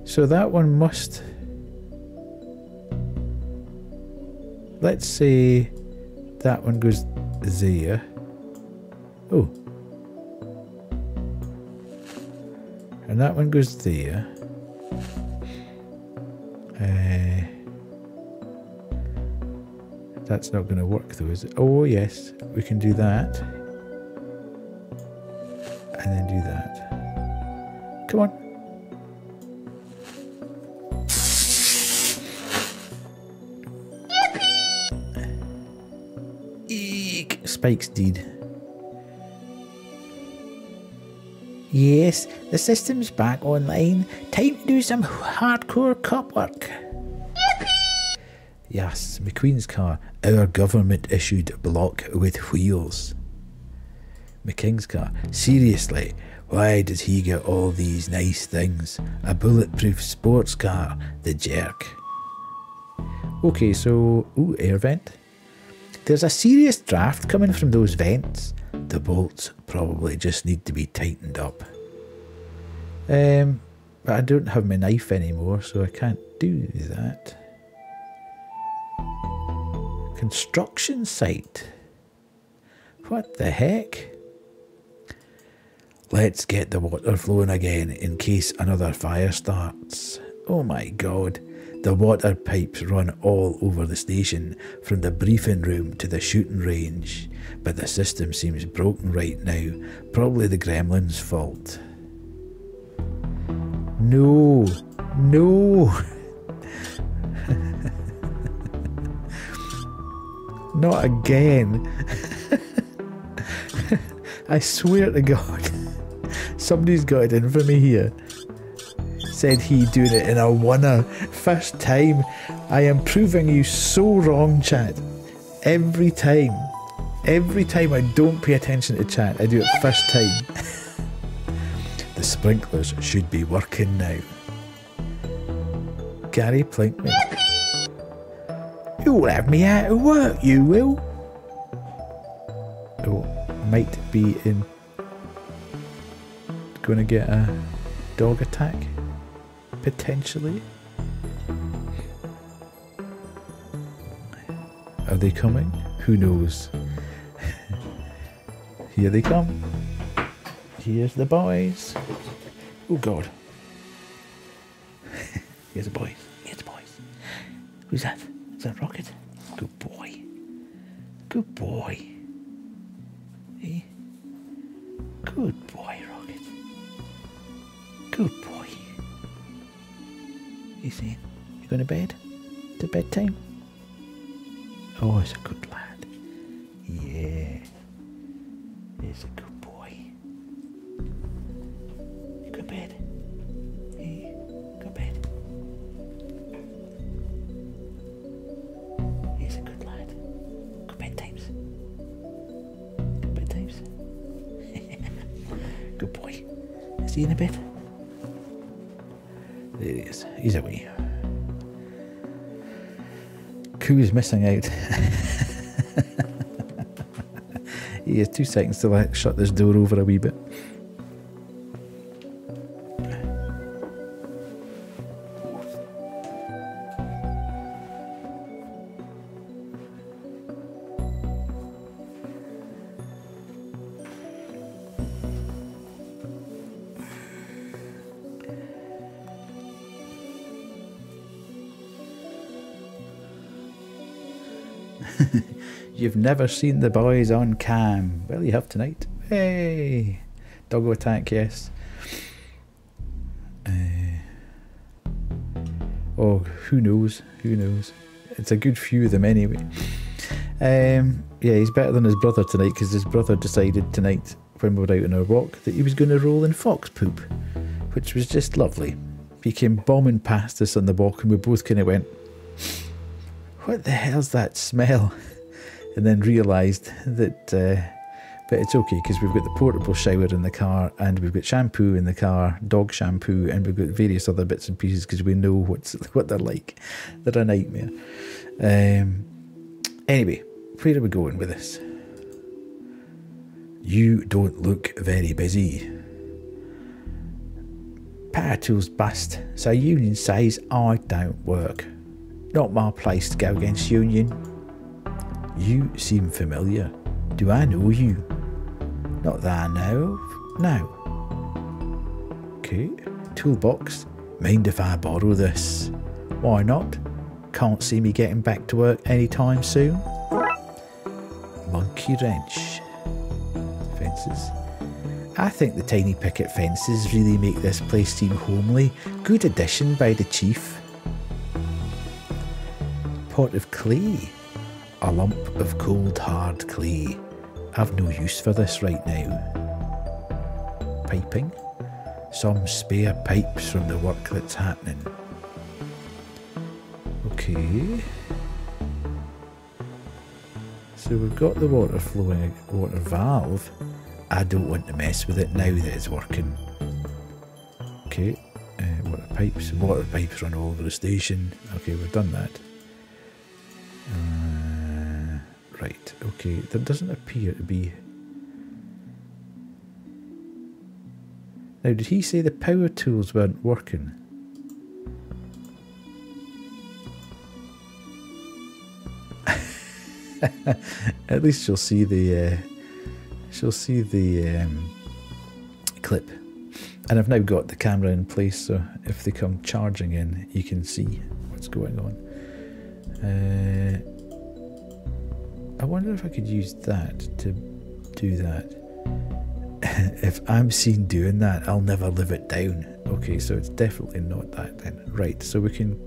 So that one must let's say that one goes there. Oh. And that one goes there. Uh, that's not going to work though, is it? Oh, yes, we can do that. And then do that. Come on. Spike's deed. Yes, the system's back online. Time to do some hardcore cop work. Yes, McQueen's car. Our government issued block with wheels. McKing's car. Seriously, why does he get all these nice things? A bulletproof sports car, the jerk. Okay, so. Ooh, air vent. There's a serious draft coming from those vents. The bolts probably just need to be tightened up. Um, but I don't have my knife anymore, so I can't do that. Construction site. What the heck? Let's get the water flowing again in case another fire starts. Oh my god. The water pipes run all over the station, from the briefing room to the shooting range. But the system seems broken right now. Probably the gremlin's fault. No, no. Not again. I swear to God. Somebody's got it in for me here. Said he doing it in a winner. First time. I am proving you so wrong, chat. Every time. Every time I don't pay attention to chat, I do it first time. the sprinklers should be working now. Gary Plinkman. You'll have me out of work, you will. Oh, might be in. Gonna get a dog attack? Potentially. Are they coming? Who knows? Here they come. Here's the boys. Oh god. Here's the boys. Here's the boys. Who's that? Is that Rocket? Good boy. Good boy. Eh? Good boy, Rocket. Good boy. You saying? You going to bed? To bedtime? Oh, he's a good lad. Yeah. He's a good boy. You go to bed? Eh? Go to bed. He's a good lad. Good bedtimes. Good bedtimes. good boy. Is he in a bed? Is. He's away. Koo's missing out. he has two seconds till I shut this door over a wee bit. Never seen the boys on cam. Well, you have tonight. Hey! Doggo attack, yes. Uh, oh, who knows? Who knows? It's a good few of them anyway. Um, yeah, he's better than his brother tonight because his brother decided tonight when we were out on our walk that he was going to roll in fox poop, which was just lovely. He came bombing past us on the walk and we both kind of went, What the hell's that smell? And then realised that, uh, but it's okay because we've got the portable shower in the car and we've got shampoo in the car, dog shampoo, and we've got various other bits and pieces because we know what's what they're like. They're a nightmare. Um, anyway, where are we going with this? You don't look very busy. Power tools bust, so union says I don't work. Not my place to go against union. You seem familiar. Do I know you? Not that I know of. No. Okay. Toolbox. Mind if I borrow this? Why not? Can't see me getting back to work anytime soon. Monkey wrench. Fences. I think the tiny picket fences really make this place seem homely. Good addition by the chief. Pot of clay. A lump of cold hard clay. I've no use for this right now. Piping. Some spare pipes from the work that's happening. Okay. So we've got the water flowing, water valve. I don't want to mess with it now that it's working. Okay, uh, water pipes. Water pipes run all over the station. Okay, we've done that. Uh, right, okay, there doesn't appear to be... Now, did he say the power tools weren't working? At least she'll see the uh, she'll see the um, clip. And I've now got the camera in place, so if they come charging in, you can see what's going on. Uh, I wonder if I could use that to do that. if I'm seen doing that, I'll never live it down. Okay, so it's definitely not that then. Right, so we can.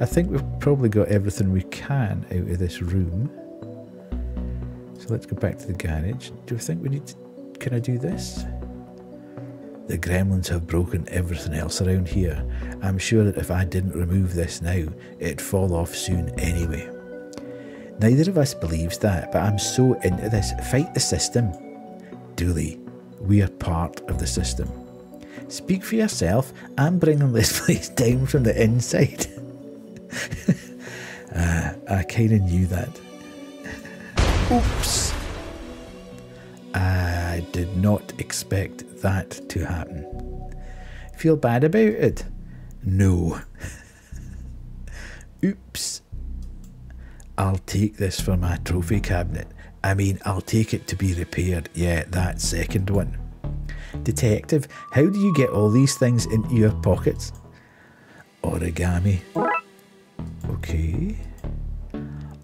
I think we've probably got everything we can out of this room. So let's go back to the garage. Do you think we need to. Can I do this? The gremlins have broken everything else around here. I'm sure that if I didn't remove this now, it'd fall off soon anyway. Neither of us believes that, but I'm so into this. Fight the system. Dooley, we are part of the system. Speak for yourself. I'm bringing this place down from the inside. uh, I kind of knew that. Oops. I did not expect that to happen. Feel bad about it? No. Oops. I'll take this for my trophy cabinet. I mean, I'll take it to be repaired. Yeah, that second one. Detective, how do you get all these things into your pockets? Origami. Okay.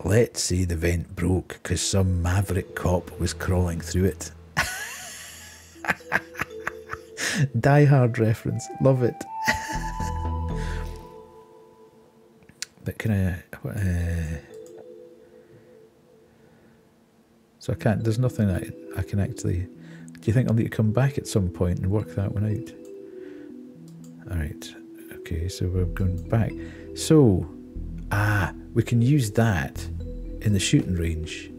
Let's say the vent broke because some maverick cop was crawling through it. Die Hard reference. Love it. but can I... Uh, so I can't... There's nothing I, I can actually... Do you think I'll need to come back at some point and work that one out? Alright. Okay, so we're going back. So... Ah, we can use that in the shooting range.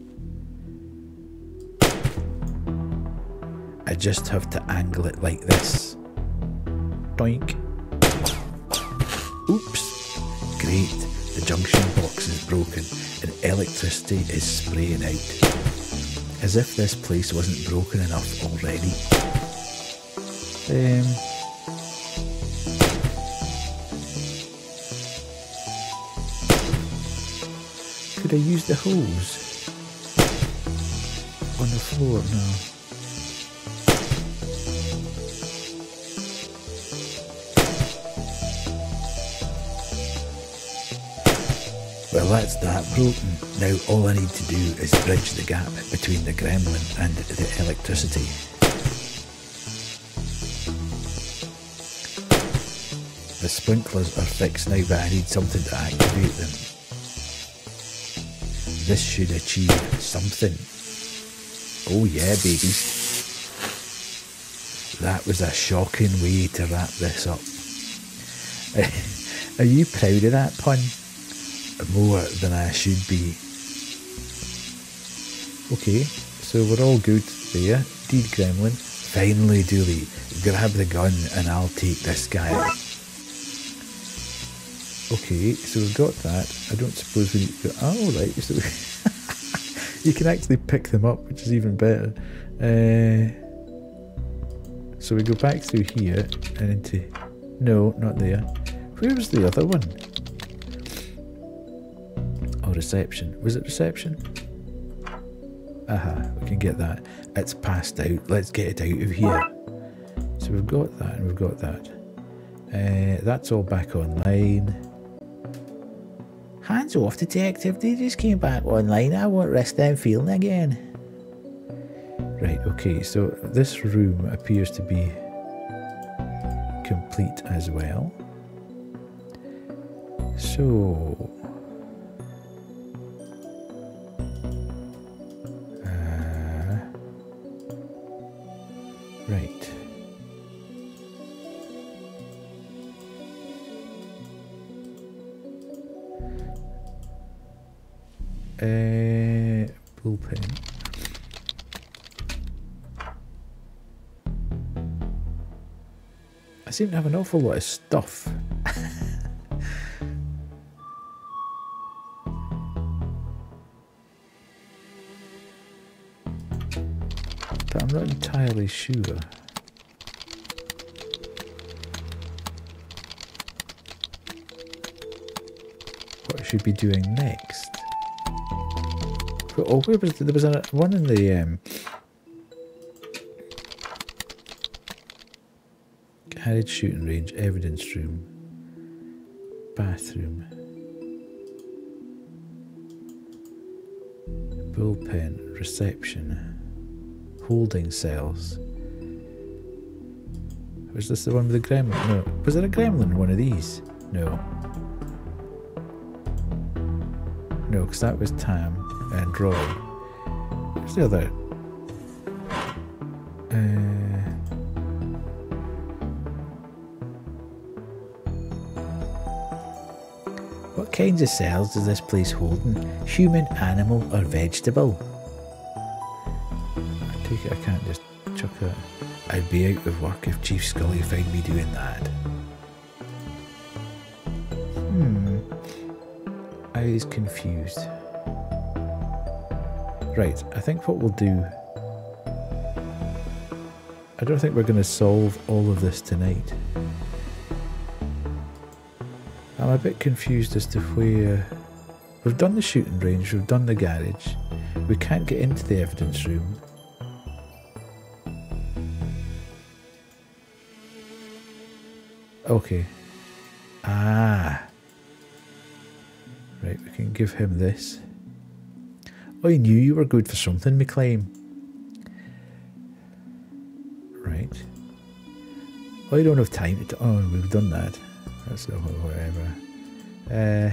I just have to angle it like this. Doink. Oops. Great. The junction box is broken and electricity is spraying out. As if this place wasn't broken enough already. Um, could I use the hose? On the floor? now? Well, that's that broken. Now all I need to do is bridge the gap between the gremlin and the electricity. The sprinklers are fixed now, but I need something to activate them. This should achieve something. Oh yeah, babies. That was a shocking way to wrap this up. Are you proud of that pun? More than I should be. Okay, so we're all good there. Deed Gremlin. Finally, Dooley, grab the gun and I'll take this guy. Okay, so we've got that. I don't suppose we need to... Oh, right. So you can actually pick them up, which is even better. Uh, so we go back through here and into... No, not there. Where was the other one? Oh, reception. Was it reception? Aha, we can get that. It's passed out. Let's get it out of here. So we've got that and we've got that. Uh, that's all back online. Hands off, detective. They just came back online. I won't risk them feeling again. Right, okay, so this room appears to be complete as well. So. Seem to have an awful lot of stuff. but I'm not entirely sure. What I should be doing next. Oh, where was there was a, one in the um, garage shooting range, evidence room, bathroom, bullpen, reception, holding cells. Was this the one with the gremlin? No. Was there a gremlin in one of these? No. No, because that was Tam and Roy. Where's the other? Uh, kinds of cells does this place hold? in? Human, animal, or vegetable? I take it I can't just chuck that. I'd be out of work if Chief Scully found me doing that. Hmm. I was confused. Right, I think what we'll do. I don't think we're going to solve all of this tonight. I'm a bit confused as to where. We've done the shooting range, we've done the garage. We can't get into the evidence room. Okay. Ah. Right, we can give him this. I knew you were good for something, McQueen. Right. I don't have time to. Oh, we've done that. That's no whatever. Uh.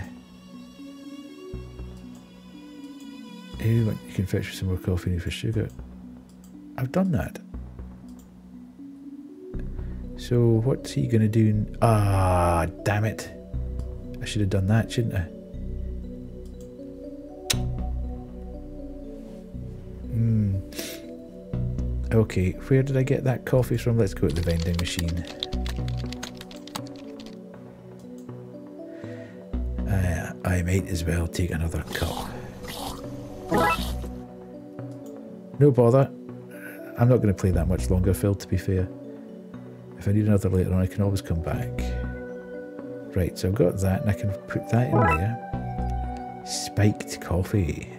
Anyone, you can fetch me some more coffee for sugar. I've done that. So what's he gonna do? Ah, damn it! I should have done that, shouldn't I? Hmm. Okay, where did I get that coffee from? Let's go to the vending machine. Might as well take another cup. No bother. I'm not going to play that much longer, Phil, to be fair. If I need another later on, I can always come back. Right, so I've got that, and I can put that in there. Spiked coffee.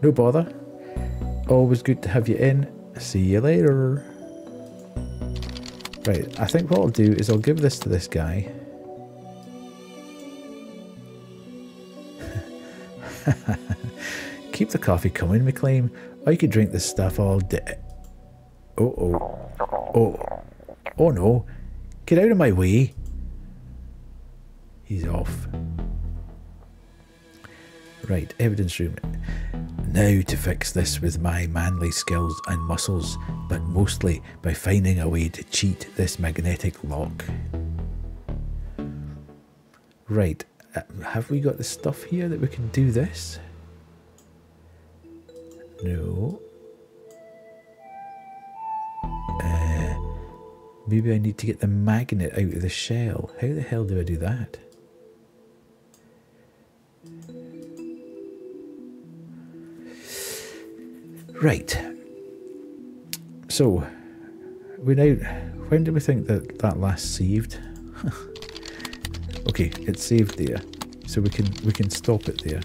No bother. Always good to have you in. See you later. Right, I think what I'll do is I'll give this to this guy. Keep the coffee coming, McQueen. I could drink this stuff all day. Oh, oh. Oh. Oh no. Get out of my way. He's off. Right, evidence room. Now to fix this with my manly skills and muscles, but mostly by finding a way to cheat this magnetic lock. Right, uh, have we got the stuff here that we can do this? No. Uh, maybe I need to get the magnet out of the shell. How the hell do I do that? Right. So, we now. When do we think that that last saved? okay, it's saved there, so we can we can stop it there.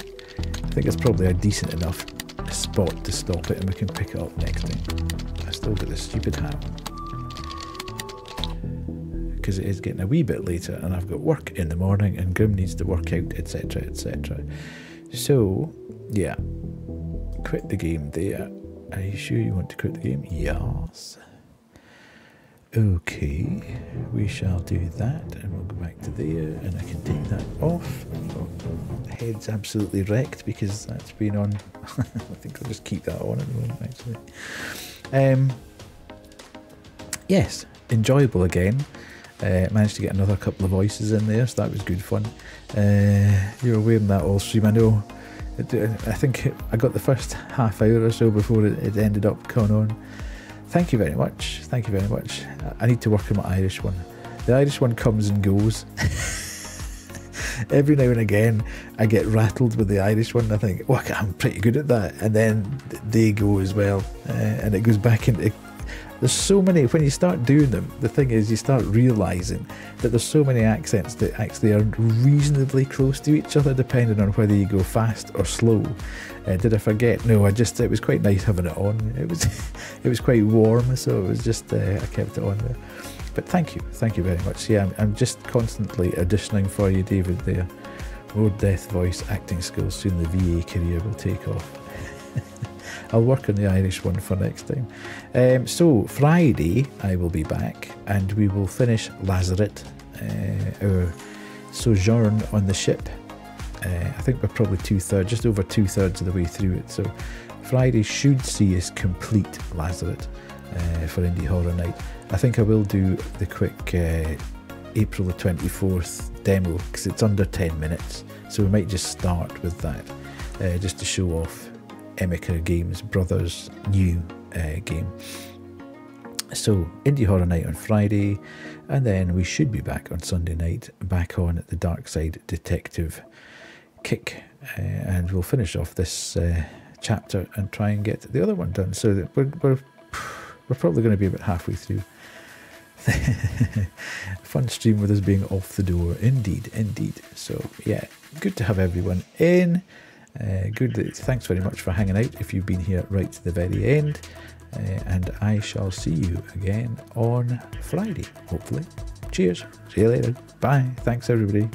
I think it's probably a decent enough spot to stop it, and we can pick it up next time. I still got this stupid hat because it is getting a wee bit later, and I've got work in the morning, and Grim needs to work out, etc., etc. So, yeah, quit the game there. Are you sure you want to quit the game? Yes. Okay, we shall do that, and we'll go back to there, and I can take that off. Oh, head's absolutely wrecked because that's been on. I think I'll just keep that on at the moment, actually. Um, yes, enjoyable again. Uh, managed to get another couple of voices in there, so that was good fun. Uh, you were wearing that all stream, I know. I think I got the first half hour or so before it ended up coming on. Thank you very much. Thank you very much. I- need to work on my Irish one. The Irish one comes and goes. Every now and again, I get rattled with the Irish one. I think, well, I'm pretty good at that, and then they go as well, uh, and it goes back into. There's so many when you start doing them. The thing is, you start realizing that there's so many accents that actually are reasonably close to each other, depending on whether you go fast or slow. Uh, did I forget? No, I just it was quite nice having it on. It was it was quite warm, so it was just uh, I kept it on there. But thank you, thank you very much. Yeah, I'm, I'm just constantly auditioning for you, David. There, more death voice acting skills. Soon the VA career will take off. I'll work on the Irish one for next time. Um, so Friday I will be back, and we will finish Lazaret, uh, our sojourn on the ship. Uh, I think we're probably two thirds, just over two thirds of the way through it. So Friday should see us complete Lazaret uh, for Indie Horror Night. I think I will do the quick uh, April the 24th demo because it's under 10 minutes. So we might just start with that uh, just to show off Emeka Games Brothers' new uh, game. So, Indie Horror Night on Friday, and then we should be back on Sunday night, back on the Darkside Detective kick, uh, and we'll finish off this uh, chapter and try and get the other one done. So that we're we're, we're probably going to be about halfway through. Fun stream with us being off the door, indeed, indeed. So yeah, good to have everyone in. Uh, good. Thanks very much for hanging out. If you've been here right to the very end, uh, and I shall see you again on Friday, hopefully. Cheers. See you later. Bye. Thanks everybody.